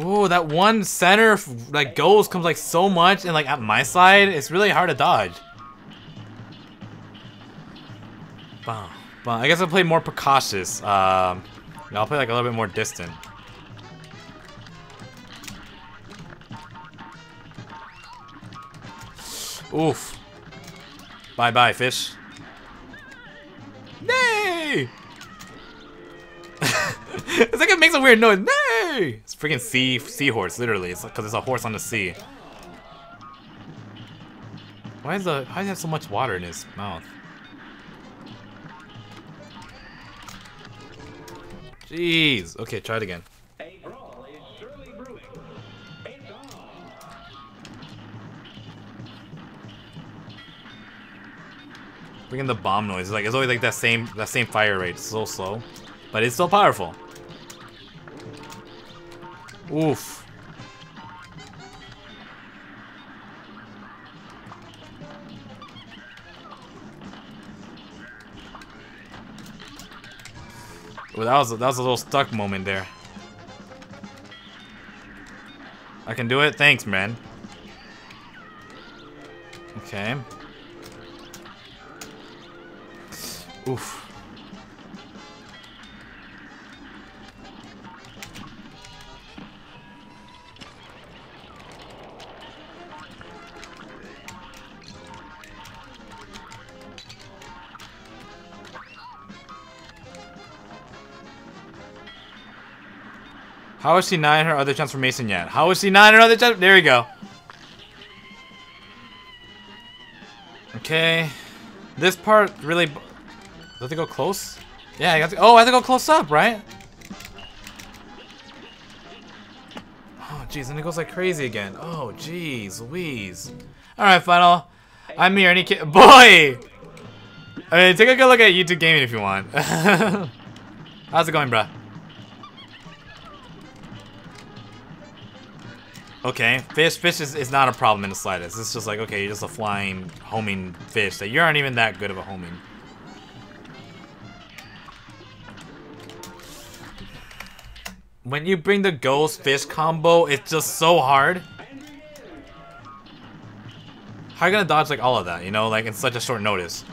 Ooh, that one center like goes comes like so much and like at my side, it's really hard to dodge. But I guess I'll play more precautious. Um, I'll play like a little bit more distant. Oof. Bye bye, fish. Nay! It's like it makes a weird noise. Nay! It's freaking sea seahorse, literally. It's because it's a horse on the sea. Why is the why does he have so much water in his mouth? Jeez. Okay, try it again. Bringing the bomb noise. It's like it's always like that same that same fire rate. It's so slow. But it's still powerful. Oof. Well, that was that was a little stuck moment there. I can do it. Thanks, man. Okay. Oof. How is she not her other transformation yet? How is she not her other? There we go. Okay. This part really... i Does it go close? Yeah, I got to... Oh, I have to go close up, right? Oh, jeez, and it goes like crazy again. Oh, jeez, Louise. Alright, final. I'm here, any kid... Boy! I mean, take a good look at YouTube Gaming if you want. How's it going, bruh? Okay, fish fish is, is not a problem in the slightest. It's just like, okay, you're just a flying, homing fish that you aren't even that good of a homing. When you bring the ghost fish combo, it's just so hard. How are you gonna dodge like all of that, you know, like in such a short notice?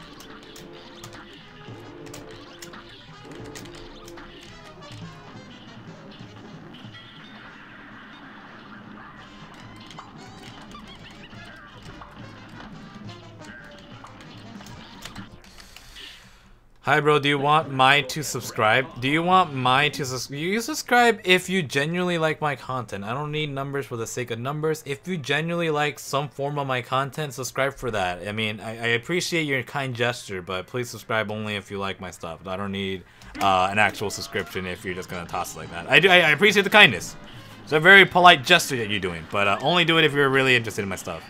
Hi, bro. Do you want my to subscribe? Do you want my to subscribe? You subscribe if you genuinely like my content. I don't need numbers for the sake of numbers. If you genuinely like some form of my content, subscribe for that. I mean, I, I appreciate your kind gesture, but please subscribe only if you like my stuff. I don't need uh, an actual subscription if you're just gonna toss it like that. I do. I, I appreciate the kindness. It's a very polite gesture that you're doing, but uh, only do it if you're really interested in my stuff.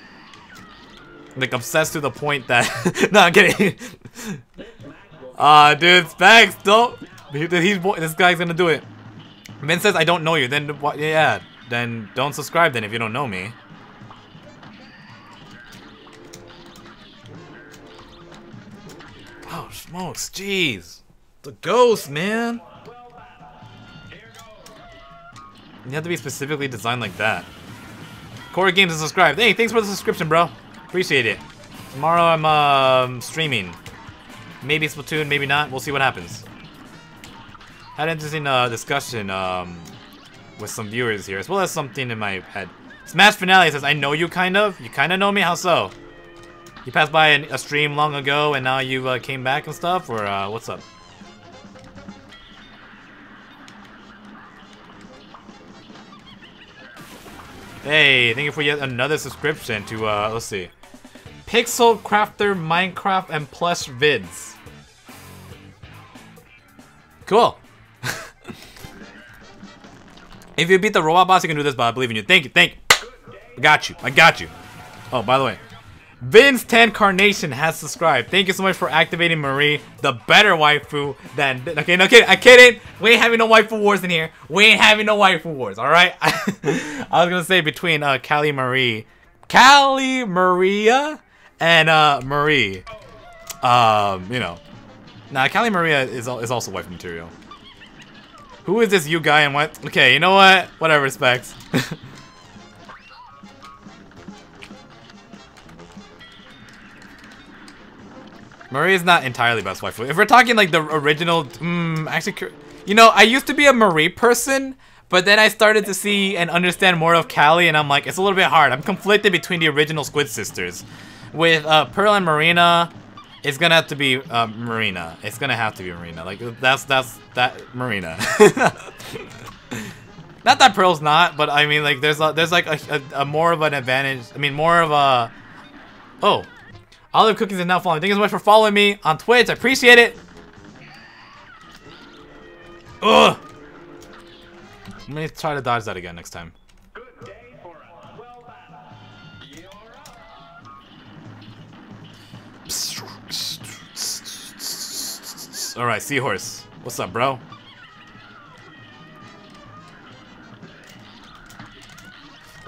Like obsessed to the point that. no, I'm kidding. Ah, uh, dude, Spags, don't. He, he's this guy's gonna do it. Min says I don't know you. Then? Yeah, then don't subscribe. Then if you don't know me. Oh smokes, jeez, the ghost, man. You have to be specifically designed like that. Corey Games is subscribed. Hey, thanks for the subscription, bro. Appreciate it. Tomorrow I'm um, streaming. Maybe Splatoon, maybe not. We'll see what happens. Had an interesting uh, discussion um, with some viewers here, as well as something in my head. Smash Finale says, I know you kind of. You kind of know me? How so? You passed by a, a stream long ago and now you uh, came back and stuff? Or uh, what's up? Hey, thank you for yet another subscription to, uh, let's see. Pixel Crafter Minecraft and Plush Vids. Cool. if you beat the robot boss, you can do this, but I believe in you. Thank you, thank you. I got you. I got you. Oh, by the way. Vince 10 Carnation has subscribed. Thank you so much for activating Marie, the better waifu than... Okay, no kidding. I kidding. We ain't having no waifu wars in here. We ain't having no waifu wars, alright? I was gonna say between uh, Callie Marie... Callie Maria and uh, Marie. Um, you know, Nah, Callie Maria is, is also wife material. Who is this you guy and what? Okay, you know what? Whatever, Specs. Marie is not entirely best wife. If we're talking like the original, mm, actually, you know, I used to be a Marie person, but then I started to see and understand more of Callie, and I'm like, it's a little bit hard. I'm conflicted between the original Squid Sisters. With uh, Pearl and Marina, it's gonna have to be uh, Marina. It's gonna have to be Marina. Like that's that's that Marina. not that Pearl's not, but I mean like there's a, there's like a, a, a more of an advantage. I mean more of a. Oh, Olive Cookies is now following. Thank you so much for following me on Twitch. I appreciate it. Ugh. Let me try to dodge that again next time. Alright, Seahorse. What's up, bro?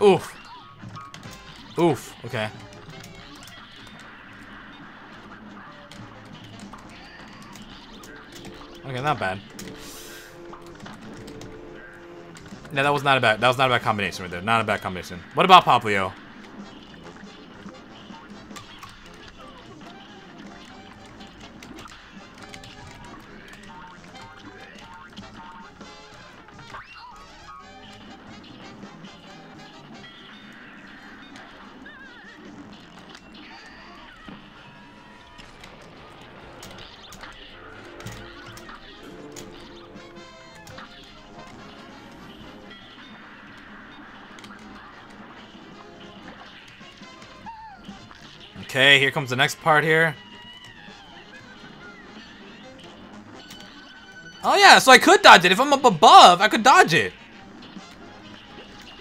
Oof. Oof. Okay. Okay, not bad. No, that was not a bad. That was not a bad combination right there. Not a bad combination. What about Poplio? Okay, here comes the next part here. Oh yeah, so I could dodge it. If I'm up above, I could dodge it.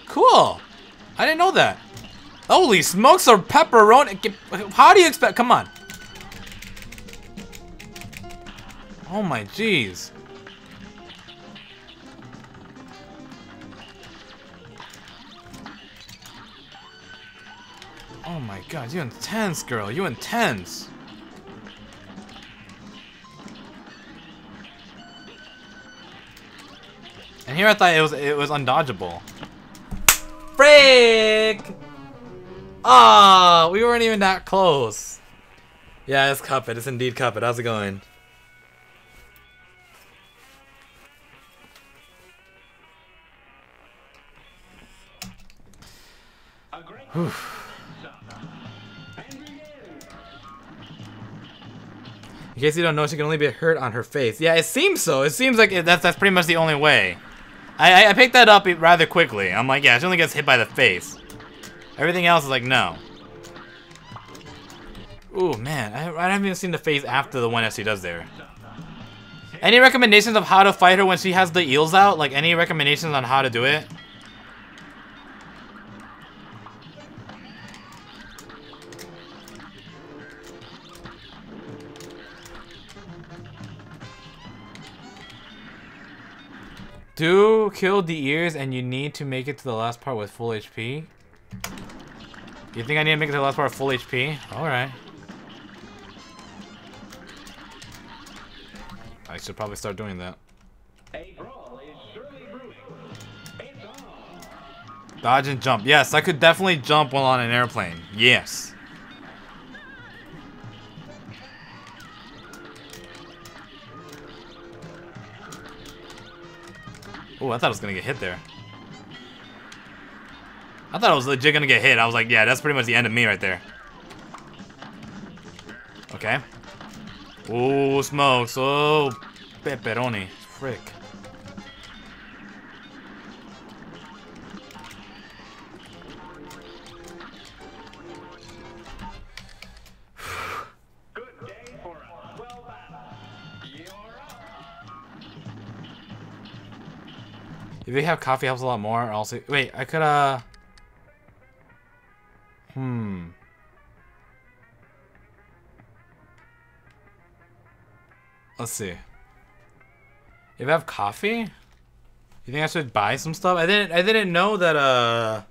Cool. I didn't know that. Holy smokes or pepperoni. How do you expect? Come on. Oh my jeez. Oh my god, you intense, girl. You intense. And here I thought it was it was undodgeable. Frick! Ah, oh, we weren't even that close. Yeah, it's Cuphead. It's indeed Cuphead. How's it going? Whew. In case you don't know, she can only be hurt on her face. Yeah, it seems so. It seems like it, that's that's pretty much the only way. I, I, I picked that up rather quickly. I'm like, yeah, she only gets hit by the face. Everything else is like, no. Ooh, man, I, I haven't even seen the face after the one that she does there. Any recommendations of how to fight her when she has the eels out? Like, any recommendations on how to do it? Do kill the ears and you need to make it to the last part with full HP? You think I need to make it to the last part with full HP? Alright. I should probably start doing that. Dodge and jump. Yes, I could definitely jump while on an airplane. Yes. Oh, I thought I was gonna get hit there. I thought I was legit gonna get hit. I was like, yeah, that's pretty much the end of me right there. Okay. Oh, smokes. Oh, pepperoni. Frick. If we have coffee helps a lot more, also wait, I could uh Hmm. Let's see. If I have coffee? You think I should buy some stuff? I didn't I didn't know that uh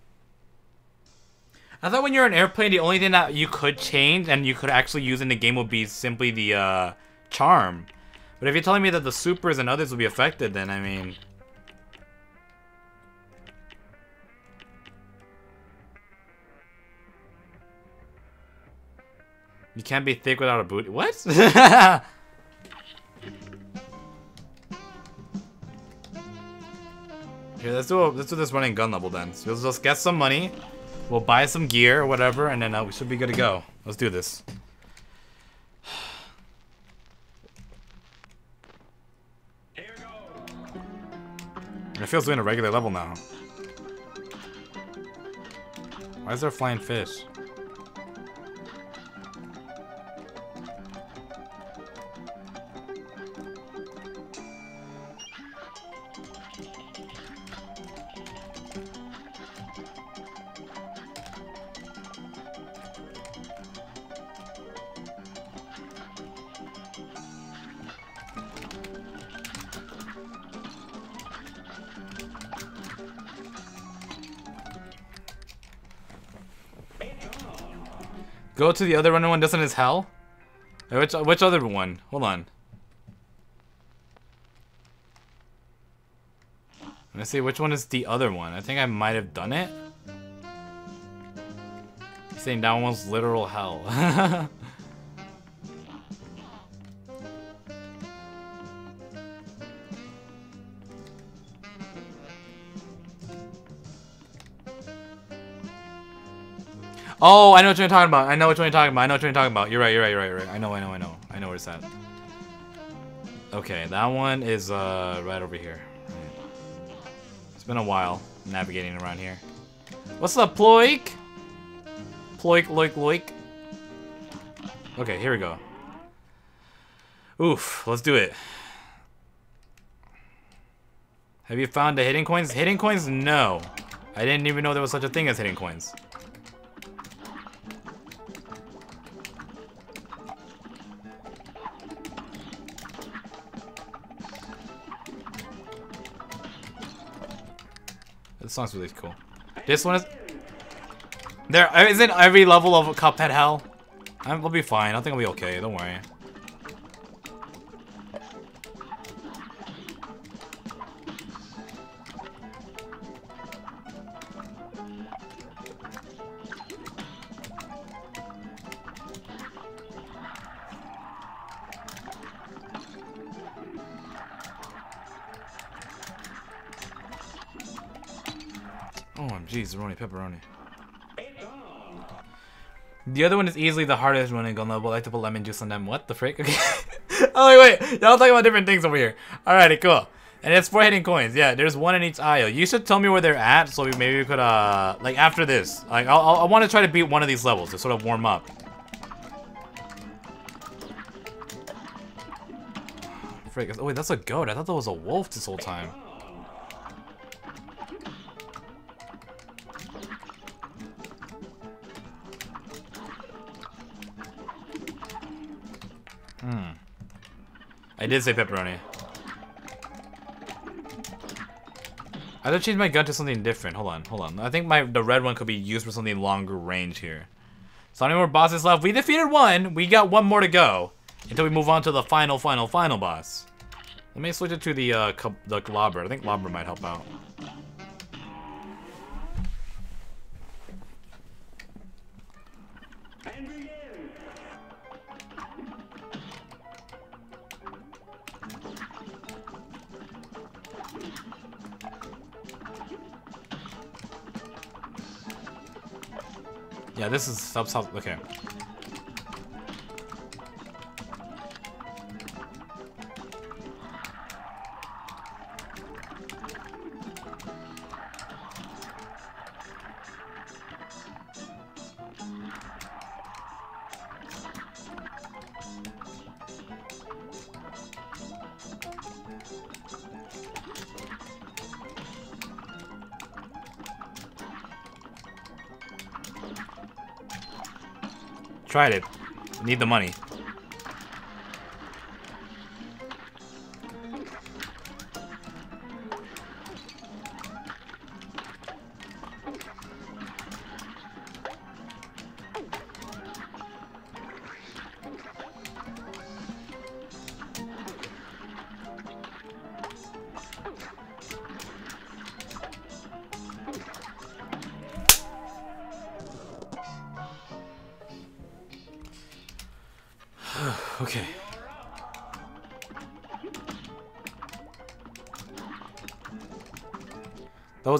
I thought when you're on airplane the only thing that you could change and you could actually use in the game would be simply the uh charm. But if you're telling me that the supers and others will be affected, then I mean You can't be thick without a booty. What? Here, let's do a, let's do this running gun level then. So let's just get some money. We'll buy some gear or whatever, and then uh, we should be good to go. Let's do this. It feels doing a regular level now. Why is there a flying fish? To the other one doesn't as hell? Which which other one? Hold on. Let's see which one is the other one. I think I might have done it. Saying that one's literal hell. Oh, I know what you're talking about. I know what you're talking about. I know what you're talking about. You're right, you're right, you're right, you're right. I know, I know, I know. I know where it's at. Okay, that one is uh, right over here. It's been a while navigating around here. What's up, Ploik? Ploik, loik, loik. Okay, here we go. Oof, let's do it. Have you found the hidden coins? Hidden coins? No. I didn't even know there was such a thing as hidden coins. Song's really cool. This one is... There isn't every level of Cuphead hell. I'll be fine. I think I'll be okay. Don't worry. Pepperoni. The other one is easily the hardest running gun level. I like to put lemon juice on them. What the frick? Okay. oh, wait, wait. Y'all talking about different things over here. Alrighty, cool. And it's four hitting coins. Yeah, there's one in each isle. You should tell me where they're at so we, maybe we could, uh, like after this. Like, I'll, I'll, I want to try to beat one of these levels to sort of warm up. Frick. Oh, wait, that's a goat. I thought that was a wolf this whole time. Hmm. I did say pepperoni. I to change my gun to something different. Hold on, hold on. I think my the red one could be used for something longer range here. So many more bosses left? We defeated one. We got one more to go until we move on to the final, final, final boss. Let me switch it to the uh, the Lobber. I think Lobber might help out. Yeah, this is sub sub. Okay. Tried it. Need the money.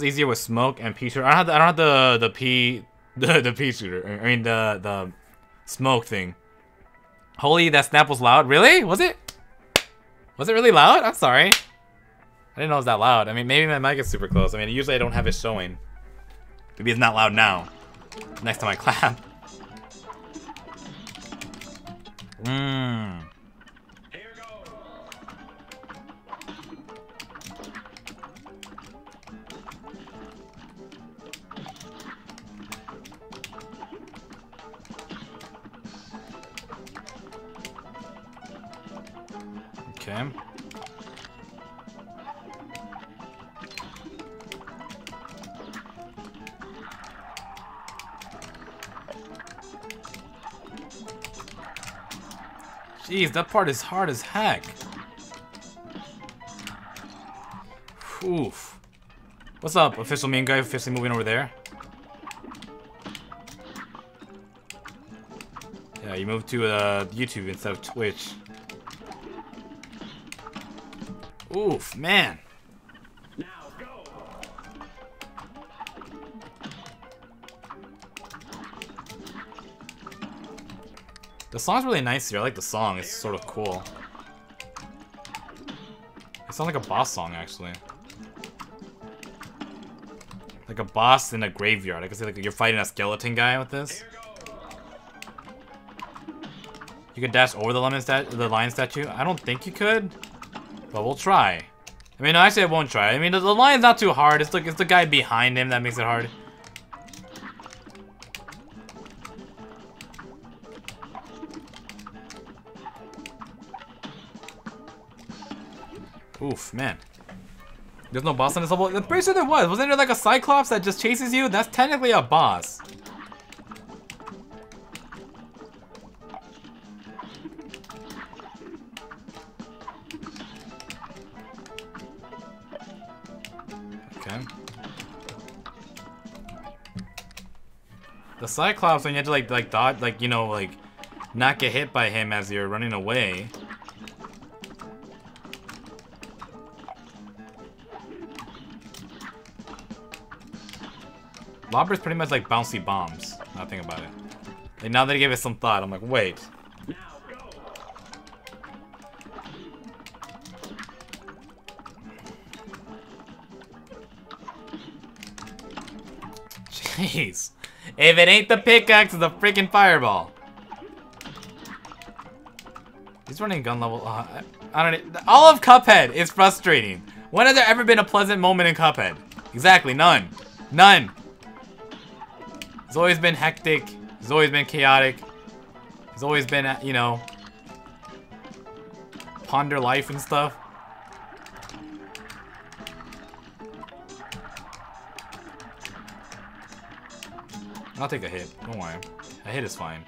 Easier with smoke and pea shooter. I don't have the, I don't have the the pea the the pea shooter. I mean the the smoke thing. Holy, that snap was loud. Really? Was it? Was it really loud? I'm sorry. I didn't know it was that loud. I mean, maybe my mic is super close. I mean, usually I don't have it showing. Maybe it's not loud now. Next time I clap. Mmm. Jeez, that part is hard as heck. Oof. What's up, official main guy officially moving over there? Yeah, you moved to uh, YouTube instead of Twitch. Oof, man. The song's really nice here. I like the song. It's sort of cool. It sounds like a boss song, actually. Like a boss in a graveyard. I can see like you're fighting a skeleton guy with this. You could dash over the lemon stat the lion statue. I don't think you could. But we'll try. I mean, actually, I won't try. I mean, the, the lion's not too hard. It's it's the guy behind him that makes it hard. Oof, man. There's no boss on this level? I'm pretty sure there was. Wasn't there like a Cyclops that just chases you? That's technically a boss. Okay. The Cyclops, when you have to like, like dodge, like, you know, like, not get hit by him as you're running away. Lobber's pretty much like bouncy bombs. Now think about it. And now that he gave it some thought, I'm like, wait. Jeez. If it ain't the pickaxe, it's the freaking fireball. He's running gun level. Uh, I don't. All of Cuphead is frustrating. When has there ever been a pleasant moment in Cuphead? Exactly, none. None. It's always been hectic. It's always been chaotic. It's always been, uh, you know, ponder life and stuff. I'll take a hit. Don't worry. A hit is fine.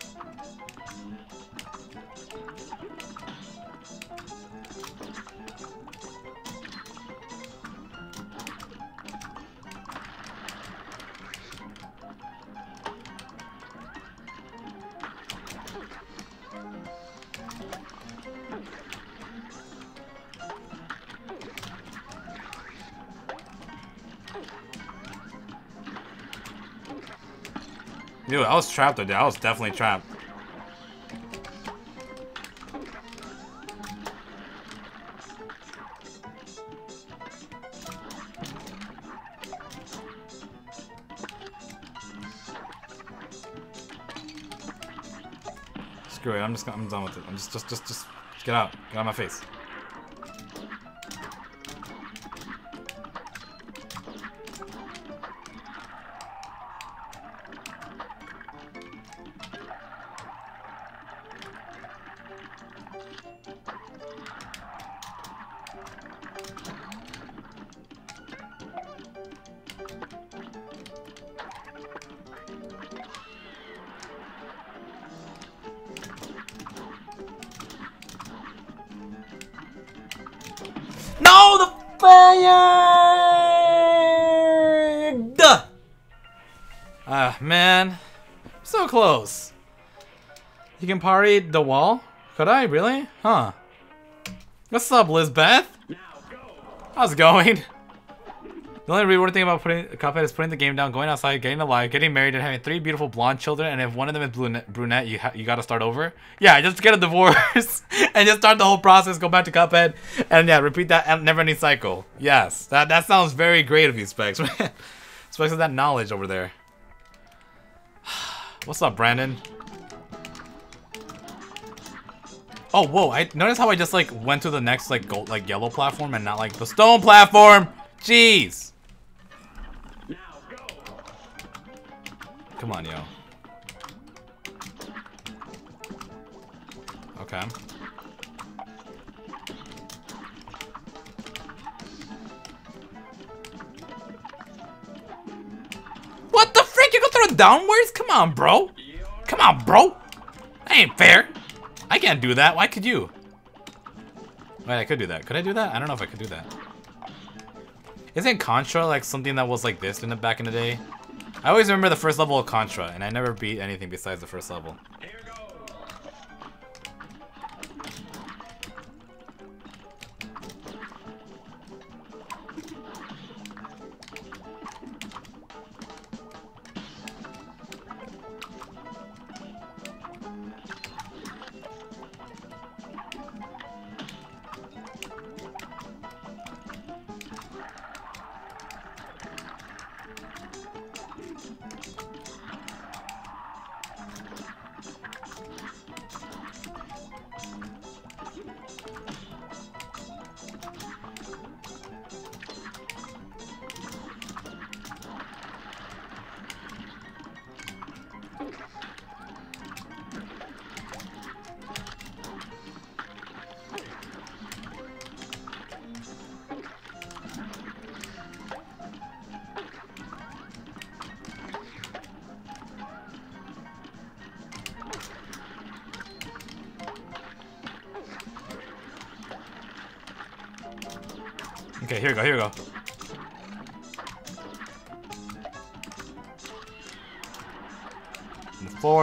Dude, I was trapped dude. I was definitely trapped. Screw it, I'm just I'm done with it. I'm just just just just get out. Get out of my face. Can parry the wall? Could I? Really? Huh. What's up, Lizbeth? How's it going? The only rewarding thing about putting Cuphead is putting the game down, going outside, getting alive, getting married, and having three beautiful blonde children. And if one of them is brunette, you you gotta start over. Yeah, just get a divorce and just start the whole process. Go back to Cuphead, and yeah, repeat that never-ending cycle. Yes, that that sounds very great of you, Specs. Specs has that knowledge over there. What's up, Brandon? Oh, whoa! I notice how I just like went to the next like gold, like yellow platform and not like the stone platform. Jeez. Come on, yo. Okay. What the frick? You gonna throw it downwards? Come on, bro. Come on, bro. That ain't fair. I can't do that. Why could you? Wait, I could do that. Could I do that? I don't know if I could do that. Isn't Contra like something that was like this in the back in the day? I always remember the first level of Contra, and I never beat anything besides the first level.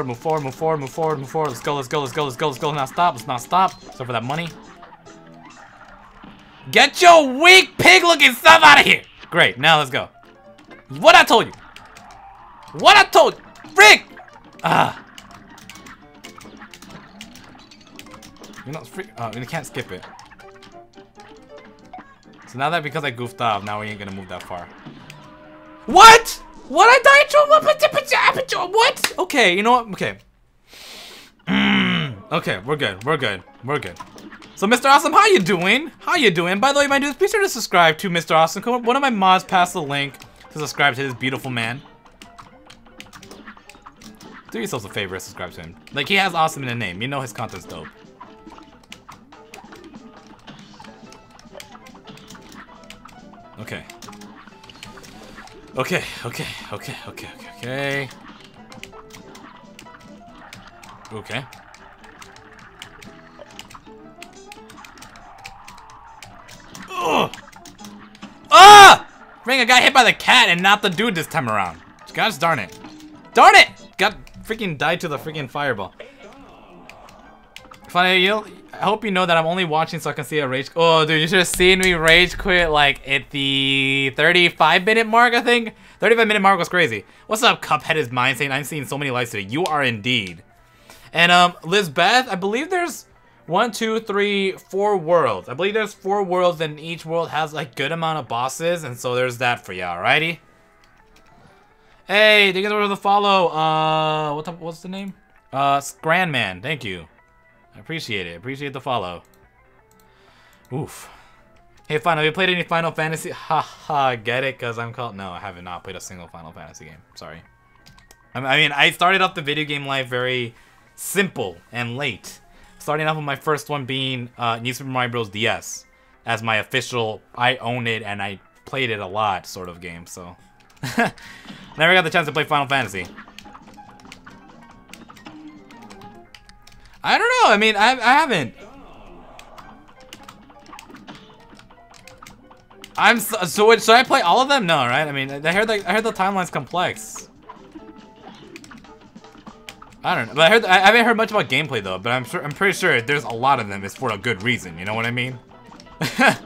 Move forward, move forward, move forward, move forward. Let's go, let's go, let's go, let's go, let's go. Let's not stop, let's not stop. Except for that money. Get your weak pig-looking stuff out of here! Great, now let's go. What I told you! What I told you! Frick! Ah. You're not freak. Oh, you can't skip it. So now that because I goofed off, now we ain't gonna move that far. What? What I died to? What? Okay, you know what? Okay. Mm, okay, we're good. We're good. We're good. So, Mr. Awesome, how you doing? How you doing? By the way, my dudes, be sure to subscribe to Mr. Awesome. One of my mods passed the link to subscribe to this beautiful man. Do yourselves a favor, and subscribe to him. Like, he has awesome in the name. You know his content's dope. Okay. Okay, okay, okay, okay, okay, okay. Okay. Ugh! Ah! Ring, I got hit by the cat and not the dude this time around. Gosh darn it. Darn it! Got freaking died to the freaking fireball. Funny, you I hope you know that I'm only watching so I can see a rage. Oh, dude, you should have seen me rage quit like at the 35 minute mark, I think. 35 minute mark was crazy. What's up, Cuphead is mine saying I'm seeing so many lights today. You are indeed. And um, Lizbeth, I believe there's one, two, three, four worlds. I believe there's four worlds and each world has like good amount of bosses. And so there's that for you, alrighty? Hey, thank you for the follow. Uh, what's the name? Uh, Grandman, thank you. I appreciate it. Appreciate the follow. Oof. Hey, Final, have you played any Final Fantasy? Ha ha, get it? Because I'm called... No, I have not played a single Final Fantasy game. Sorry. I mean, I started off the video game life very simple and late. Starting off with my first one being uh, New Super Mario Bros. DS as my official, I own it and I played it a lot sort of game, so... Never got the chance to play Final Fantasy. I don't know. I mean, I, I haven't. I'm so, so should I play all of them? No, right? I mean, I heard the I heard the timeline's complex. I don't know, but I heard I haven't heard much about gameplay though. But I'm sure I'm pretty sure there's a lot of them. It's for a good reason. You know what I mean? I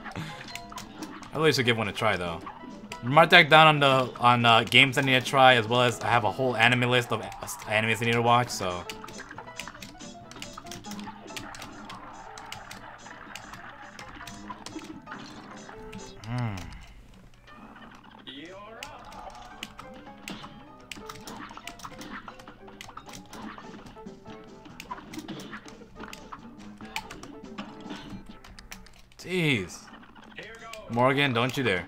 really should give one a try though. Mark that down on the on uh, games I need to try, as well as I have a whole anime list of animes I need to watch. So. Jeez. Morgan, don't you dare.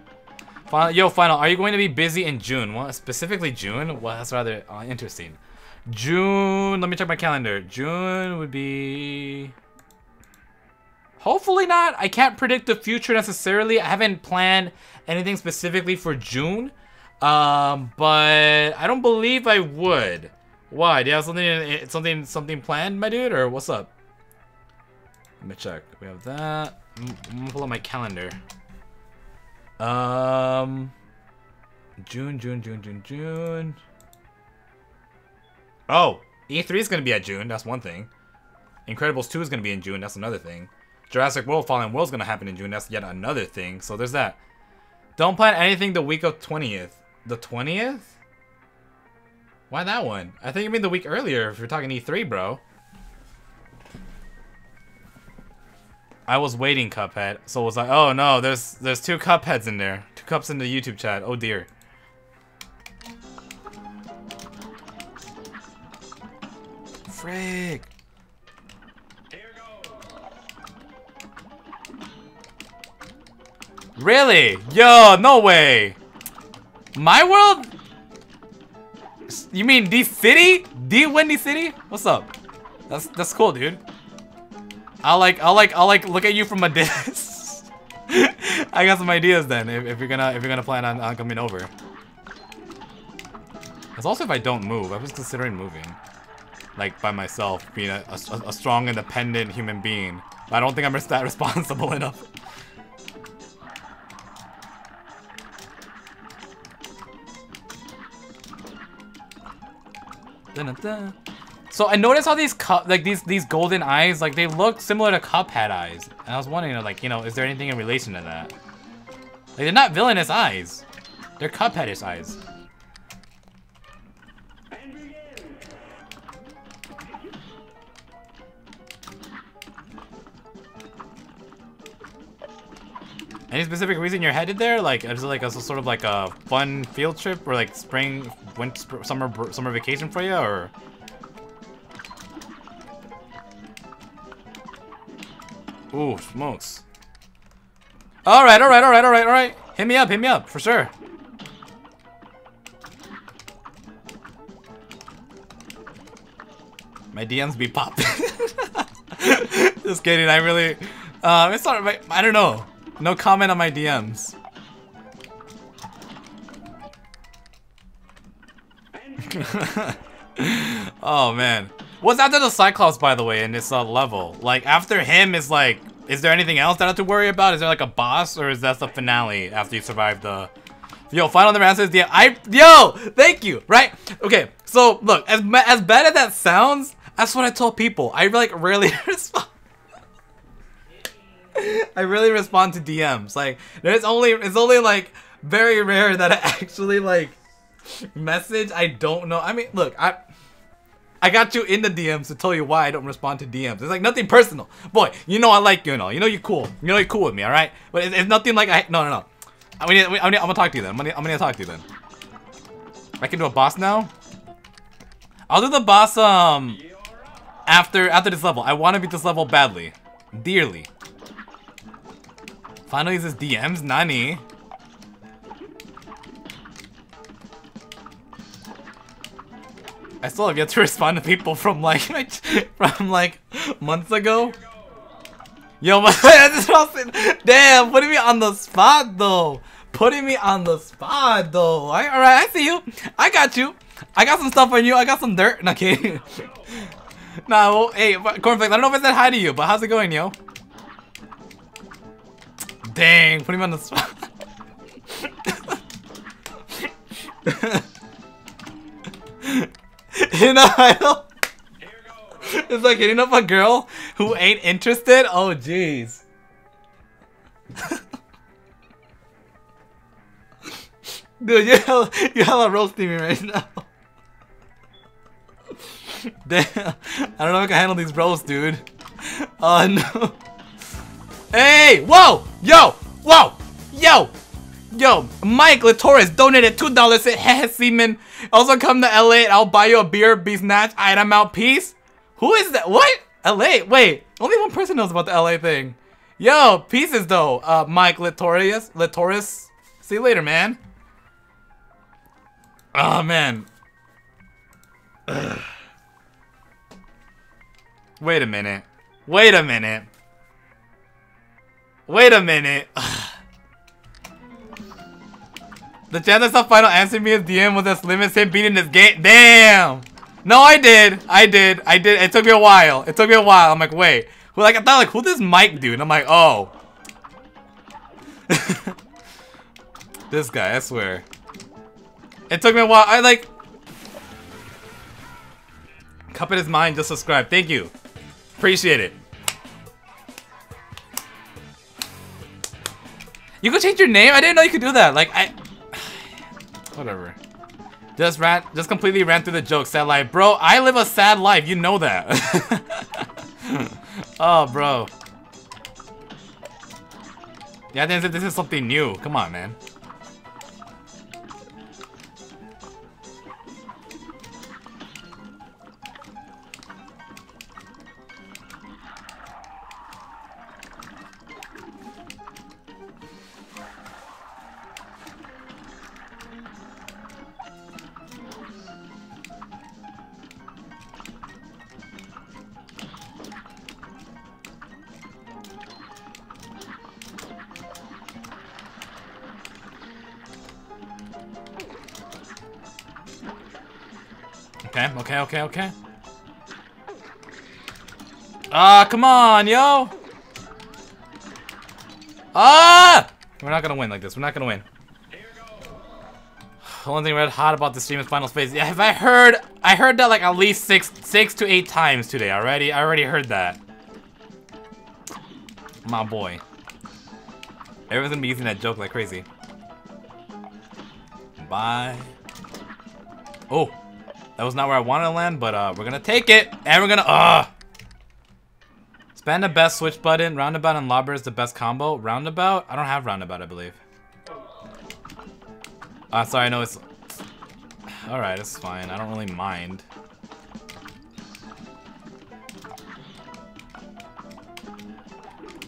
Final, yo, Final, are you going to be busy in June? What, specifically June? Well, that's rather uh, interesting. June, let me check my calendar. June would be... Hopefully not. I can't predict the future necessarily. I haven't planned anything specifically for June. Um, but I don't believe I would. Why? Do you have something something something planned, my dude, or what's up? Let me check. We have that. I'm gonna pull up my calendar. Um, June, June, June, June, June. Oh, E3 is gonna be at June. That's one thing. Incredibles 2 is gonna be in June. That's another thing. Jurassic World Fallen is gonna happen in June. That's yet another thing. So there's that. Don't plan anything the week of 20th. The 20th? Why that one? I think you mean the week earlier if you're talking E3, bro. I was waiting, Cuphead. So it was like, oh no, there's there's two Cupheads in there. Two cups in the YouTube chat. Oh dear. Frick. Really? Yo, no way. My world? You mean D City? D Windy City? What's up? That's that's cool, dude. I'll like, I'll like, I'll like look at you from a distance. I got some ideas then. If, if, you're gonna, if you're gonna plan on, on coming over. It's also if I don't move. I was considering moving, like by myself, being a, a, a strong, independent human being. But I don't think I'm that responsible enough. Dun -dun. So I noticed how these cup, like these these golden eyes, like they look similar to Cuphead eyes, and I was wondering, like, you know, is there anything in relation to that? Like they're not villainous eyes, they're Cupheadish eyes. Any specific reason you're headed there? Like, is it like a sort of like a fun field trip or like spring, winter, summer, summer vacation for you, or? Ooh, smokes. Alright, alright, alright, alright, alright. Hit me up, hit me up, for sure. My DMs be popping. Just kidding, I really... Um, it's not... I don't know. No comment on my DMs. oh, man. What's after the Cyclops, by the way, in this uh, level? Like, after him is like... Is there anything else that I have to worry about? Is there like a boss, or is that the finale after you survive the... Yo, final number answer is the... I... Yo! Thank you! Right? Okay, so, look, as, as bad as that sounds, that's what I told people. I, like, rarely respond. I really respond to DMs. Like, there's only... It's only, like, very rare that I actually, like, message. I don't know. I mean, look, I... I got you in the DMs to tell you why I don't respond to DMs. It's like nothing personal. Boy, you know I like you, you know. You know you're cool. You know you're cool with me, alright? But it's, it's, nothing like I... No, no, no. I'm gonna, I'm I'm gonna talk to you then. I'm gonna, I'm gonna talk to you then. I can do a boss now? I'll do the boss, um... After, after this level. I want to beat this level badly. Dearly. Finally, this DMs? Nani? I still have yet to respond to people from like from like months ago. Yo, my damn, putting me on the spot though. Putting me on the spot though. all right, I see you. I got you. I got some stuff on you. I got some dirt. Not kidding. nah, well, hey, Cornflakes, I don't know if I said hi to you, but how's it going, yo? Dang, putting me on the spot. you know, I it's like hitting up a girl who ain't interested. Oh, jeez. Dude, you hella, you hella roasting me right now. Damn, I don't know if I can handle these bros, dude. Oh no. Hey, whoa, yo, whoa, yo, yo. Mike Latorres donated two dollars. Heh, Seaman. Also come to LA and I'll buy you a beer, be snatch, item out, peace. Who is that? What? LA? Wait, only one person knows about the LA thing. Yo, pieces though. Uh, Mike Latorius, Latoris. See you later, man. Oh man. Ugh. Wait a minute. Wait a minute. Wait a minute. the chance I saw Final answer me his DM was as limit him beating this game. Damn. No, I did. I did. I did. It took me a while. It took me a while. I'm like, wait. Who like I thought like who this Mike dude? And I'm like, oh. this guy, I swear. It took me a while. I like Cup in his mind, just subscribe. Thank you. Appreciate it. You could change your name? I didn't know you could do that. Like, I... Whatever. Just ran, just completely ran through the joke. Sad life. Bro, I live a sad life. You know that. oh, bro. Yeah, this is something new. Come on, man. Okay, okay, okay. Ah, come on, yo! Ah! We're not gonna win like this. We're not gonna win. Only thing red hot about the stream is final space. Yeah, have I heard? I heard that like at least six, six to eight times today already. I already heard that. My boy. Everyone's gonna be using that joke like crazy. Bye. Oh. That was not where I wanted to land, but uh, we're gonna take it, and we're gonna, uh Spam the best switch button. Roundabout and lobber is the best combo. Roundabout? I don't have roundabout, I believe. Uh, sorry, I know it's... Alright, it's fine. I don't really mind.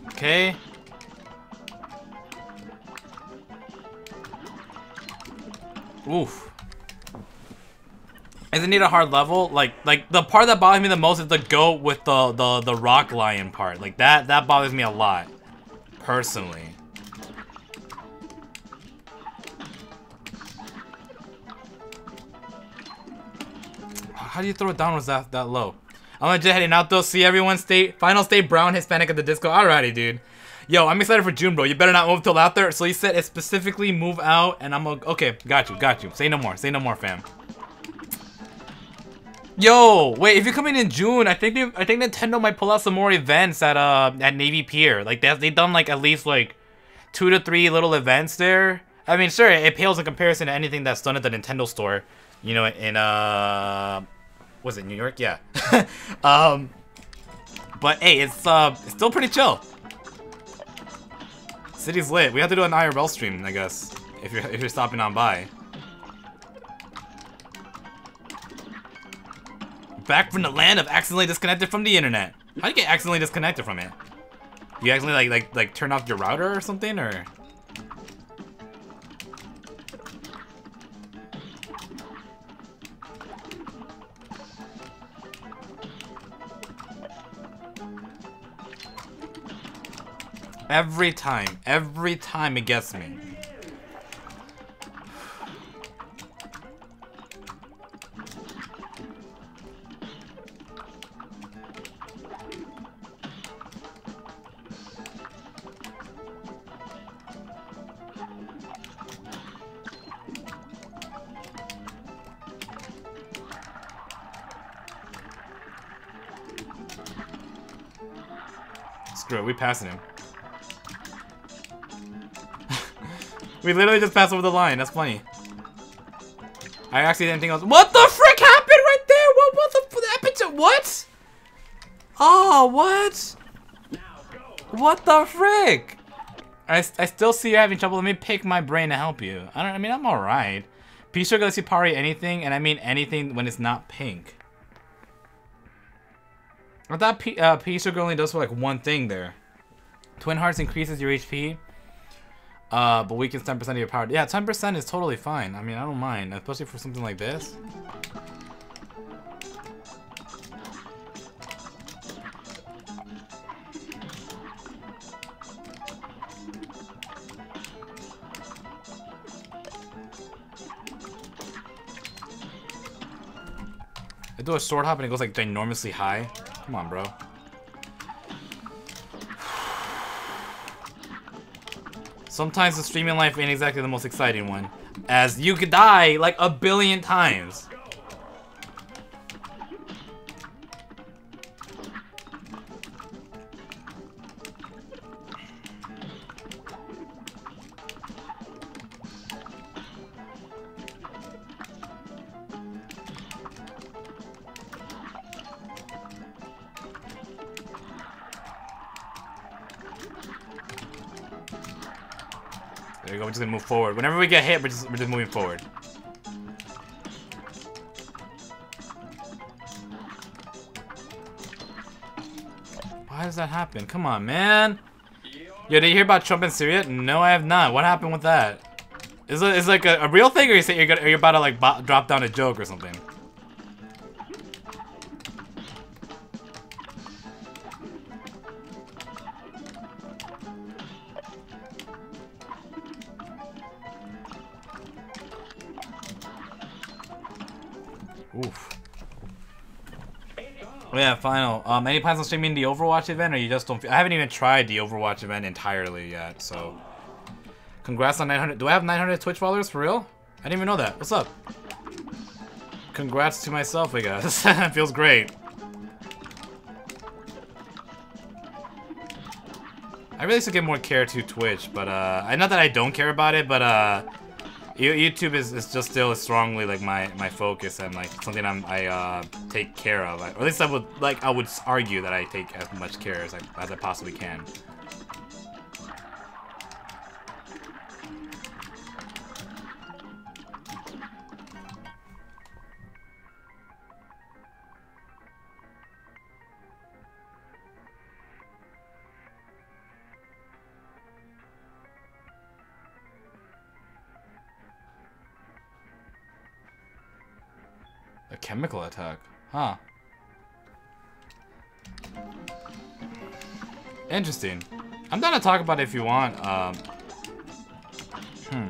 Okay. Oof. Isn't it a hard level? Like, like the part that bothers me the most is the goat with the the the rock lion part. Like that that bothers me a lot, personally. How do you throw it downwards that that low? I'm legit heading out though. See everyone. State final state brown Hispanic at the disco. Alrighty, dude. Yo, I'm excited for June, bro. You better not move till after. So you said it specifically move out, and I'm okay. Got you, got you. Say no more. Say no more, fam. Yo, wait, if you're coming in June, I think they, I think Nintendo might pull out some more events at uh at Navy Pier. Like they they've done like at least like two to three little events there. I mean, sure, it pales in comparison to anything that's done at the Nintendo store. You know, in uh, was it New York? Yeah. um, but hey, it's uh, it's still pretty chill. City's lit. We have to do an IRL stream, I guess, if you're if you're stopping on by. Back from the land of accidentally disconnected from the internet. How do you get accidentally disconnected from it? You accidentally like like like turn off your router or something or? Every time, every time it gets me. Screw it, we passing him. we literally just passed over the line. That's funny. I actually didn't think I was- What the frick happened right there? What, what the episode? What? Oh, what? What the frick? I, I still see you're having trouble. Let me pick my brain to help you. I don't. I mean, I'm all right. P sugar lets you parry anything, and I mean anything when it's not pink. I thought P, uh, P sugar only does for like one thing there. Twin hearts increases your HP, uh, but weakens 10% of your power. Yeah, 10% is totally fine. I mean, I don't mind, especially for something like this. I do a sword hop and it goes like ginormously high. Come on, bro. Sometimes the streaming life ain't exactly the most exciting one. As you could die like a billion times. Just gonna move forward. Whenever we get hit, we're just, we're just moving forward. Why does that happen? Come on, man. Yo, did you hear about Trump and Syria? No, I have not. What happened with that? Is it is like a, a real thing, or you say you're, gonna, you're about to like drop down a joke or something? Oh, yeah, final. Um, any plans on streaming the Overwatch event, or you just don't? I haven't even tried the Overwatch event entirely yet, so. Congrats on 900. Do I have 900 Twitch followers for real? I didn't even know that. What's up? Congrats to myself, I guess. Feels great. I really should get more care to Twitch, but uh, not that I don't care about it, but uh, YouTube is, is just still strongly like my my focus and like something I'm I uh, take care of. Or at least I would like I would argue that I take as much care as I as I possibly can. Chemical attack. Huh. Interesting. I'm to talk about it if you want. Um, hmm.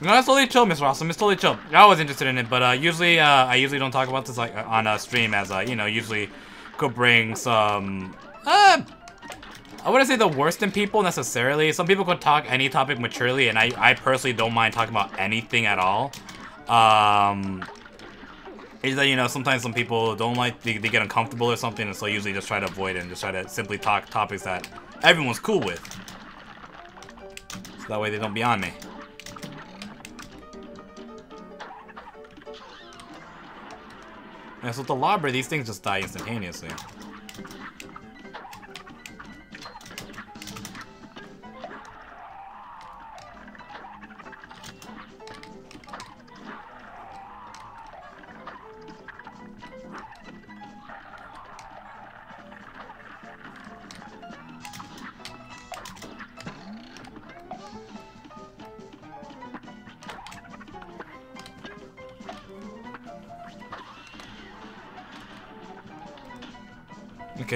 No, that's totally chill, Mr. Awesome. It's totally chill. I was interested in it, but uh, usually uh, I usually don't talk about this like on a stream as uh, you know usually could bring some uh, I wouldn't say the worst in people necessarily. Some people could talk any topic maturely, and I, I personally don't mind talking about anything at all. Um, is that, you know, sometimes some people don't like, they, they get uncomfortable or something, and so I usually just try to avoid it and just try to simply talk topics that everyone's cool with. So that way they don't be on me. And so with the lobber, these things just die instantaneously.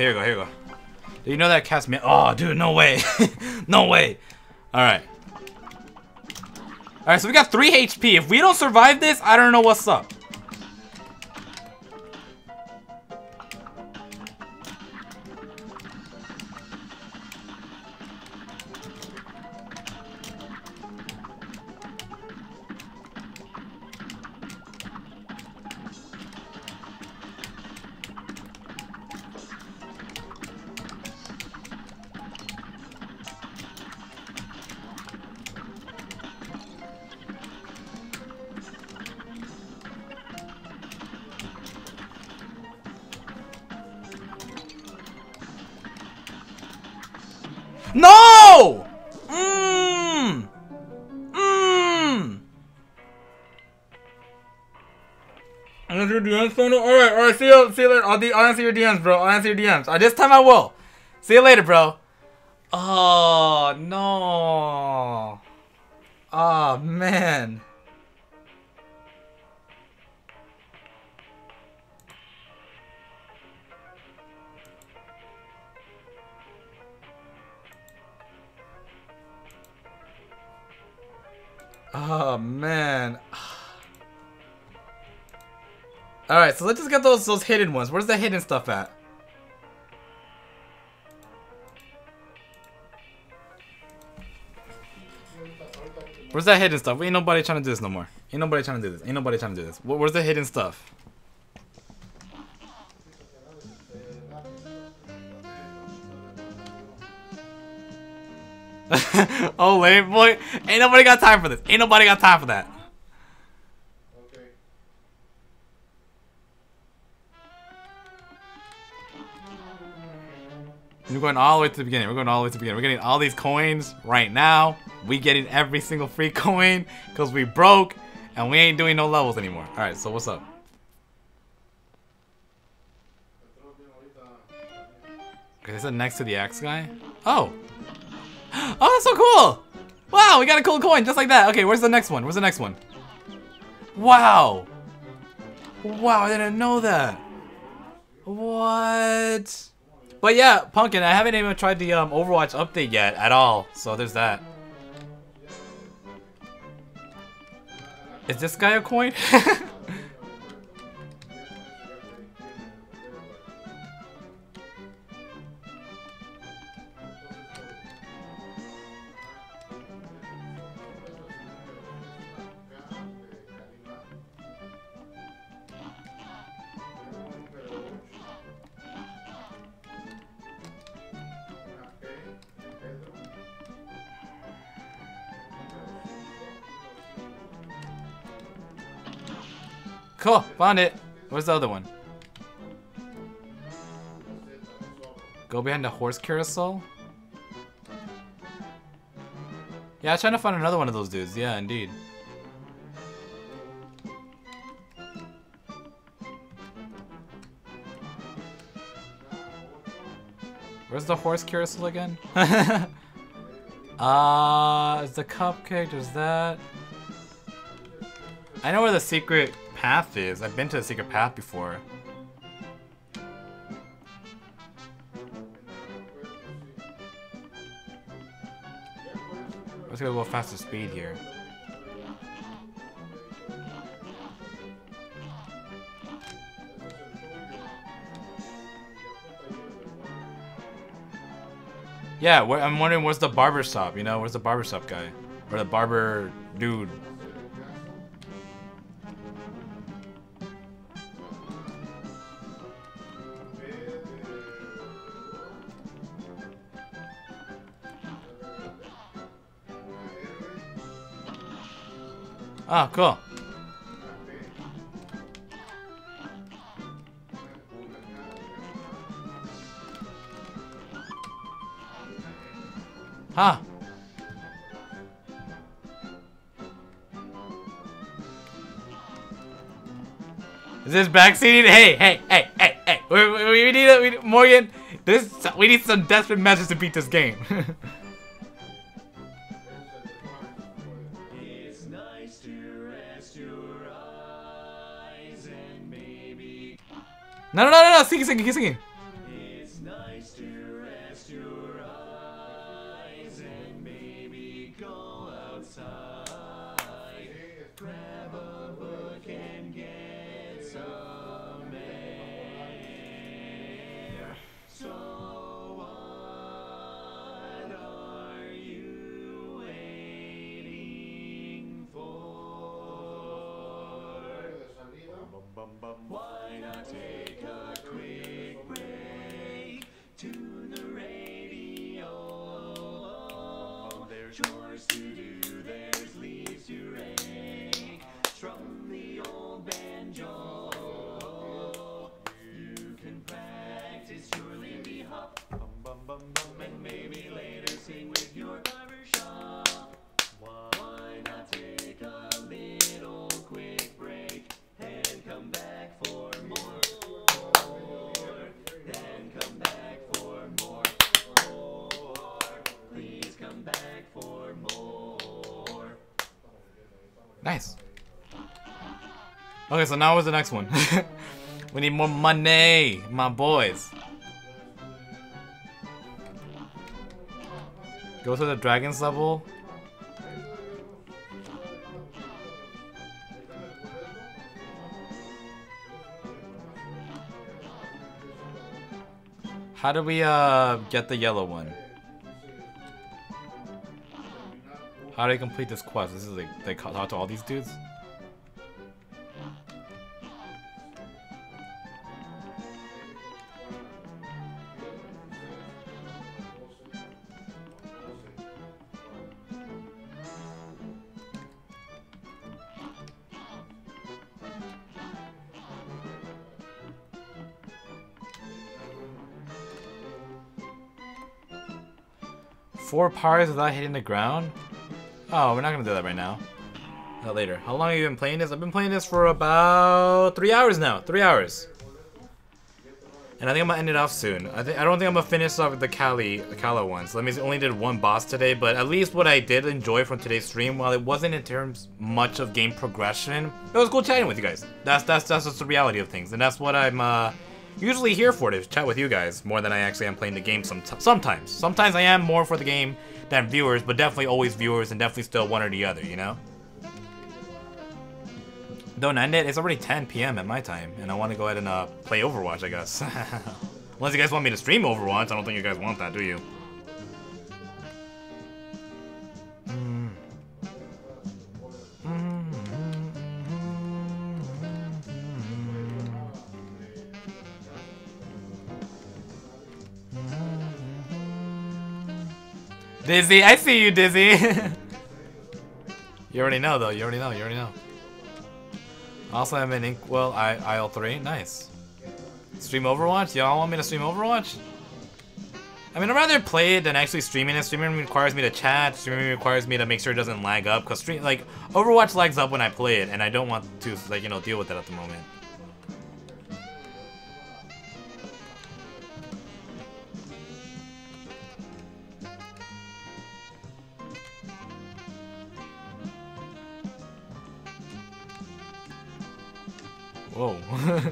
Here we go, here we go. Do you know that cat's me? Oh, dude, no way. no way. Alright. Alright, so we got 3 HP. If we don't survive this, I don't know what's up. Answer your DMs, Panda? Alright, alright, see you, see you later. I'll, de I'll answer your DMs, bro. I'll answer your DMs. Uh, this time I will. See you later, bro. Oh, no. Oh, man. Oh man. Alright, so let's just get those those hidden ones. Where's the hidden stuff at? Where's that hidden stuff? Ain't nobody trying to do this no more. Ain't nobody trying to do this. Ain't nobody trying to do this. Where's the hidden stuff? oh, lame boy. Ain't nobody got time for this. Ain't nobody got time for that. We're going all the way to the beginning. We're going all the way to the beginning. We're getting all these coins right now. We getting every single free coin because we broke and we ain't doing no levels anymore. All right, so what's up? Okay, is it next to the axe guy? Oh. Oh, that's so cool. Wow, we got a cool coin just like that. Okay, where's the next one? Where's the next one? Wow. Wow, I didn't know that. What? But yeah, Pumpkin, I haven't even tried the um, Overwatch update yet at all, so there's that. Is this guy a coin? cool, found it. Where's the other one? Go behind the horse carousel? Yeah, I'm trying to find another one of those dudes. Yeah, indeed. Where's the horse carousel again? uh, it's the cupcake, there's that. I know where the secret path is. I've been to the secret path before. Let's go a little faster speed here. Yeah, I'm wondering where's the barber shop, you know? Where's the barber shop guy? Or the barber dude? Oh, cool. Huh. Is this backseating? Hey, hey, hey, hey, hey. We, we, we need a, we, Morgan. This we need some desperate measures to beat this game. no, no, no, no, no. Sing, sing, keep singing. it's nice to rest your eyes and maybe go outside. Grab a book and get some air. So what are you waiting for? Why Nice. Okay, so now what's the next one? we need more money, my boys. Go to the dragons level. How do we uh get the yellow one? How do I complete this quest? This is like they talk to all these dudes. Four pyres without hitting the ground? Oh, we're not gonna do that right now. That later. How long have you been playing this? I've been playing this for about three hours now. Three hours. And I think I'm gonna end it off soon. I think I don't think I'm gonna finish off the Cali Kala ones. Let me only did one boss today, but at least what I did enjoy from today's stream, while it wasn't in terms much of game progression, it was cool chatting with you guys. That's that's that's just the reality of things, and that's what I'm uh, usually here for to chat with you guys more than I actually am playing the game. Some sometimes, sometimes I am more for the game than viewers, but definitely always viewers, and definitely still one or the other, you know. Don't end it. It's already 10 p.m. at my time, and I want to go ahead and uh, play Overwatch, I guess. Unless you guys want me to stream Overwatch, I don't think you guys want that, do you? Dizzy, I see you, Dizzy. you already know, though. You already know. You already know. Also, I'm in Inkwell I IL3. Nice. Stream Overwatch? Y'all want me to stream Overwatch? I mean, I'd rather play it than actually streaming it. Streaming requires me to chat. Streaming requires me to make sure it doesn't lag up. Because, stream like, Overwatch lags up when I play it. And I don't want to, like, you know, deal with that at the moment. Whoa.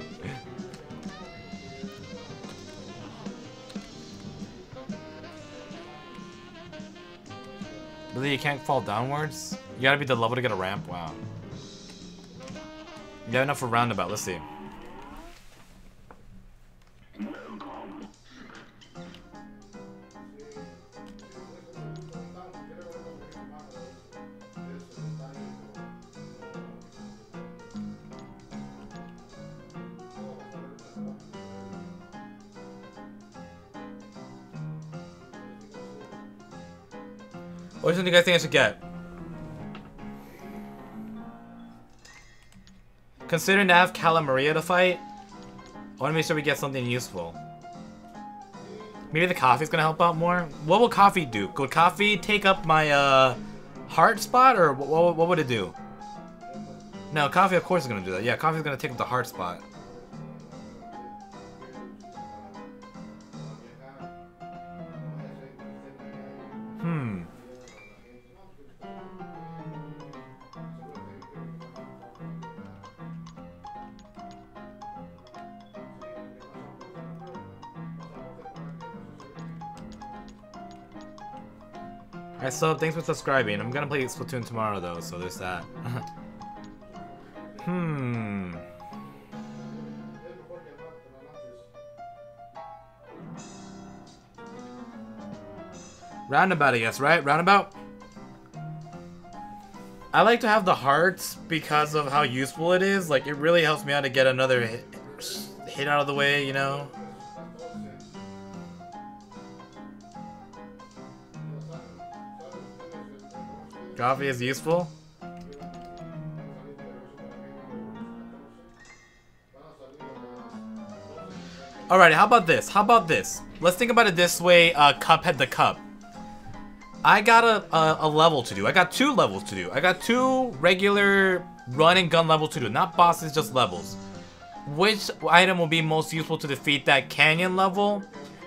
really, you can't fall downwards? You gotta be the level to get a ramp? Wow. You got enough for roundabout, let's see. One do you guys think I should get? Considering to have Cala Maria to fight, I want to make sure we get something useful. Maybe the coffee's gonna help out more? What will coffee do? Would coffee take up my, uh, heart spot, or what, what would it do? No, coffee of course is gonna do that. Yeah, coffee's gonna take up the heart spot. Hmm. Alright, so thanks for subscribing. I'm gonna play Splatoon tomorrow though, so there's that. hmm. Roundabout, I guess, right? Roundabout? I like to have the hearts because of how useful it is. Like, it really helps me out to get another hit, hit out of the way, you know? Coffee is useful? Alright, how about this? How about this? Let's think about it this way, uh, Cuphead the Cup. I got a, a, a level to do. I got two levels to do. I got two regular run and gun levels to do. Not bosses, just levels. Which item will be most useful to defeat that canyon level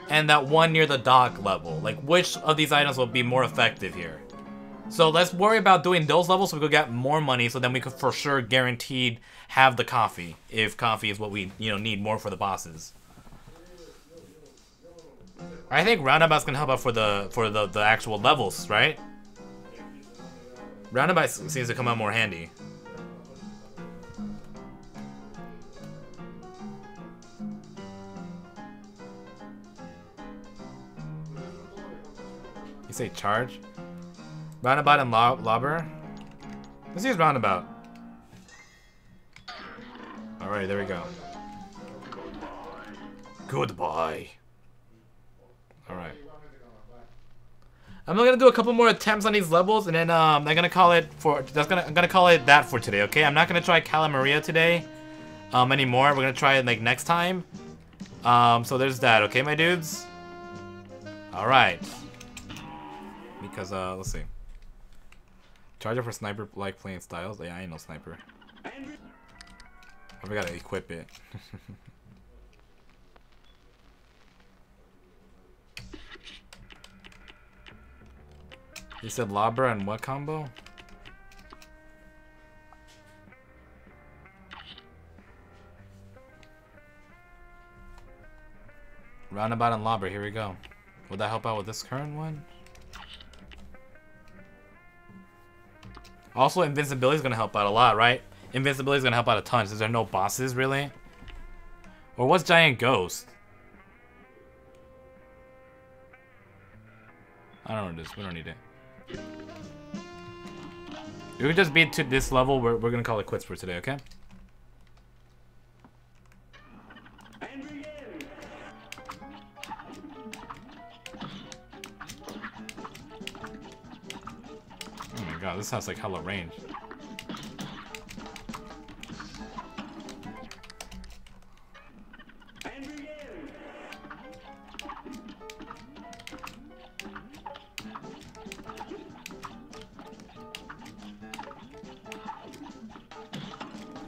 and that one near the dock level? Like, which of these items will be more effective here? So let's worry about doing those levels so we could get more money so then we could for sure guaranteed have the coffee if coffee is what we you know need more for the bosses. I think roundabouts can help out for the for the, the actual levels, right? Roundabout seems to come out more handy. You say charge? Roundabout and lo lobber? Let's use roundabout. Alright, there we go. Goodbye. Alright. I'm gonna do a couple more attempts on these levels, and then um, I'm gonna call it for. That's gonna I'm gonna call it that for today. Okay, I'm not gonna try Cala Maria today, um, anymore. We're gonna try it like next time. Um, so there's that. Okay, my dudes. All right. Because uh, let's see. Charger for sniper like playing styles. Yeah, I ain't no sniper. I gotta equip it. You said Lobber and what combo? Roundabout and Lobber, here we go. Would that help out with this current one? Also, invincibility is gonna help out a lot, right? Invincibility is gonna help out a ton since there are no bosses, really. Or what's Giant Ghost? I don't know this. We don't need it. We just beat to this level, we're, we're gonna call it quits for today, okay? Oh god, this has like hella range.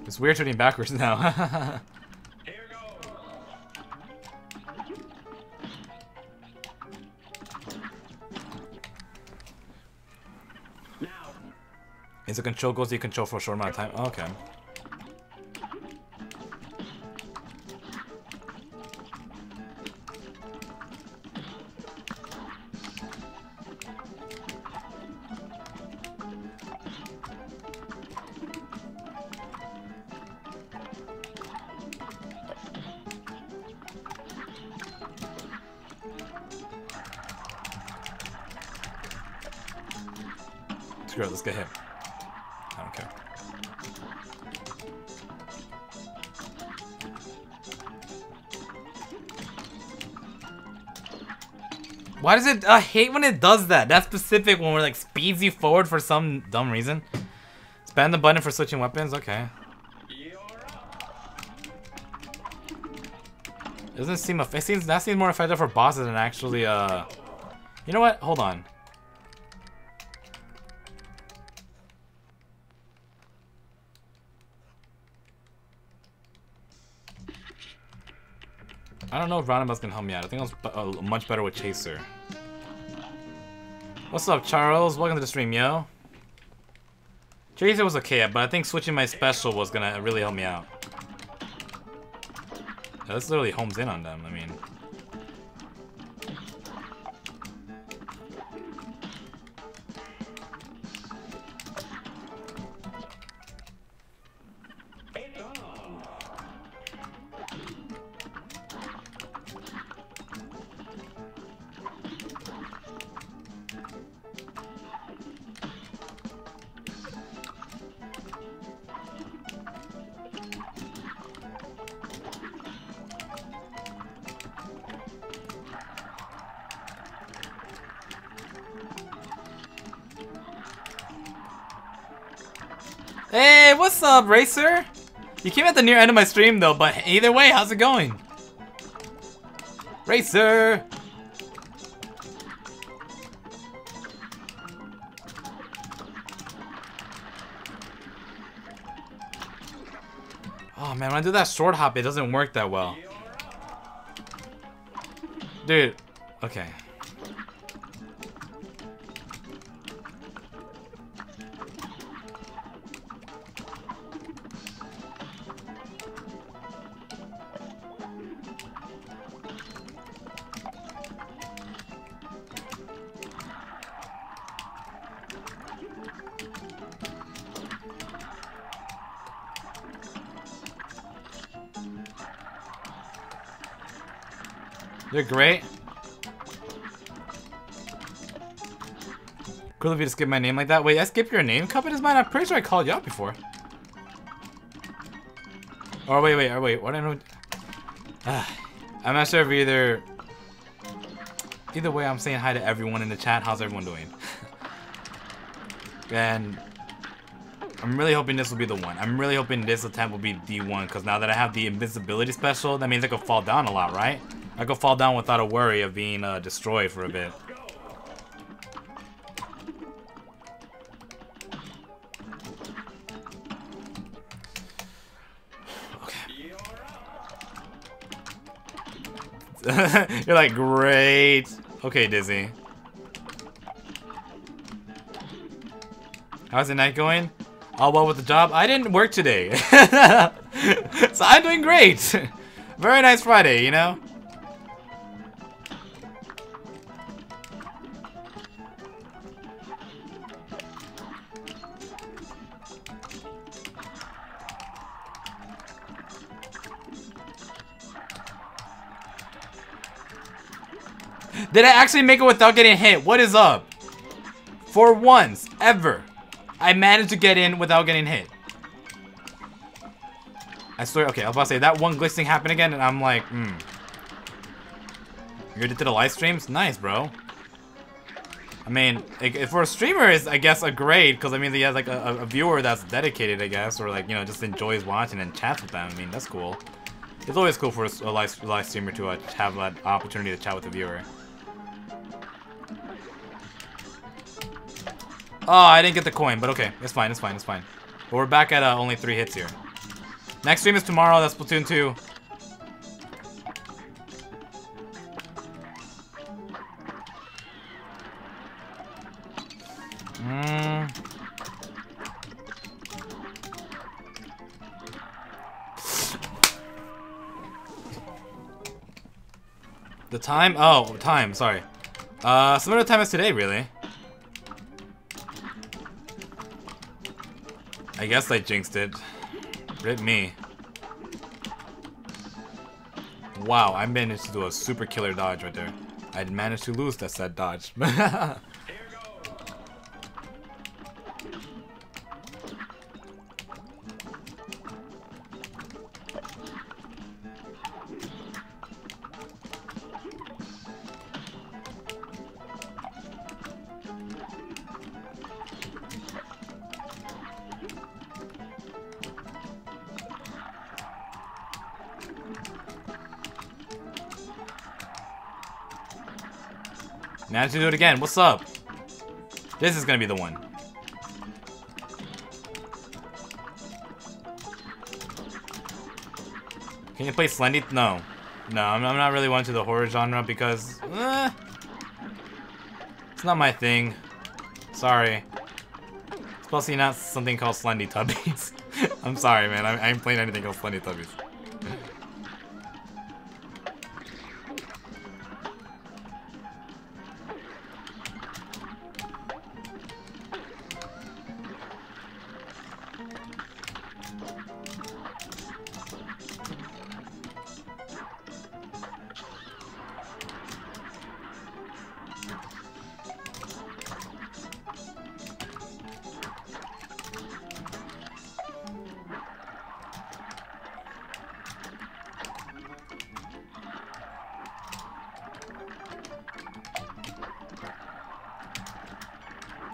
It's weird turning backwards now. Is it control goals you control for a short amount of time? okay. Why does it? I hate when it does that. That specific one where it, like speeds you forward for some dumb reason. Spam the button for switching weapons. Okay. Doesn't seem. It seems that seems more effective for bosses than actually. Uh. You know what? Hold on. Don't know if Roundabout's gonna help me out. I think I was uh, much better with Chaser. What's up, Charles? Welcome to the stream, yo. Chaser was okay, but I think switching my special was gonna really help me out. Yeah, this literally homes in on them, I mean. Came at the near end of my stream though, but either way, how's it going? Racer! Oh man, when I do that short hop, it doesn't work that well. Dude, okay. Great. Cool if you just skip my name like that. Wait, I skipped your name? Cuphead is mine. I'm pretty sure I called you out before. Or wait, wait, or wait. What I know? Ah, I'm not sure if either. Either way, I'm saying hi to everyone in the chat. How's everyone doing? and I'm really hoping this will be the one. I'm really hoping this attempt will be the one, because now that I have the invincibility special, that means I could fall down a lot, right? I could fall down without a worry of being uh, destroyed for a bit. You're like, great. Okay, Dizzy. How's the night going? All well with the job? I didn't work today. so I'm doing great. Very nice Friday, you know? Did I actually make it without getting hit? What is up? For once, ever, I managed to get in without getting hit. I swear, okay, I was about to say, that one glitch thing happened again, and I'm like, hmm. You did the live streams? Nice, bro. I mean, if for a streamer, is I guess a grade, because I mean, he has like a, a, viewer that's dedicated, I guess, or like, you know, just enjoys watching and chats with them. I mean, that's cool. It's always cool for a live, live streamer to uh, have that opportunity to chat with a viewer. Oh, I didn't get the coin, but okay. It's fine, it's fine, it's fine. But we're back at uh, only three hits here. Next stream is tomorrow, that's Splatoon 2. Mm. The time? Oh, time, sorry. Uh, similar time as today, really. I guess I jinxed it. Rip me. Wow, I managed to do a super killer dodge right there. I managed to lose that said dodge. Managed to do it again. What's up? This is gonna be the one. Can you play Slendy? No. No, I'm, not really one to the horror genre because... Eh, it's not my thing. Sorry. Especially not something called Slendy Tubbies. I'm sorry, man. I, I ain't playing anything called Slendy Tubbies.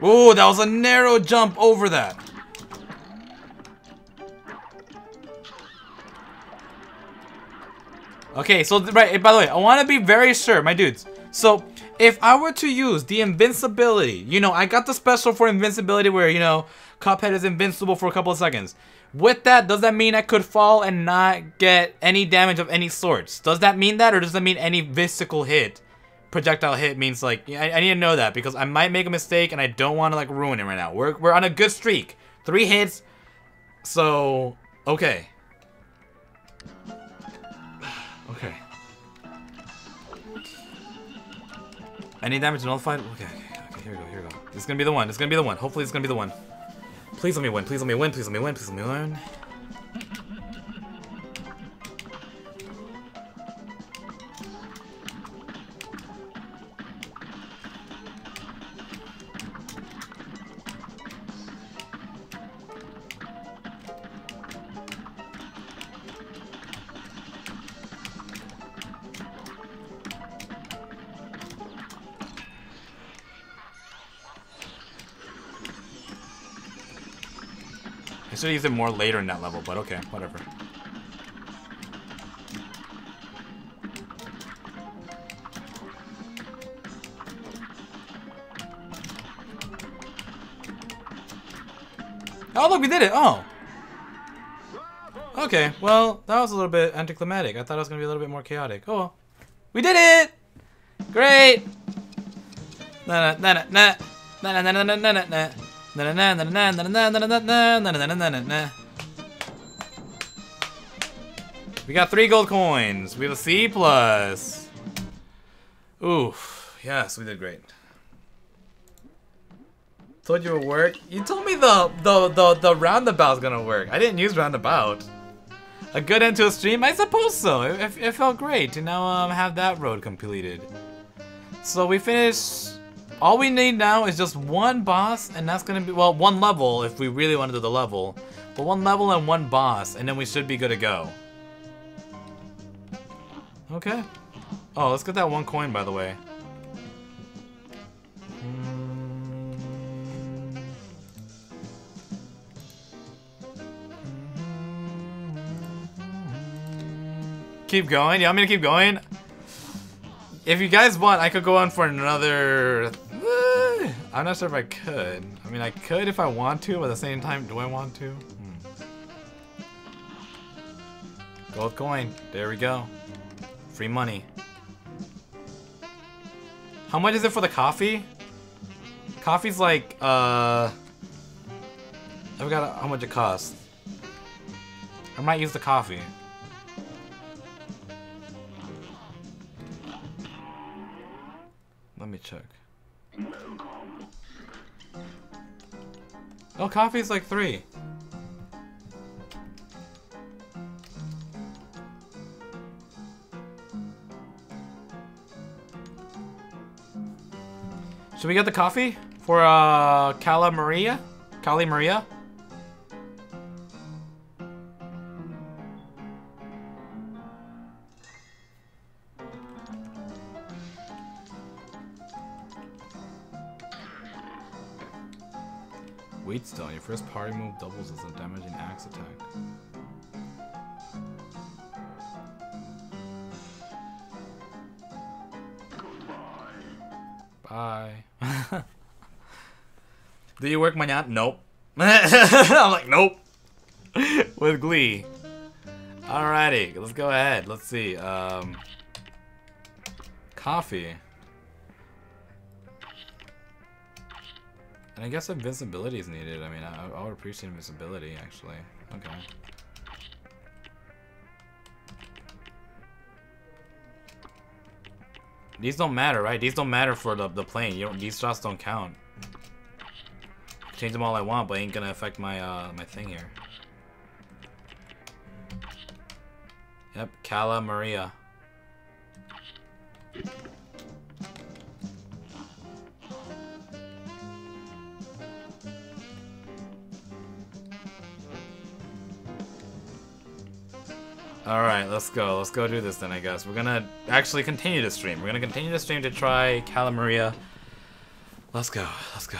Ooh, that was a narrow jump over that. Okay, so, right, by the way, I want to be very sure, my dudes. So, if I were to use the invincibility, you know, I got the special for invincibility where, you know, Cuphead is invincible for a couple of seconds. With that, does that mean I could fall and not get any damage of any sorts? Does that mean that, or does that mean any physical hit? Projectile hit means like I, I, need to know that because I might make a mistake and I don't want to like ruin it right now. We're we're on a good streak, three hits, so okay, okay. Any damage nullified? Okay, okay, okay. Here we go, here we go. This is gonna be the one. Is gonna be the one. Hopefully, it's gonna be the one. Please let me win. Please let me win. Please let me win. Please let me win. Use it more later in that level, but okay, whatever. Oh, look, we did it! Oh! Okay, well, that was a little bit anticlimactic. I thought it was gonna be a little bit more chaotic. Oh, well. We did it! Great! Na na na na na na na na na na na na na na na na na na na na na na na na We got three gold coins. We have a C plus. Oof. Yes, we did great. Told you it would work. You told me the the the the roundabout's gonna work. I didn't use roundabout. A good end to a stream? I suppose so. It, it, it felt great to now um, have that road completed. So we finished. All we need now is just one boss, and that's gonna be well one level if we really want to do the level, but one level and one boss, and then we should be good to go. Okay. Oh, let's get that one coin by the way. Keep going? You want me to keep going? If you guys want, I could go on for another... I'm not sure if I could. I mean, I could if I want to, but at the same time, do I want to? Hmm. Gold coin. There we go. Free money. How much is it for the coffee? Coffee's like, uh... I forgot how much it costs. I might use the coffee. Let me check. Oh, coffee's like three. Should we get the coffee for uh Cala Maria? Cali Maria? Whetstone, your first party move doubles as a damaging axe attack. Bye. Do you work my mañana? Nope. I'm like, nope. With glee. Alrighty, let's go ahead. Let's see. Um, coffee. And I guess invincibility is needed. I mean, I, I would appreciate invincibility, actually. Okay. These don't matter, right? These don't matter for the, the plane. You don't, these shots don't count. Change them all I want, but ain't gonna affect my uh, my thing here. Yep, Cala Maria. Alright, let's go. Let's go do this then, I guess. We're gonna actually continue to stream. We're gonna continue to stream to try Cala Maria. Let's go. Let's go.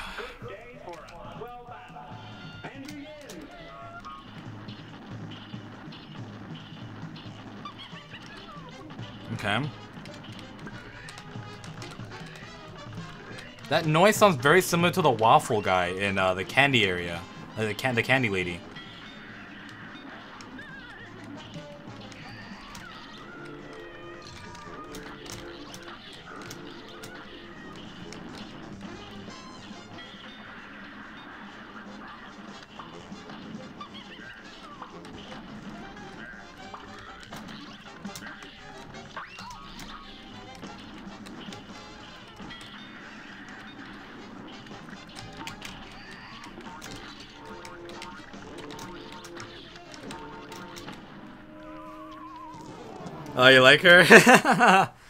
Okay. That noise sounds very similar to the waffle guy in uh, the candy area. Uh, the, can the candy lady. You like her?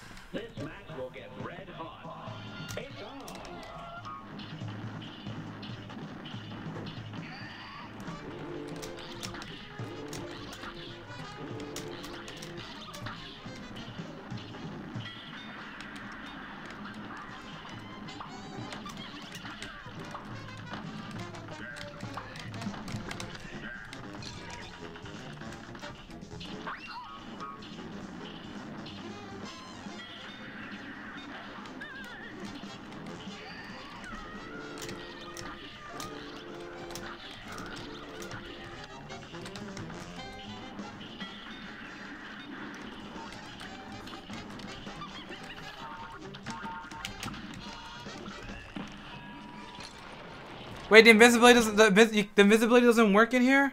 Wait, the invisibility doesn't the, the invisibility doesn't work in here?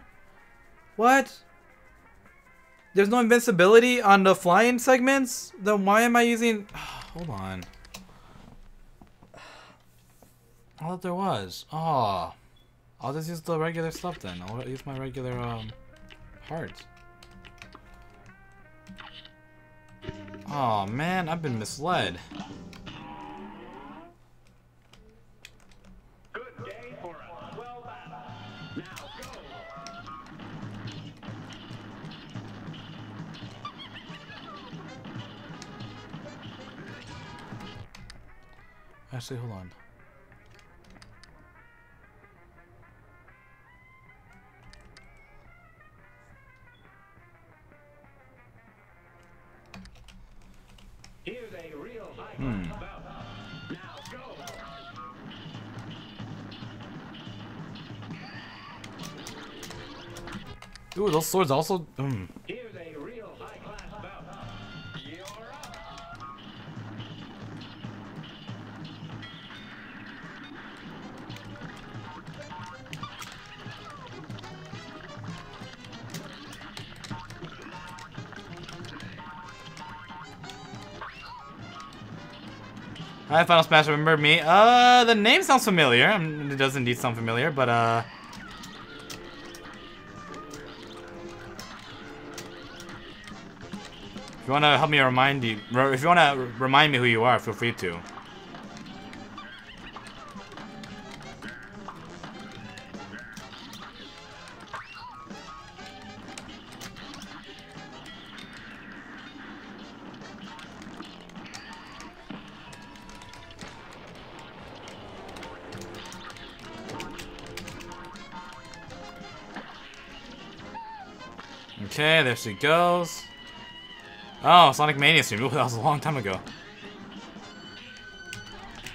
What? There's no invincibility on the flying segments? Then why am I using Hold on. I thought there was. Oh. I'll just use the regular stuff then. I'll use my regular um hearts. Oh man, I've been misled. Actually, hold on. Here's a real high Hmm. class bout. Now go. Ooh, those swords also. Mm. Final Smash. Remember me? Uh, the name sounds familiar. It does indeed sound familiar, but uh. If you wanna help me remind you, if you wanna remind me who you are, feel free to. She goes. Oh, Sonic Mania stream. Ooh, that was a long time ago.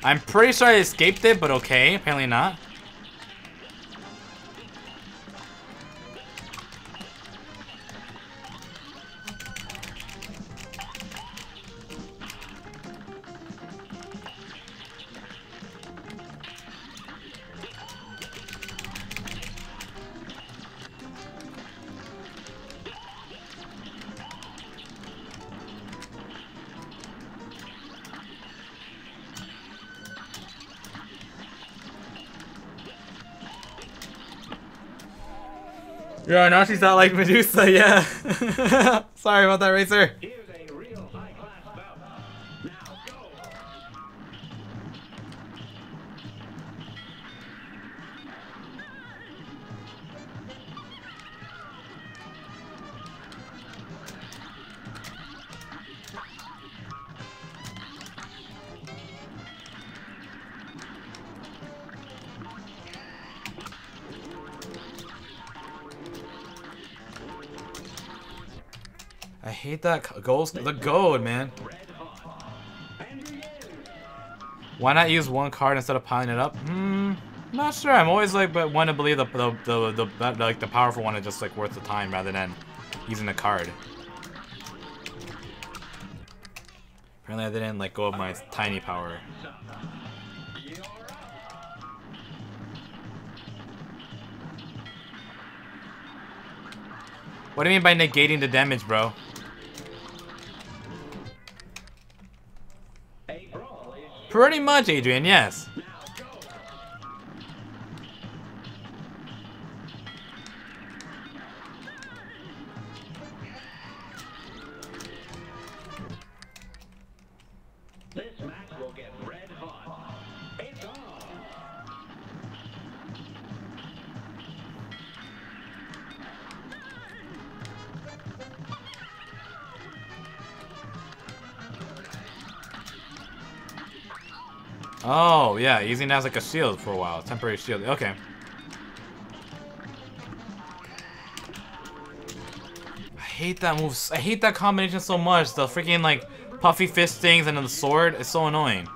I'm pretty sure I escaped it, but okay. Apparently not. Now she's not like Medusa, yeah. Sorry about that, Racer. That ghost. The gold, man. Why not use one card instead of piling it up? Hmm. Not sure. I'm always like, but want to believe the the the, the, the like the powerful one is just like worth the time rather than using a card. Apparently, I didn't let go of my tiny power. What do you mean by negating the damage, bro? Pretty much, Adrian. Yes. Using it as like a shield for a while, temporary shield. Okay. I hate that move. I hate that combination so much. The freaking like puffy fist things and then the sword. It's so annoying.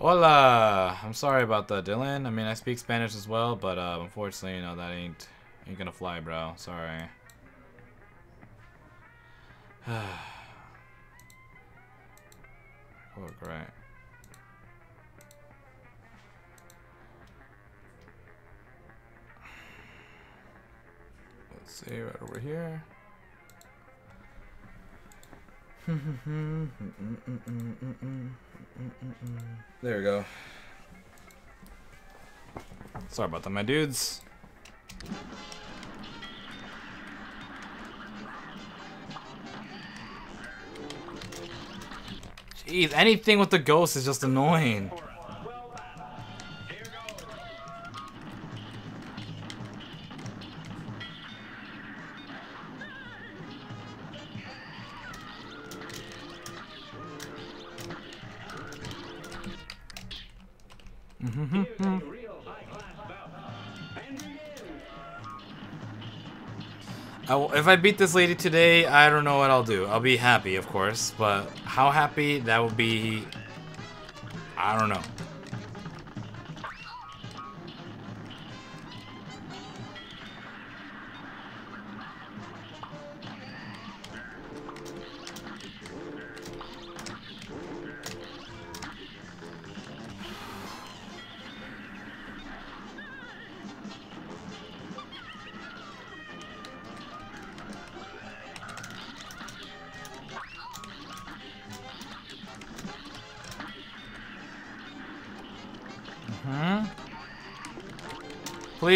Hola. I'm sorry about that, Dylan. I mean, I speak Spanish as well, but uh, unfortunately, you know that ain't ain't gonna fly, bro. Sorry. there we go. Sorry about that, my dudes. Jeez, anything with the ghost is just annoying. If I beat this lady today, I don't know what I'll do. I'll be happy, of course, but how happy that will be, I don't know.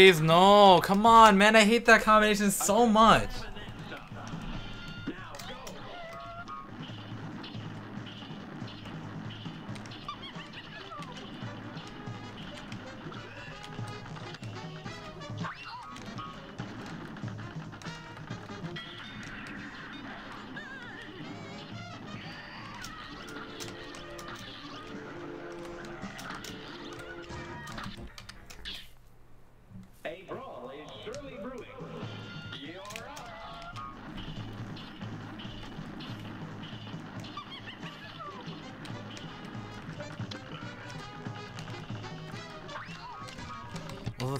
Please, no. Come on, man. I hate that combination so much.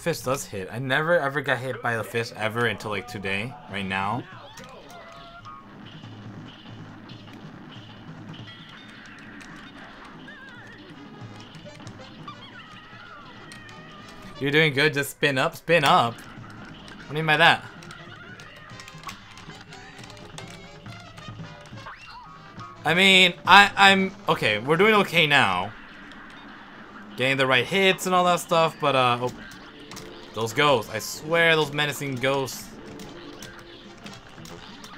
Fish does hit. I never ever got hit by the fish ever until like today, right now. You're doing good. Just spin up, spin up. What do you mean by that? I mean, I, I'm okay. We're doing okay now. Getting the right hits and all that stuff, but uh, oh, those ghosts. I swear, those menacing ghosts.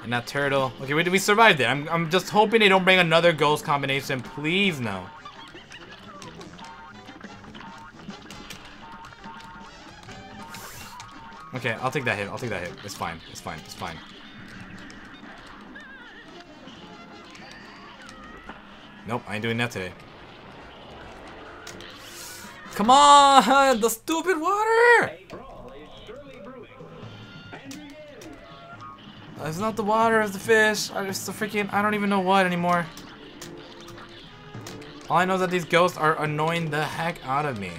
And that turtle. Okay, we, we survived it. I'm, I'm just hoping they don't bring another ghost combination. Please, no. Okay, I'll take that hit. I'll take that hit. It's fine. It's fine. It's fine. Nope, I ain't doing that today. Come on! The stupid water! It's not the water, it's the fish. I just the freaking I don't even know what anymore. All I know is that these ghosts are annoying the heck out of me.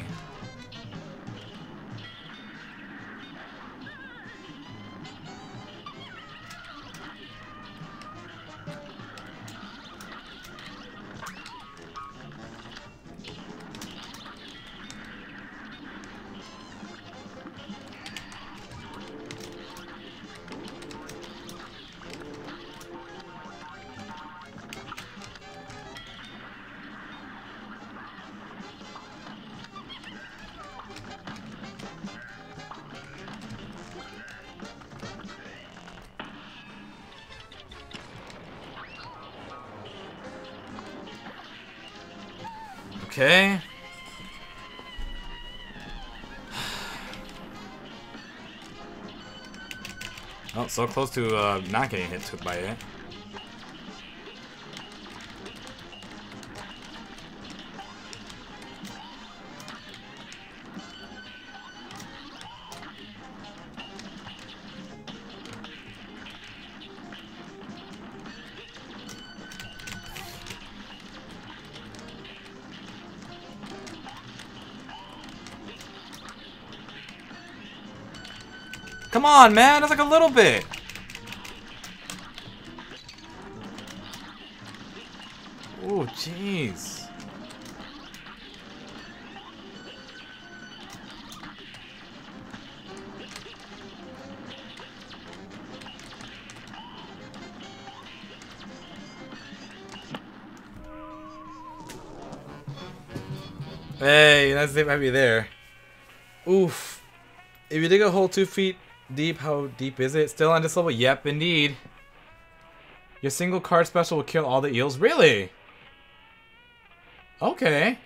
Okay. Oh, so close to uh, not getting hit by it. Come on, man. That's like a little bit. Oh, jeez. Hey, that's they might be there. Oof. If you dig a hole two feet deep, how deep is it? Still on this level? Yep, indeed. Your single card special will kill all the eels? Really? Okay.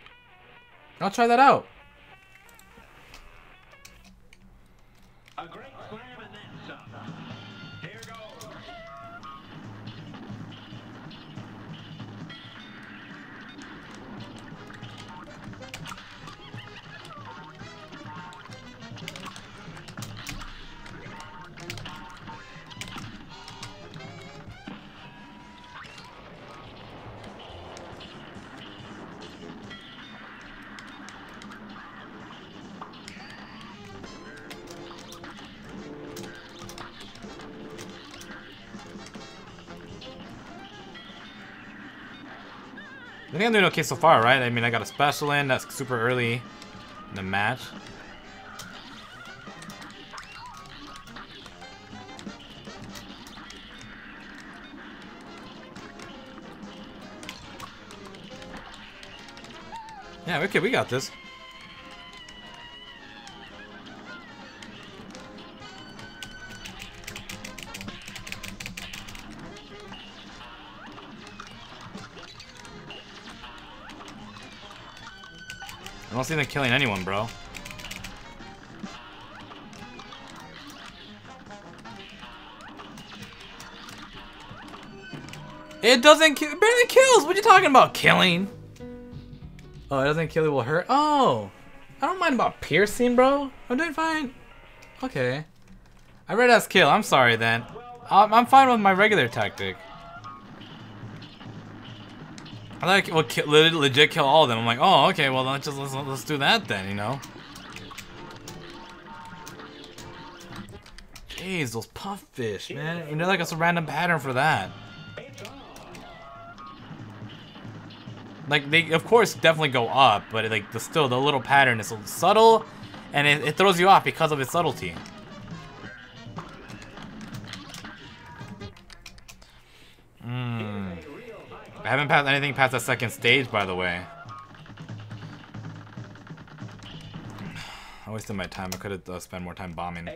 I'll try that out. Think I'm doing okay so far, right? I mean, I got a special in that's super early in the match. Yeah, okay, we got this. I don't killing anyone, bro. It doesn't kill. It barely kills. What are you talking about? Killing? Oh, it doesn't kill. It will hurt. Oh, I don't mind about piercing, bro. I'm doing fine. Okay. I read as kill. I'm sorry then. I'm fine with my regular tactic. I thought it would legit, kill all of them. I'm like, oh, okay, well, let's just let's, let's do that then, you know. Jeez, those puff fish, man. You know, like it's a random pattern for that. Like they, of course, definitely go up, but like the still the little pattern is subtle, and it, it throws you off because of its subtlety. I anything past the second stage, by the way. I wasted my time. I could have uh, spent more time bombing.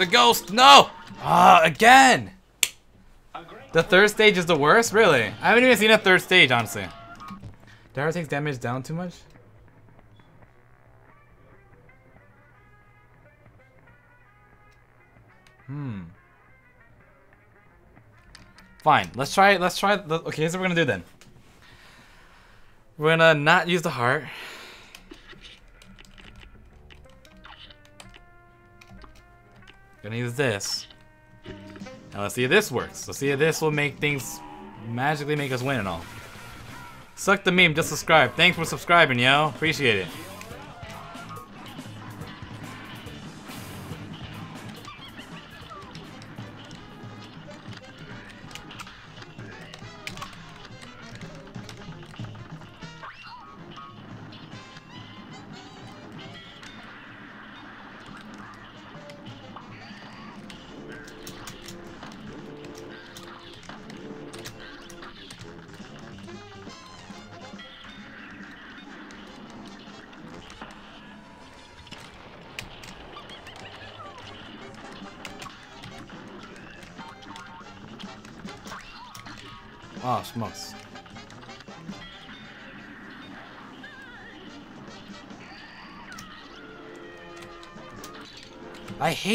There's a ghost. No! Ah, again. The third stage is the worst, really. I haven't even seen a third stage, honestly. Dara takes damage down too much. Hmm. Fine. Let's try. Let's try. Okay, here's what we're gonna do then. We're gonna not use the heart. Gonna use this. Now let's see if this works. Let's see if this will make things magically make us win and all. Suck the meme, just subscribe. Thanks for subscribing, yo. Appreciate it.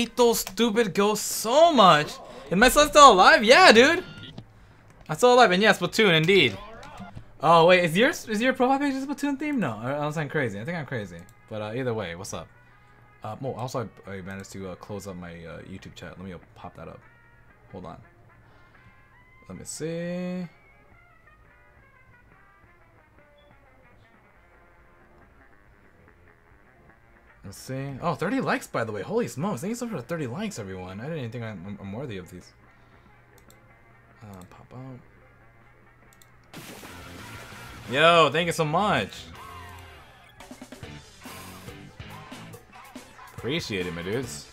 Hate those stupid ghosts so much. Is my son still alive? Yeah, dude. I'm still alive, and yes, Splatoon, indeed. Oh wait, is yours is your profile page a Splatoon theme? No, I, I sound crazy. I think I'm crazy. But uh, either way, what's up? Uh, oh, also I, I managed to uh, close up my uh, YouTube chat. Let me uh, pop that up. Hold on. Let me see. Let's see. Oh, 30 likes, by the way. Holy smokes. Thank you so much for 30 likes, everyone. I didn't even think I'm, I'm worthy of these. Uh, pop out. Yo, thank you so much. Appreciate it, my dudes.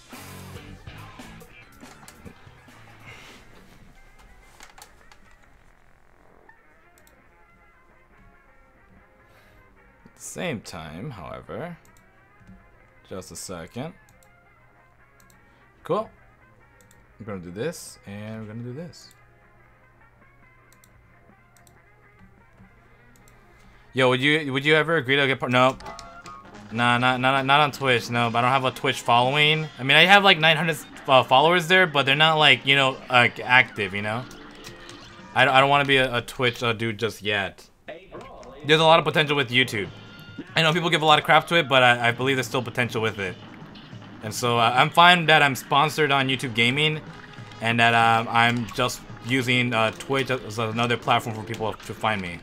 At the same time, however, just a second. Cool. We're gonna do this, and we're gonna do this. Yo, would you would you ever agree to get part? No. Nah, not not not on Twitch. No, I don't have a Twitch following. I mean, I have like 900 uh, followers there, but they're not like you know like active. You know. I don't, I don't want to be a, a Twitch uh, dude just yet. There's a lot of potential with YouTube. I know people give a lot of crap to it, but I, I believe there's still potential with it. And so uh, I'm fine that I'm sponsored on YouTube Gaming, and that um, I'm just using uh, Twitch as another platform for people to find me.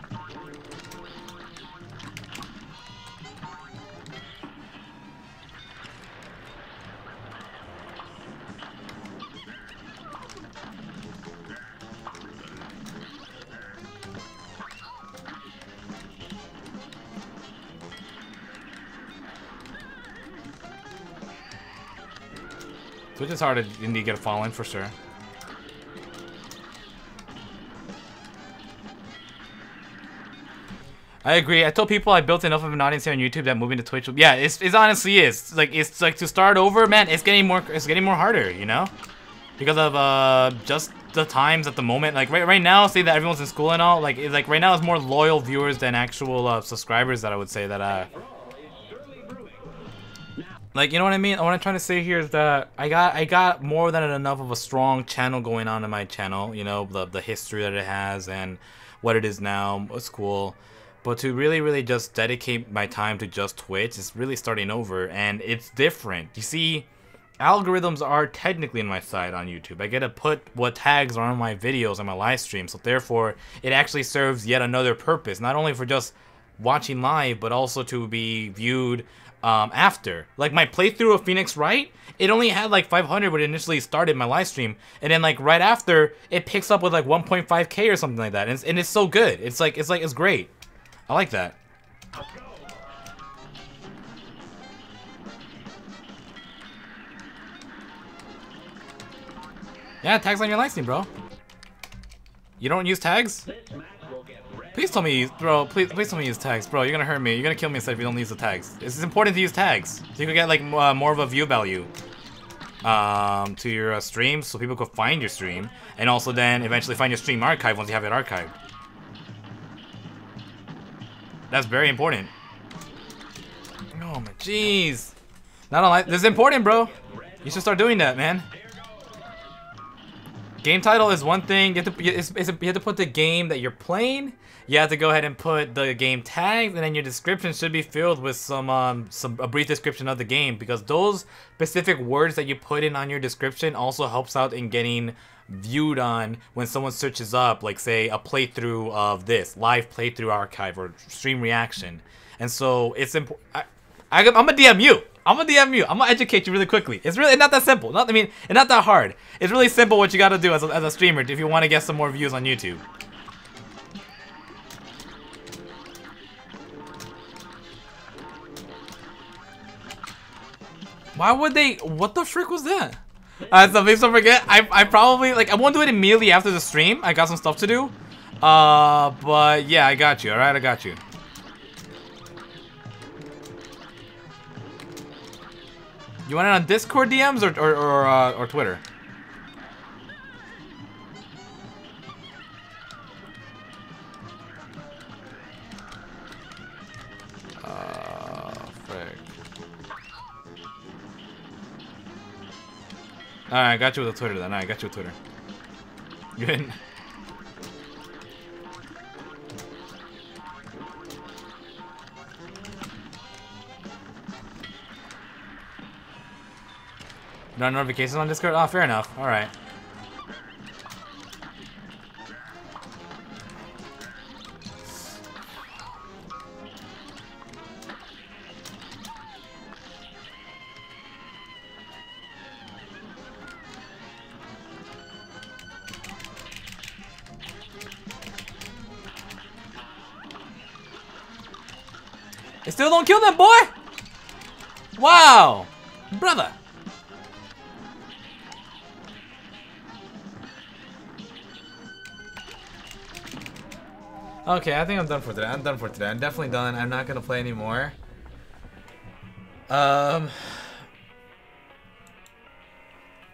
Twitch is hard to indeed get a following for sure. I agree. I told people I built enough of an audience here on YouTube that moving to Twitch. Yeah, it's, it honestly is. Like it's like to start over, man. It's getting more. It's getting more harder, you know, because of uh just the times at the moment. Like right right now, say that everyone's in school and all. Like it's like right now, it's more loyal viewers than actual uh, subscribers that I would say that uh like you know what I mean? What I'm trying to say here is that I got I got more than enough of a strong channel going on in my channel. You know the the history that it has and what it is now. It's cool, but to really really just dedicate my time to just Twitch is really starting over, and it's different. You see, algorithms are technically on my side on YouTube. I get to put what tags are on my videos on my live stream, so therefore it actually serves yet another purpose, not only for just watching live, but also to be viewed um, after. Like my playthrough of Phoenix Wright, it only had like 500 when it initially started my live stream, and then like right after, it picks up with like 1.5k or something like that, and it's, and it's so good. It's like it's like it's great. I like that. Yeah, tags on your live stream, bro. You don't use tags? Please tell me, bro. Please, please tell me use tags, bro. You're gonna hurt me. You're gonna kill me instead if you don't use the tags. It's important to use tags so you can get like uh, more of a view value um, to your uh, stream, so people could find your stream, and also then eventually find your stream archive once you have it archived. That's very important. Oh my jeez. Not online. This is important, bro. You should start doing that, man. Game title is one thing. You have to, it's, it's, you have to put the game that you're playing. You have to go ahead and put the game tags, and then your description should be filled with some um some a brief description of the game because those specific words that you put in on your description also helps out in getting viewed on when someone searches up like say a playthrough of this live playthrough archive or stream reaction. And so it's important. I'm gonna DM you. I'm gonna DM you. I'm gonna educate you really quickly. It's really not that simple. Not I mean, it's not that hard. It's really simple what you gotta do as a, as a streamer if you want to get some more views on YouTube. Why would they? What the frick was that? Uh, so please don't forget. I I probably like I won't do it immediately after the stream. I got some stuff to do. Uh, but yeah, I got you. All right, I got you. You want it on Discord DMs or or or, uh, or Twitter? Alright, I got you with a Twitter then. Alright, I got you with Twitter. Didn't. No notifications on Discord? Oh, fair enough. Alright. They still don't kill them, boy! Wow! Brother! Okay, I think I'm done for today. I'm done for today. I'm definitely done. I'm not gonna play anymore. Um,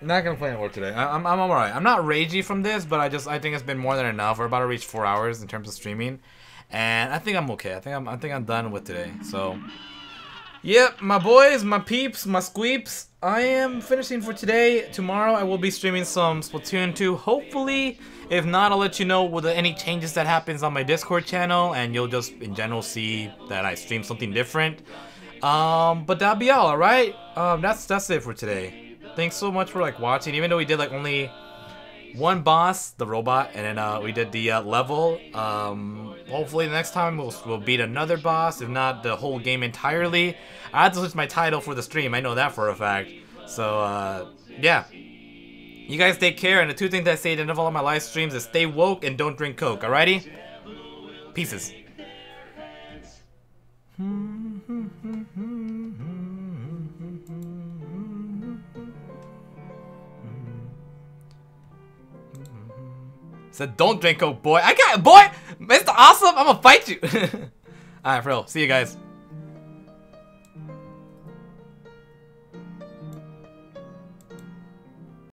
not gonna play anymore today. I, I'm I'm alright. I'm not ragey from this, but I just I think it's been more than enough. We're about to reach four hours in terms of streaming, and I think I'm okay. I think I'm I think I'm done with today. So, yep, my boys, my peeps, my squeeps. I am finishing for today. Tomorrow I will be streaming some Splatoon 2. Hopefully, if not, I'll let you know with any changes that happens on my Discord channel, and you'll just in general see that I stream something different. Um, but that'll be all, alright? Um, that's that's it for today. Thanks so much for like watching, even though we did like only one boss, the robot, and then uh, we did the uh, level. Um, hopefully next time we'll, we'll beat another boss, if not the whole game entirely. I had to switch my title for the stream, I know that for a fact. So, uh, yeah. You guys take care, and the two things I say at the end of all my live streams is stay woke and don't drink coke, alrighty? Pieces. Said don't drink oh boy. I got boy, Mr. Awesome. I'm gonna fight you. All right, for real. See you guys.